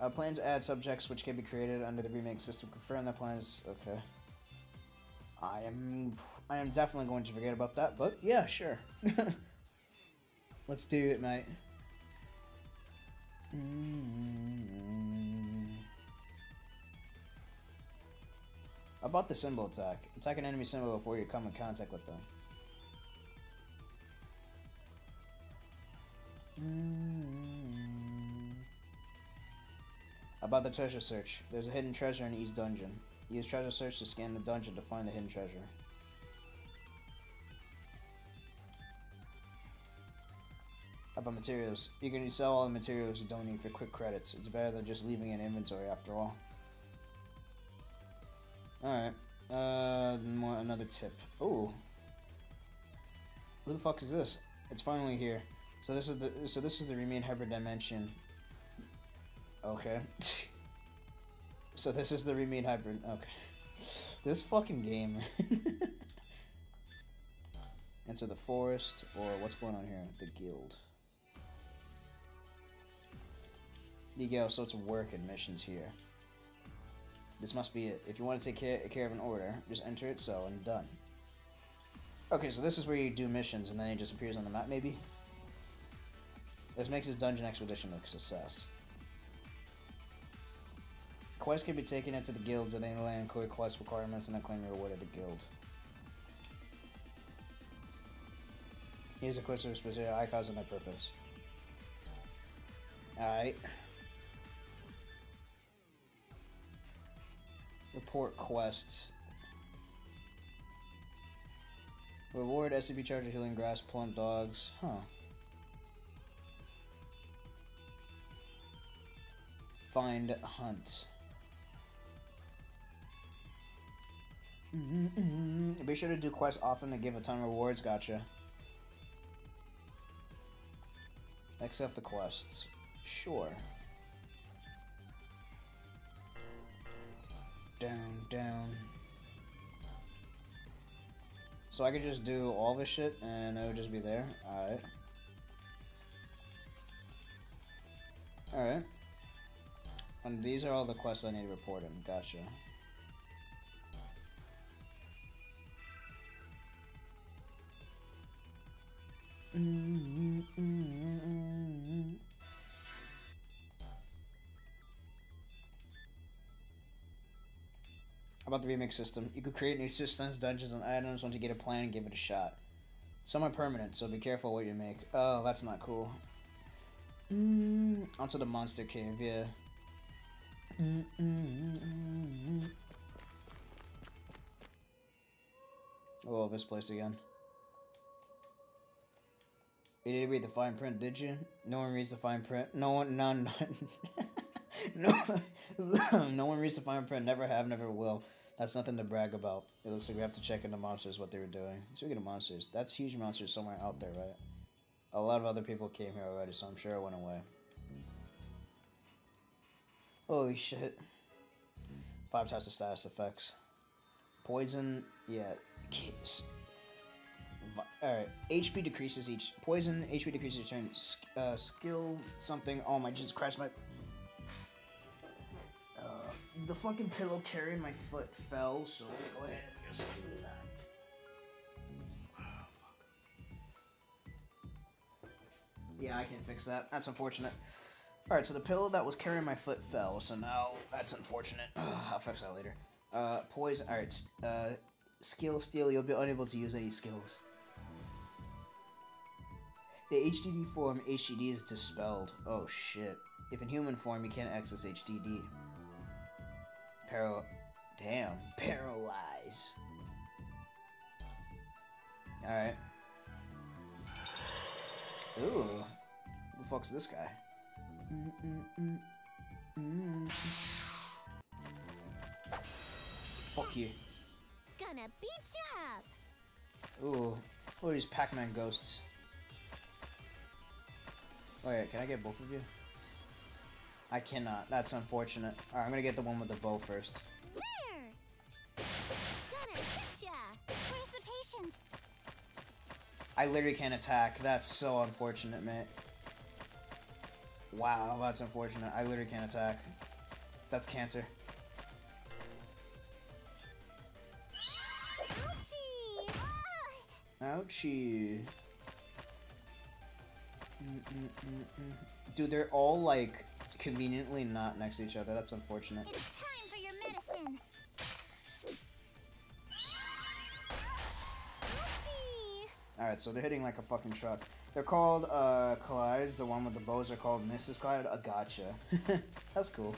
Speaker 1: Uh, plans add subjects which can be created under the remake system. Confirm that plans. Okay. I am. I am definitely going to forget about that, but yeah, sure. <laughs> Let's do it, mate. Mm -hmm. About the symbol attack. Attack an enemy symbol before you come in contact with them. About the treasure search. There's a hidden treasure in each dungeon. Use treasure search to scan the dungeon to find the hidden treasure. About materials. You can sell all the materials you don't need for quick credits. It's better than just leaving an inventory after all. Alright. Uh, another tip. Oh. Who the fuck is this? It's finally here. So this is the so this is the remain hybrid dimension. Okay. <laughs> so this is the remain hybrid. Okay. This fucking game. <laughs> Enter the forest, or what's going on here? The guild. You go, so it's work and missions here. This must be it. If you want to take care, care of an order, just enter it so and done. Okay, so this is where you do missions and then it just appears on the map, maybe? This makes this dungeon expedition look a success. Quests can be taken into the guilds and then land clear quest requirements and then claim your reward at the guild. Here's a quest for specific icons and their purpose. Alright. Report quests. Reward SCP charger healing grass Plump dogs. Huh. Find hunt. Mm. Be sure to do quests often to give a ton of rewards. Gotcha. Accept the quests. Sure. Down, down. So I could just do all this shit and it would just be there. Alright. Alright. And these are all the quests I need to report in. Gotcha. Mm-hmm, mm-hmm, mm-hmm. About the remake system, you could create new systems, dungeons, and items once you get a plan and give it a shot. Some are permanent, so be careful what you make. Oh, that's not cool. Mm, onto the monster cave, yeah. Mm, mm, mm, oh, this place again. You didn't read the fine print, did you? No one reads the fine print. No one, none. <laughs> <laughs> no, <laughs> no one reads the fine print. Never have, never will. That's nothing to brag about. It looks like we have to check into monsters what they were doing. Speaking of monsters, that's huge monsters somewhere out there, right? A lot of other people came here already, so I'm sure it went away. Holy shit. Five types of status effects. Poison, yeah. Alright, HP decreases each. Poison, HP decreases each turn. Uh, skill, something. Oh my Jesus Christ, my the fucking pillow carrying my foot fell, so go ahead and just do that. Oh, yeah, I can't fix that. That's unfortunate. Alright, so the pillow that was carrying my foot fell, so now that's unfortunate. <sighs> I'll fix that later. Uh, poison. Alright, uh, skill steal, you'll be unable to use any skills. The HDD form, HDD is dispelled. Oh shit. If in human form, you can't access HDD. Paral... Damn. Paralyze. Alright. Ooh. Who the fuck's this guy? Mm -mm -mm Fuck you.
Speaker 3: Gonna beat you up.
Speaker 1: Ooh. What are these Pac-Man ghosts? Wait, can I get both of you? I cannot. That's unfortunate. Alright, I'm gonna get the one with the bow first.
Speaker 3: There! Gonna hit ya! Where's the patient?
Speaker 1: I literally can't attack. That's so unfortunate, mate. Wow, that's unfortunate. I literally can't attack. That's cancer.
Speaker 3: Ouchie! Ah!
Speaker 1: Ouchie. Mm -mm -mm Dude, they're all like conveniently not next to each other. That's unfortunate.
Speaker 6: It's time for your medicine.
Speaker 1: Alright, so they're hitting like a fucking truck. They're called, uh, Clydes. The one with the bows are called Mrs. Clyde. A gotcha. <laughs> That's cool.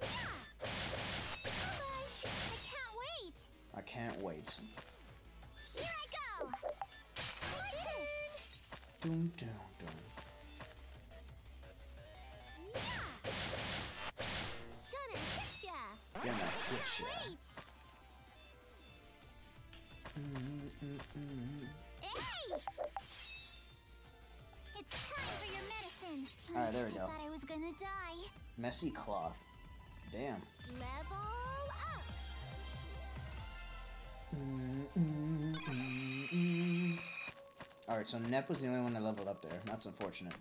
Speaker 3: Yeah. I can't wait.
Speaker 1: I can't wait.
Speaker 3: Here I go. I did it.
Speaker 1: Doom, doom, doom.
Speaker 3: Wait.
Speaker 1: Mm, mm, mm.
Speaker 3: Hey!
Speaker 6: It's time for your medicine.
Speaker 1: Alright, there we
Speaker 6: I
Speaker 1: go.
Speaker 6: thought I was gonna die.
Speaker 1: Messy cloth. Damn.
Speaker 3: Level up.
Speaker 1: Alright, so Nep was the only one that leveled up there. That's unfortunate.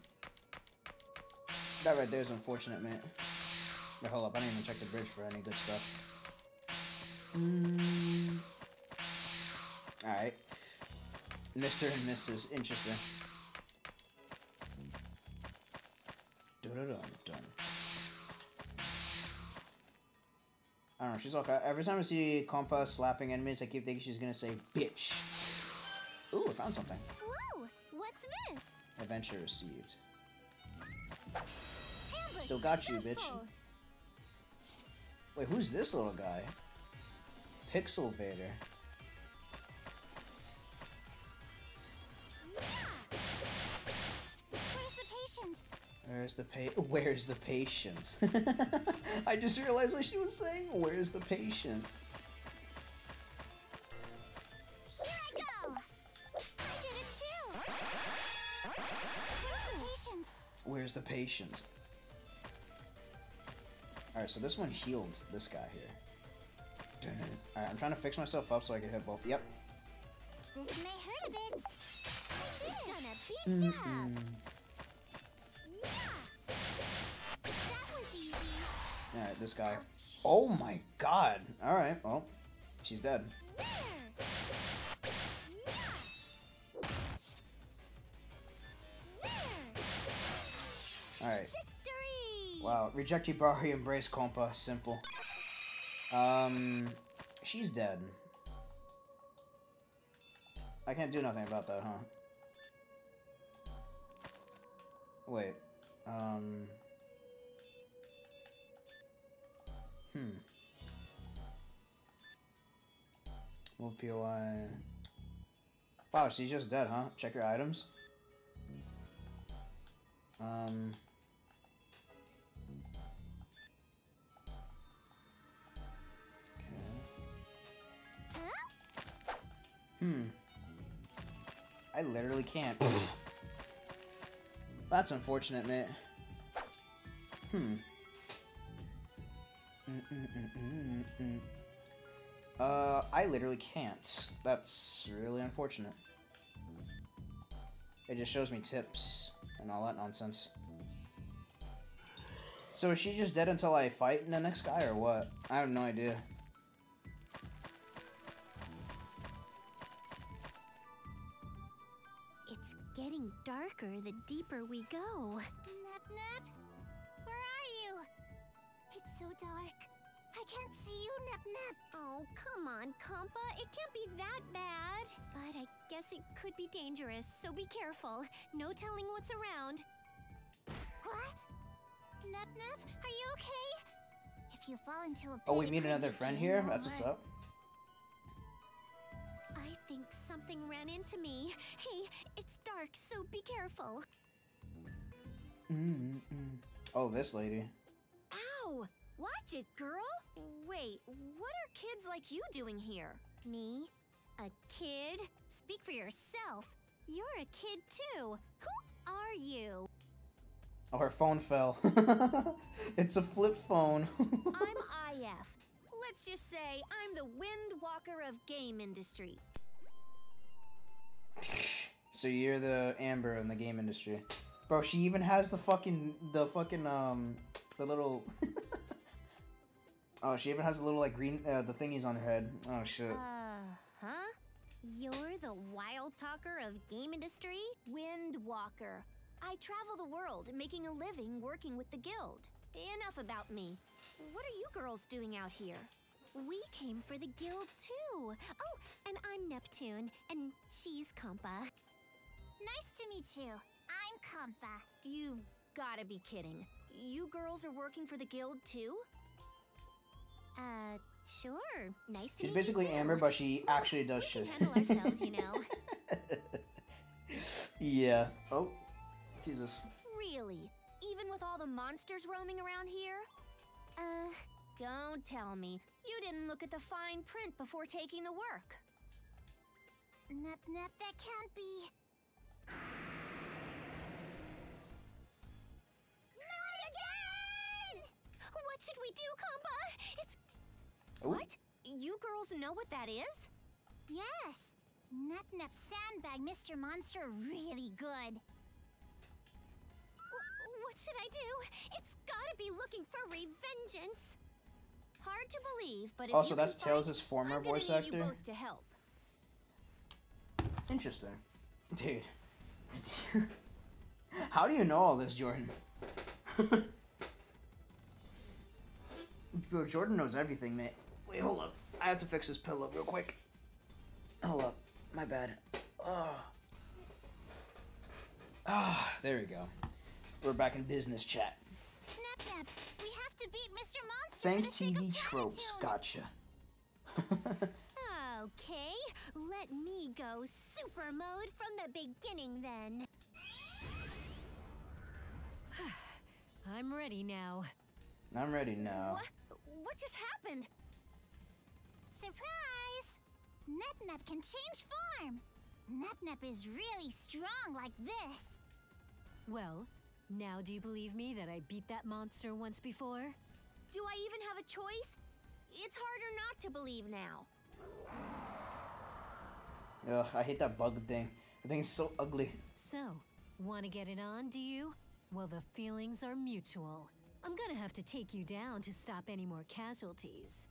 Speaker 1: That right there is unfortunate, man. Wait, hold up. I didn't even check the bridge for any good stuff. Mm. Alright. Mr. and Mrs. Interesting. I don't know, she's okay. Every time I see Compa slapping enemies, I keep thinking she's gonna say, bitch. Ooh, I found something.
Speaker 3: Whoa! What's this?
Speaker 1: Adventure received. Still got you, bitch. Wait, who's this little guy? Pixel Vader.
Speaker 6: Where's the patient?
Speaker 1: Where's the pa- Where's the patient? <laughs> I just realized what she was saying. Where's the patient?
Speaker 3: Here I go. I did it too.
Speaker 6: Where's the patient?
Speaker 1: Where's the patient? Alright, so this one healed this guy here. Alright, I'm trying to fix myself up so I can hit both. Yep.
Speaker 6: This may hurt a bit.
Speaker 3: I did it. Gonna beat.
Speaker 1: Mm-mm.
Speaker 3: Yeah.
Speaker 1: Alright, this guy. Oh my god. Alright, well, she's dead. Alright. Wow. Reject Yubari, embrace Compa. Simple. Um, she's dead. I can't do nothing about that, huh? Wait. Um. Hmm. Move POI. Wow, she's just dead, huh? Check your items. Um. Hmm. I literally can't. <laughs> That's unfortunate, mate. Hmm. Uh, I literally can't. That's really unfortunate. It just shows me tips and all that nonsense. So is she just dead until I fight the next guy or what? I have no idea.
Speaker 3: The deeper we go.
Speaker 6: Nep Nep? Where are you? It's so dark. I can't see you, Nep Nep.
Speaker 3: Oh, come on, Compa. It can't be that bad. But I guess it could be dangerous, so be careful. No telling what's around.
Speaker 6: What? Nep Nep, are you okay? If you fall into a pit,
Speaker 1: Oh, we meet another friend here? That's what's up.
Speaker 3: Something ran into me. Hey, it's dark, so be careful.
Speaker 1: Mm-mm. Oh, this lady.
Speaker 3: Ow! Watch it, girl! Wait, what are kids like you doing here? Me? A kid? Speak for yourself. You're a kid too. Who are you?
Speaker 1: Oh, her phone fell. <laughs> it's a flip phone. <laughs>
Speaker 3: I'm IF. Let's just say I'm the wind walker of Gamindustri.
Speaker 1: So you're the Amber in the Gamindustri. Bro, she even has the fucking, the fucking, um, the little... <laughs> oh, she even has the little, like, green, uh, the thingies on her head. Oh, shit.
Speaker 3: Uh, huh? You're the wild talker of Gamindustri? Wind walker. I travel the world, making a living working with the guild. Enough about me. What are you girls doing out here? We came for the guild too. Oh, and I'm Neptune, and she's Compa.
Speaker 6: Nice to meet you. I'm Compa.
Speaker 3: You've gotta be kidding. You girls are working for the guild too? Uh, sure. Nice to
Speaker 1: She's
Speaker 3: meet
Speaker 1: basically
Speaker 3: you too.
Speaker 1: Amber, but she actually does
Speaker 3: we
Speaker 1: shit.
Speaker 3: handle ourselves, you know. <laughs>
Speaker 1: yeah. Oh, Jesus.
Speaker 3: Really? Even with all the monsters roaming around here? Uh, don't tell me. You didn't look at the fine print before taking the work.
Speaker 6: Nep Nep, that can't be.
Speaker 3: Not again! What should we do, Compa? It's.
Speaker 1: Ooh.
Speaker 3: What? You girls know what that is?
Speaker 6: Yes. Nep Nep sandbag Mr. Monster really good.
Speaker 3: Wh- what should I do? It's gotta be looking for revengeance. Hard to believe, but
Speaker 1: Also, that's Tails' former
Speaker 3: I'm
Speaker 1: voice actor.
Speaker 3: to help.
Speaker 1: Interesting. Dude. <laughs> How do you know all this, Jordan? <laughs> Jordan knows everything, mate. Wait, hold up. I have to fix this pillow real quick. Hold up. My bad. Ah. Ah, there we go. We're back in business chat.
Speaker 6: We have to beat Mr. Monster.
Speaker 1: Thank
Speaker 6: to take a
Speaker 1: TV tropes. Gotcha.
Speaker 3: Okay, let me go super mode from the beginning then. <sighs>
Speaker 7: I'm ready now.
Speaker 1: I'm ready now.
Speaker 3: What? What just happened?
Speaker 6: Surprise! Nep Nep can change form. Nep Nep is really strong like this.
Speaker 7: Well, now do you believe me that I beat that monster once before?
Speaker 3: Do I even have a choice? It's harder not to believe now.
Speaker 1: Ugh, I hate that bug thing. The thing's so ugly.
Speaker 7: So, want to get it on, do you? Well, the feelings are mutual. I'm gonna have to take you down to stop any more casualties.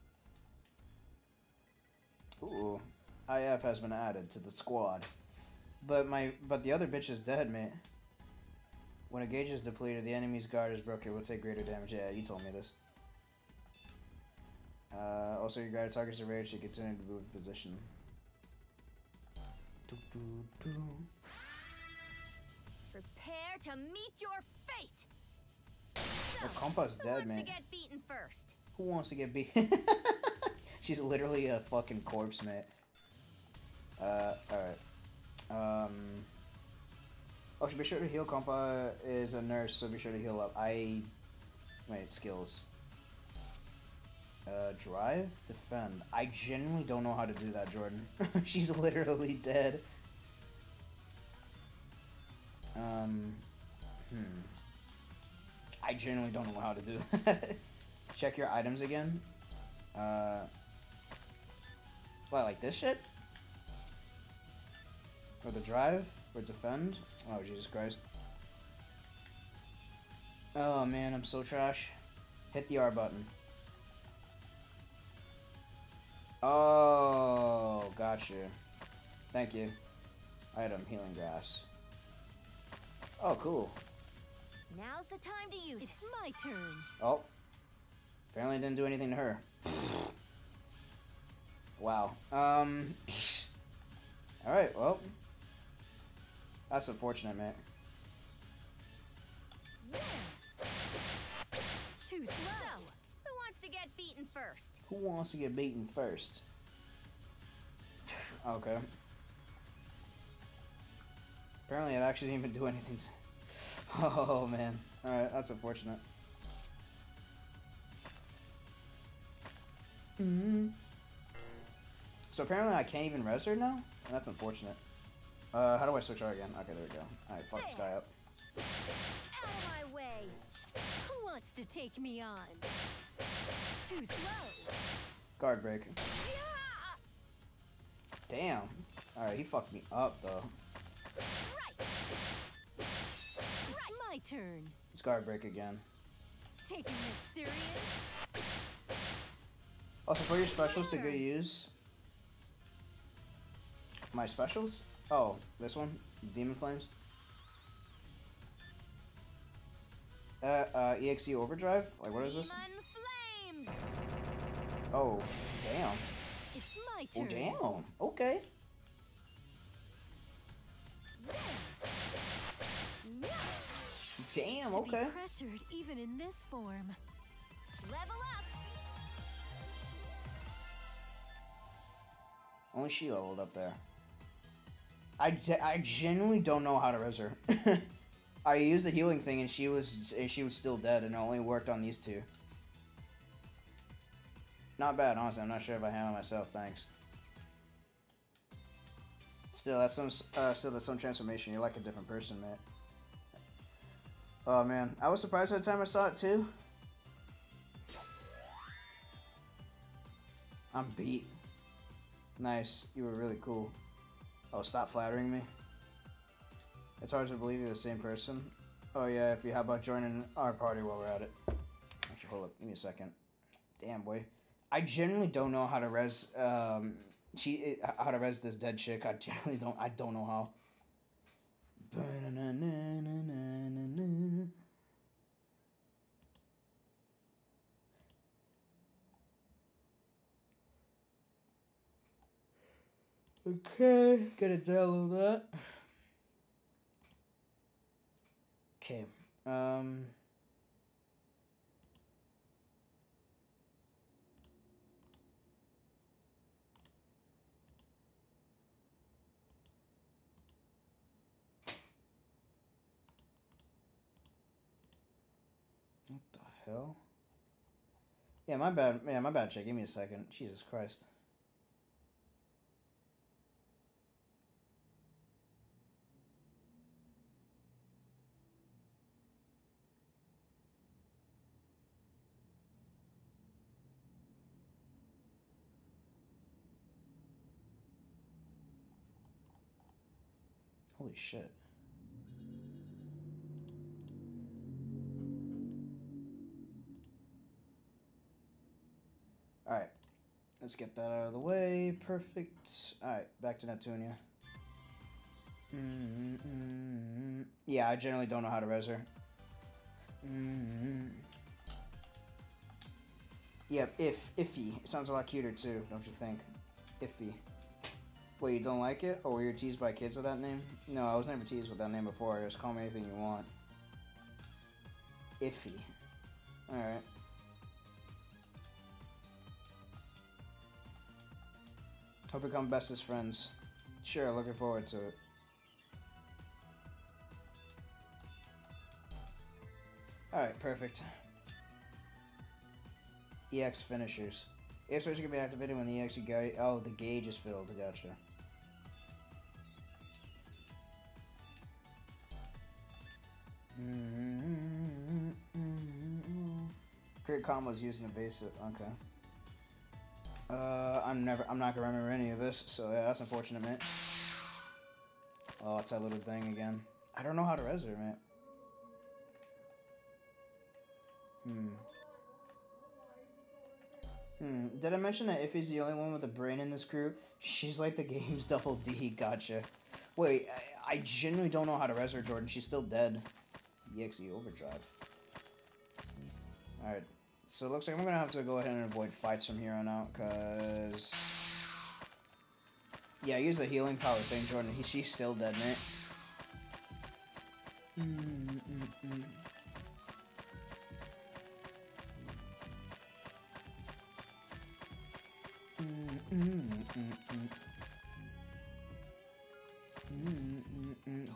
Speaker 1: Ooh, IF has been added to the squad. But my but the other bitch is dead, mate. When a gauge is depleted, the enemy's guard is broken. Will take greater damage. Yeah, you told me this. Uh, also, your guard targets are rage to continue to move position.
Speaker 3: Prepare to meet your fate.
Speaker 1: Compa's
Speaker 3: Who
Speaker 1: dead,
Speaker 3: wants
Speaker 1: man.
Speaker 3: to get beaten first?
Speaker 1: Who wants to get beat? <laughs> She's literally a fucking corpse, mate. Uh, alright. Um. Oh, should be sure to heal. Compa is a nurse, so be sure to heal up. I. Wait, skills. Uh, drive? Defend. I genuinely don't know how to do that, Jordan. <laughs> She's literally dead. Um. Hmm. I genuinely don't know how to do <laughs> that. Check your items again. Uh. What, like this shit? Or the drive? Or defend? Oh, Jesus Christ. Oh man, I'm so trash. Hit the R button. Oh, gotcha. Thank you. Item, healing grass. Oh, cool.
Speaker 3: Now's the time to use
Speaker 7: It's
Speaker 3: it.
Speaker 7: my turn.
Speaker 1: Oh. Apparently I didn't do anything to her. wow. Um. <laughs> Alright, well. That's unfortunate, mate.
Speaker 7: Too slow.
Speaker 3: So, who wants to get beaten first?
Speaker 1: Who wants to get beaten first? <sighs> Okay. Apparently it actually didn't even do anything to... <laughs> Oh, man. Alright, that's unfortunate. Mm-hmm. So apparently I can't even res her now? That's unfortunate. Uh, how do I switch her again? Okay, there we go. Alright, fuck this guy up.
Speaker 3: Out of my way.
Speaker 7: Who wants to take me on? Too slow.
Speaker 1: Guard break.
Speaker 3: Yeah!
Speaker 1: Damn. Alright, he fucked me up, though.
Speaker 3: Right.
Speaker 7: It's my turn.
Speaker 1: Let's guard break again.
Speaker 7: Taking this serious?
Speaker 1: Also, for your specials to go use. My specials? Oh, this one? Demon Flames? Uh, uh, EXE Overdrive? Like, what is this?
Speaker 3: Demon flames.
Speaker 1: Oh, damn.
Speaker 7: It's my turn.
Speaker 1: Oh, damn. Okay. Damn,
Speaker 7: To
Speaker 1: okay.
Speaker 7: be pressured even in this form.
Speaker 3: Level up.
Speaker 1: Only she leveled up there. I, I genuinely don't know how to res her. <laughs> I used the healing thing and she was she was still dead and it only worked on these two. Not bad, honestly. I'm not sure if I handle myself. Thanks. Still, that's some uh, still that's some transformation. You're like a different person, man. Oh man, I was surprised by the time I saw it too. I'm beat. Nice. You were really cool. Oh, stop flattering me. It's hard to believe you're the same person. Oh yeah, if you how about joining our party while we're at it? Actually, hold up. Give me a second. Damn boy, I genuinely don't know how to res. Um, she how to res this dead chick. I <laughs> genuinely don't. I don't know how. Okay, gotta download that. Okay, um. What the hell? Yeah, my bad. Yeah, my bad, Check. Give me a second. Jesus Christ. Holy shit. Alright. Let's get that out of the way. Perfect. Alright, back to Neptunia. Mm -hmm. Yeah, I generally don't know how to res her. Mm -hmm. Yeah, if, iffy. It sounds a lot cuter too, don't you think? Iffy. Wait, you don't like it? Or were you teased by kids with that name? No, I was never teased with that name before. Just call me anything you want. Iffy. Alright. Hope we become bestest friends. Sure, looking forward to it. Alright, perfect. EX finishers. EX finishers can be activated when the EX gauge. Oh, the gauge is filled. Gotcha. Crit combos using a basic. Okay. Uh, I'm never. I'm not gonna remember any of this. So yeah, that's unfortunate, man. Oh, it's that little thing again. I don't know how to res her, man. Hmm. Hmm. Did I mention that Iffy's the only one with a brain in this group? She's like the game's <laughs> double D. Gotcha. Wait, I, I genuinely don't know how to res her, Jordan. She's still dead. EXE overdrive. Alright. So it looks like I'm gonna have to go ahead and avoid fights from here on out, cause... Yeah, use the healing power thing, Jordan. He, she's still dead, mate.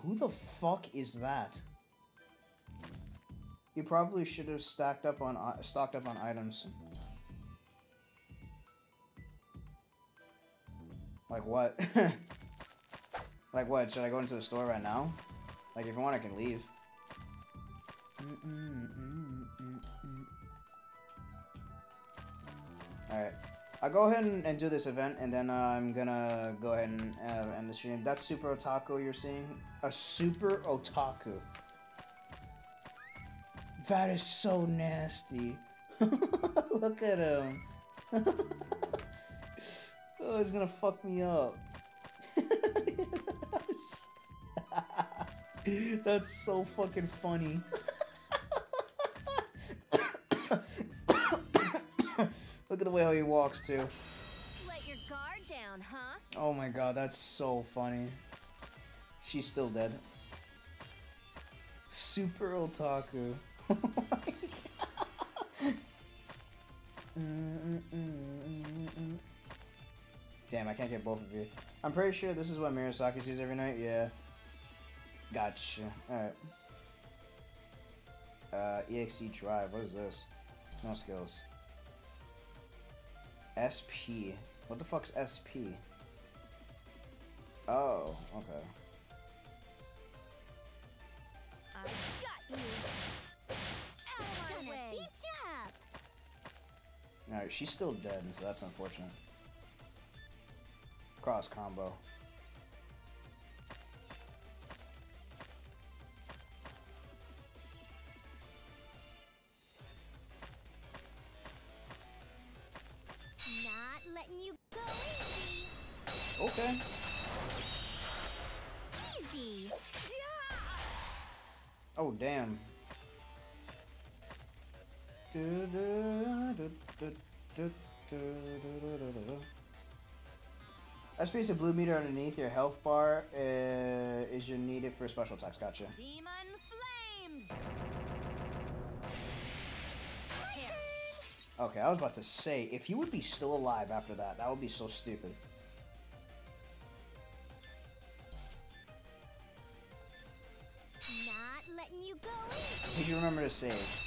Speaker 1: Who the fuck is that? You probably should have stacked up on uh, stocked up on items. Like what? <laughs> like what? Should I go into the store right now? Like if you want, I can leave. Alright. I'll go ahead and, and, do this event, and then uh, I'm gonna go ahead and uh, end the stream. That's Super Otaku you're seeing? A Super Otaku. That is so nasty. <laughs> Look at him. <laughs> oh, he's gonna fuck me up. <laughs> That's so fucking funny. <coughs> Look at the way how he walks too.
Speaker 6: Let your guard down, huh?
Speaker 1: Oh my god, that's so funny. She's still dead. Super otaku. <laughs> Damn, I can't get both of you. I'm pretty sure this is what Murasaki sees every night. Yeah. Gotcha. Alright. Uh, EXE Drive. What is this? No skills. SP. What the fuck's SP? Oh, okay.
Speaker 6: I got you.
Speaker 1: Alright, she's still dead, so that's unfortunate. Cross combo.
Speaker 6: Not letting you go easy.
Speaker 1: Okay.
Speaker 6: Easy.
Speaker 1: Oh, damn. SP is of blue meter underneath your health bar uh, is your needed for special attacks. Gotcha.
Speaker 6: Demon flames.
Speaker 1: Okay, I was about to say, if you would be still alive after that, that would be so stupid.
Speaker 6: Not letting you go.
Speaker 1: Did you remember to save?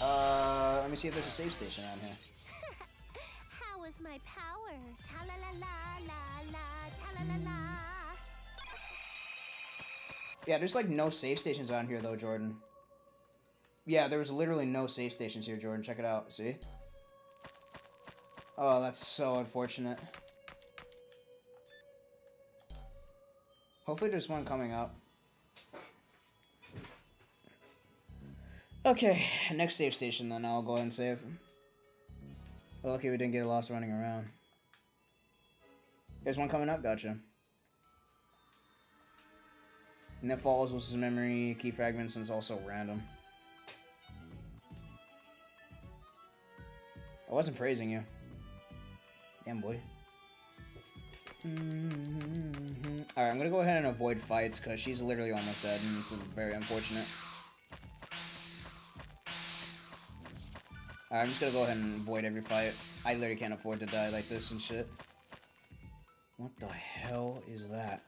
Speaker 1: Uh, let me see if there's a save station around here. <laughs>
Speaker 6: How is my power? Ta la la la la la ta la la la.
Speaker 1: Yeah, there's like no save stations around here though, Jordan. Yeah, there was literally no save stations here, Jordan. Check it out. See? Oh, that's so unfortunate. Hopefully there's one coming up. Okay, next save station then I'll go ahead and save. Well, lucky we didn't get lost running around. There's one coming up, gotcha. And that falls was his memory, key fragments, and it's also random. I wasn't praising you. Damn boy. Mm-hmm. Alright, I'm gonna go ahead and avoid fights because she's literally almost dead and it's very unfortunate. Alright, I'm just gonna go ahead and avoid every fight. I literally can't afford to die like this and shit. What the hell is that?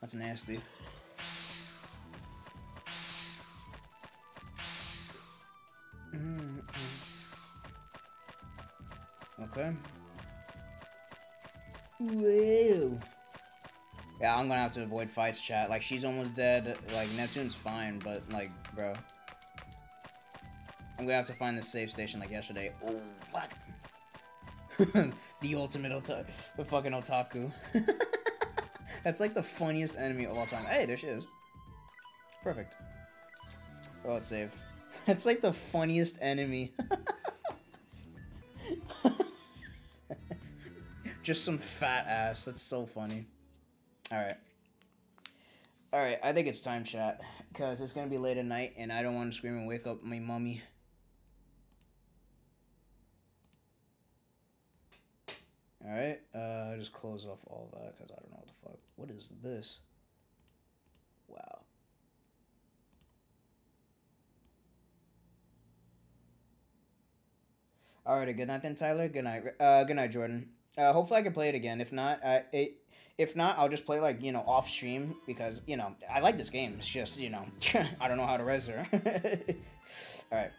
Speaker 1: That's nasty. Mm-hmm. Okay. Whoa. Yeah, I'm gonna have to avoid fights, chat. Like, she's almost dead. Like, Neptune's fine, but, like, bro. I'm gonna have to find the safe station like yesterday. Oh, fuck. <laughs> the ultimate otaku. The fucking otaku. <laughs> That's like the funniest enemy of all time. Hey, there she is. Perfect. Oh, it's safe. <laughs> That's like the funniest enemy. Just some fat ass. That's so funny. Alright. Alright, I think it's time, chat. Because it's going to be late at night, and I don't want to scream and wake up my mommy. Alright, uh, just close off all that, because I don't know what the fuck. What is this? Wow. Alrighty, good night then, Tyler. Good night. Uh, good night, Jordan. Uh, hopefully I can play it again. If not, uh, it, if not, I'll just play like you know off stream because you know I like this game. It's just you know <laughs> I don't know how to res her. <laughs> All right,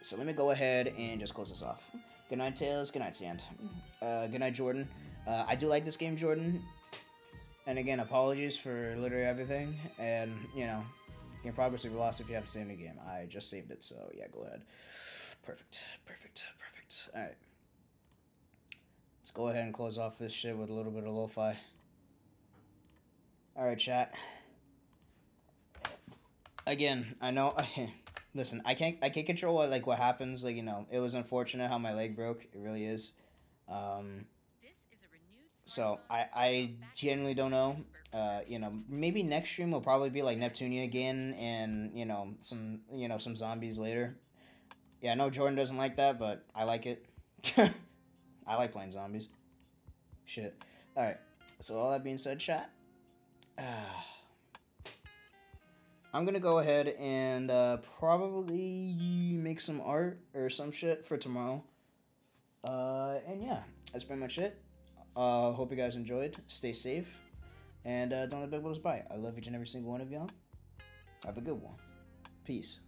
Speaker 1: so let me go ahead and just close this off. Good night, Tails. Good night, Sand. Uh, good night, Jordan. Uh, I do like this game, Jordan. And again, apologies for literally everything. And you know, your progress will be lost if you haven't saved the game. I just saved it, so yeah, go ahead. Perfect, perfect, perfect. All right. Let's go ahead and close off this shit with a little bit of lo-fi. Alright, chat. Again, I know... <laughs> listen, I can't I can't control what, like, what happens. Like, you know, it was unfortunate how my leg broke. It really is. Um, so, I, I genuinely don't know. Uh, you know, maybe next stream will probably be, like, Neptunia again and, you know, some, you know, some zombies later. Yeah, I know Jordan doesn't like that, but I like it. <laughs> I like playing zombies. Shit. Alright. So all that being said, chat. Uh, I'm gonna go ahead and uh, probably make some art or some shit for tomorrow. Uh, and yeah, that's pretty much it. Uh, hope you guys enjoyed. Stay safe. And uh, don't let big bulls bite. I love each and every single one of y'all. Have a good one. Peace.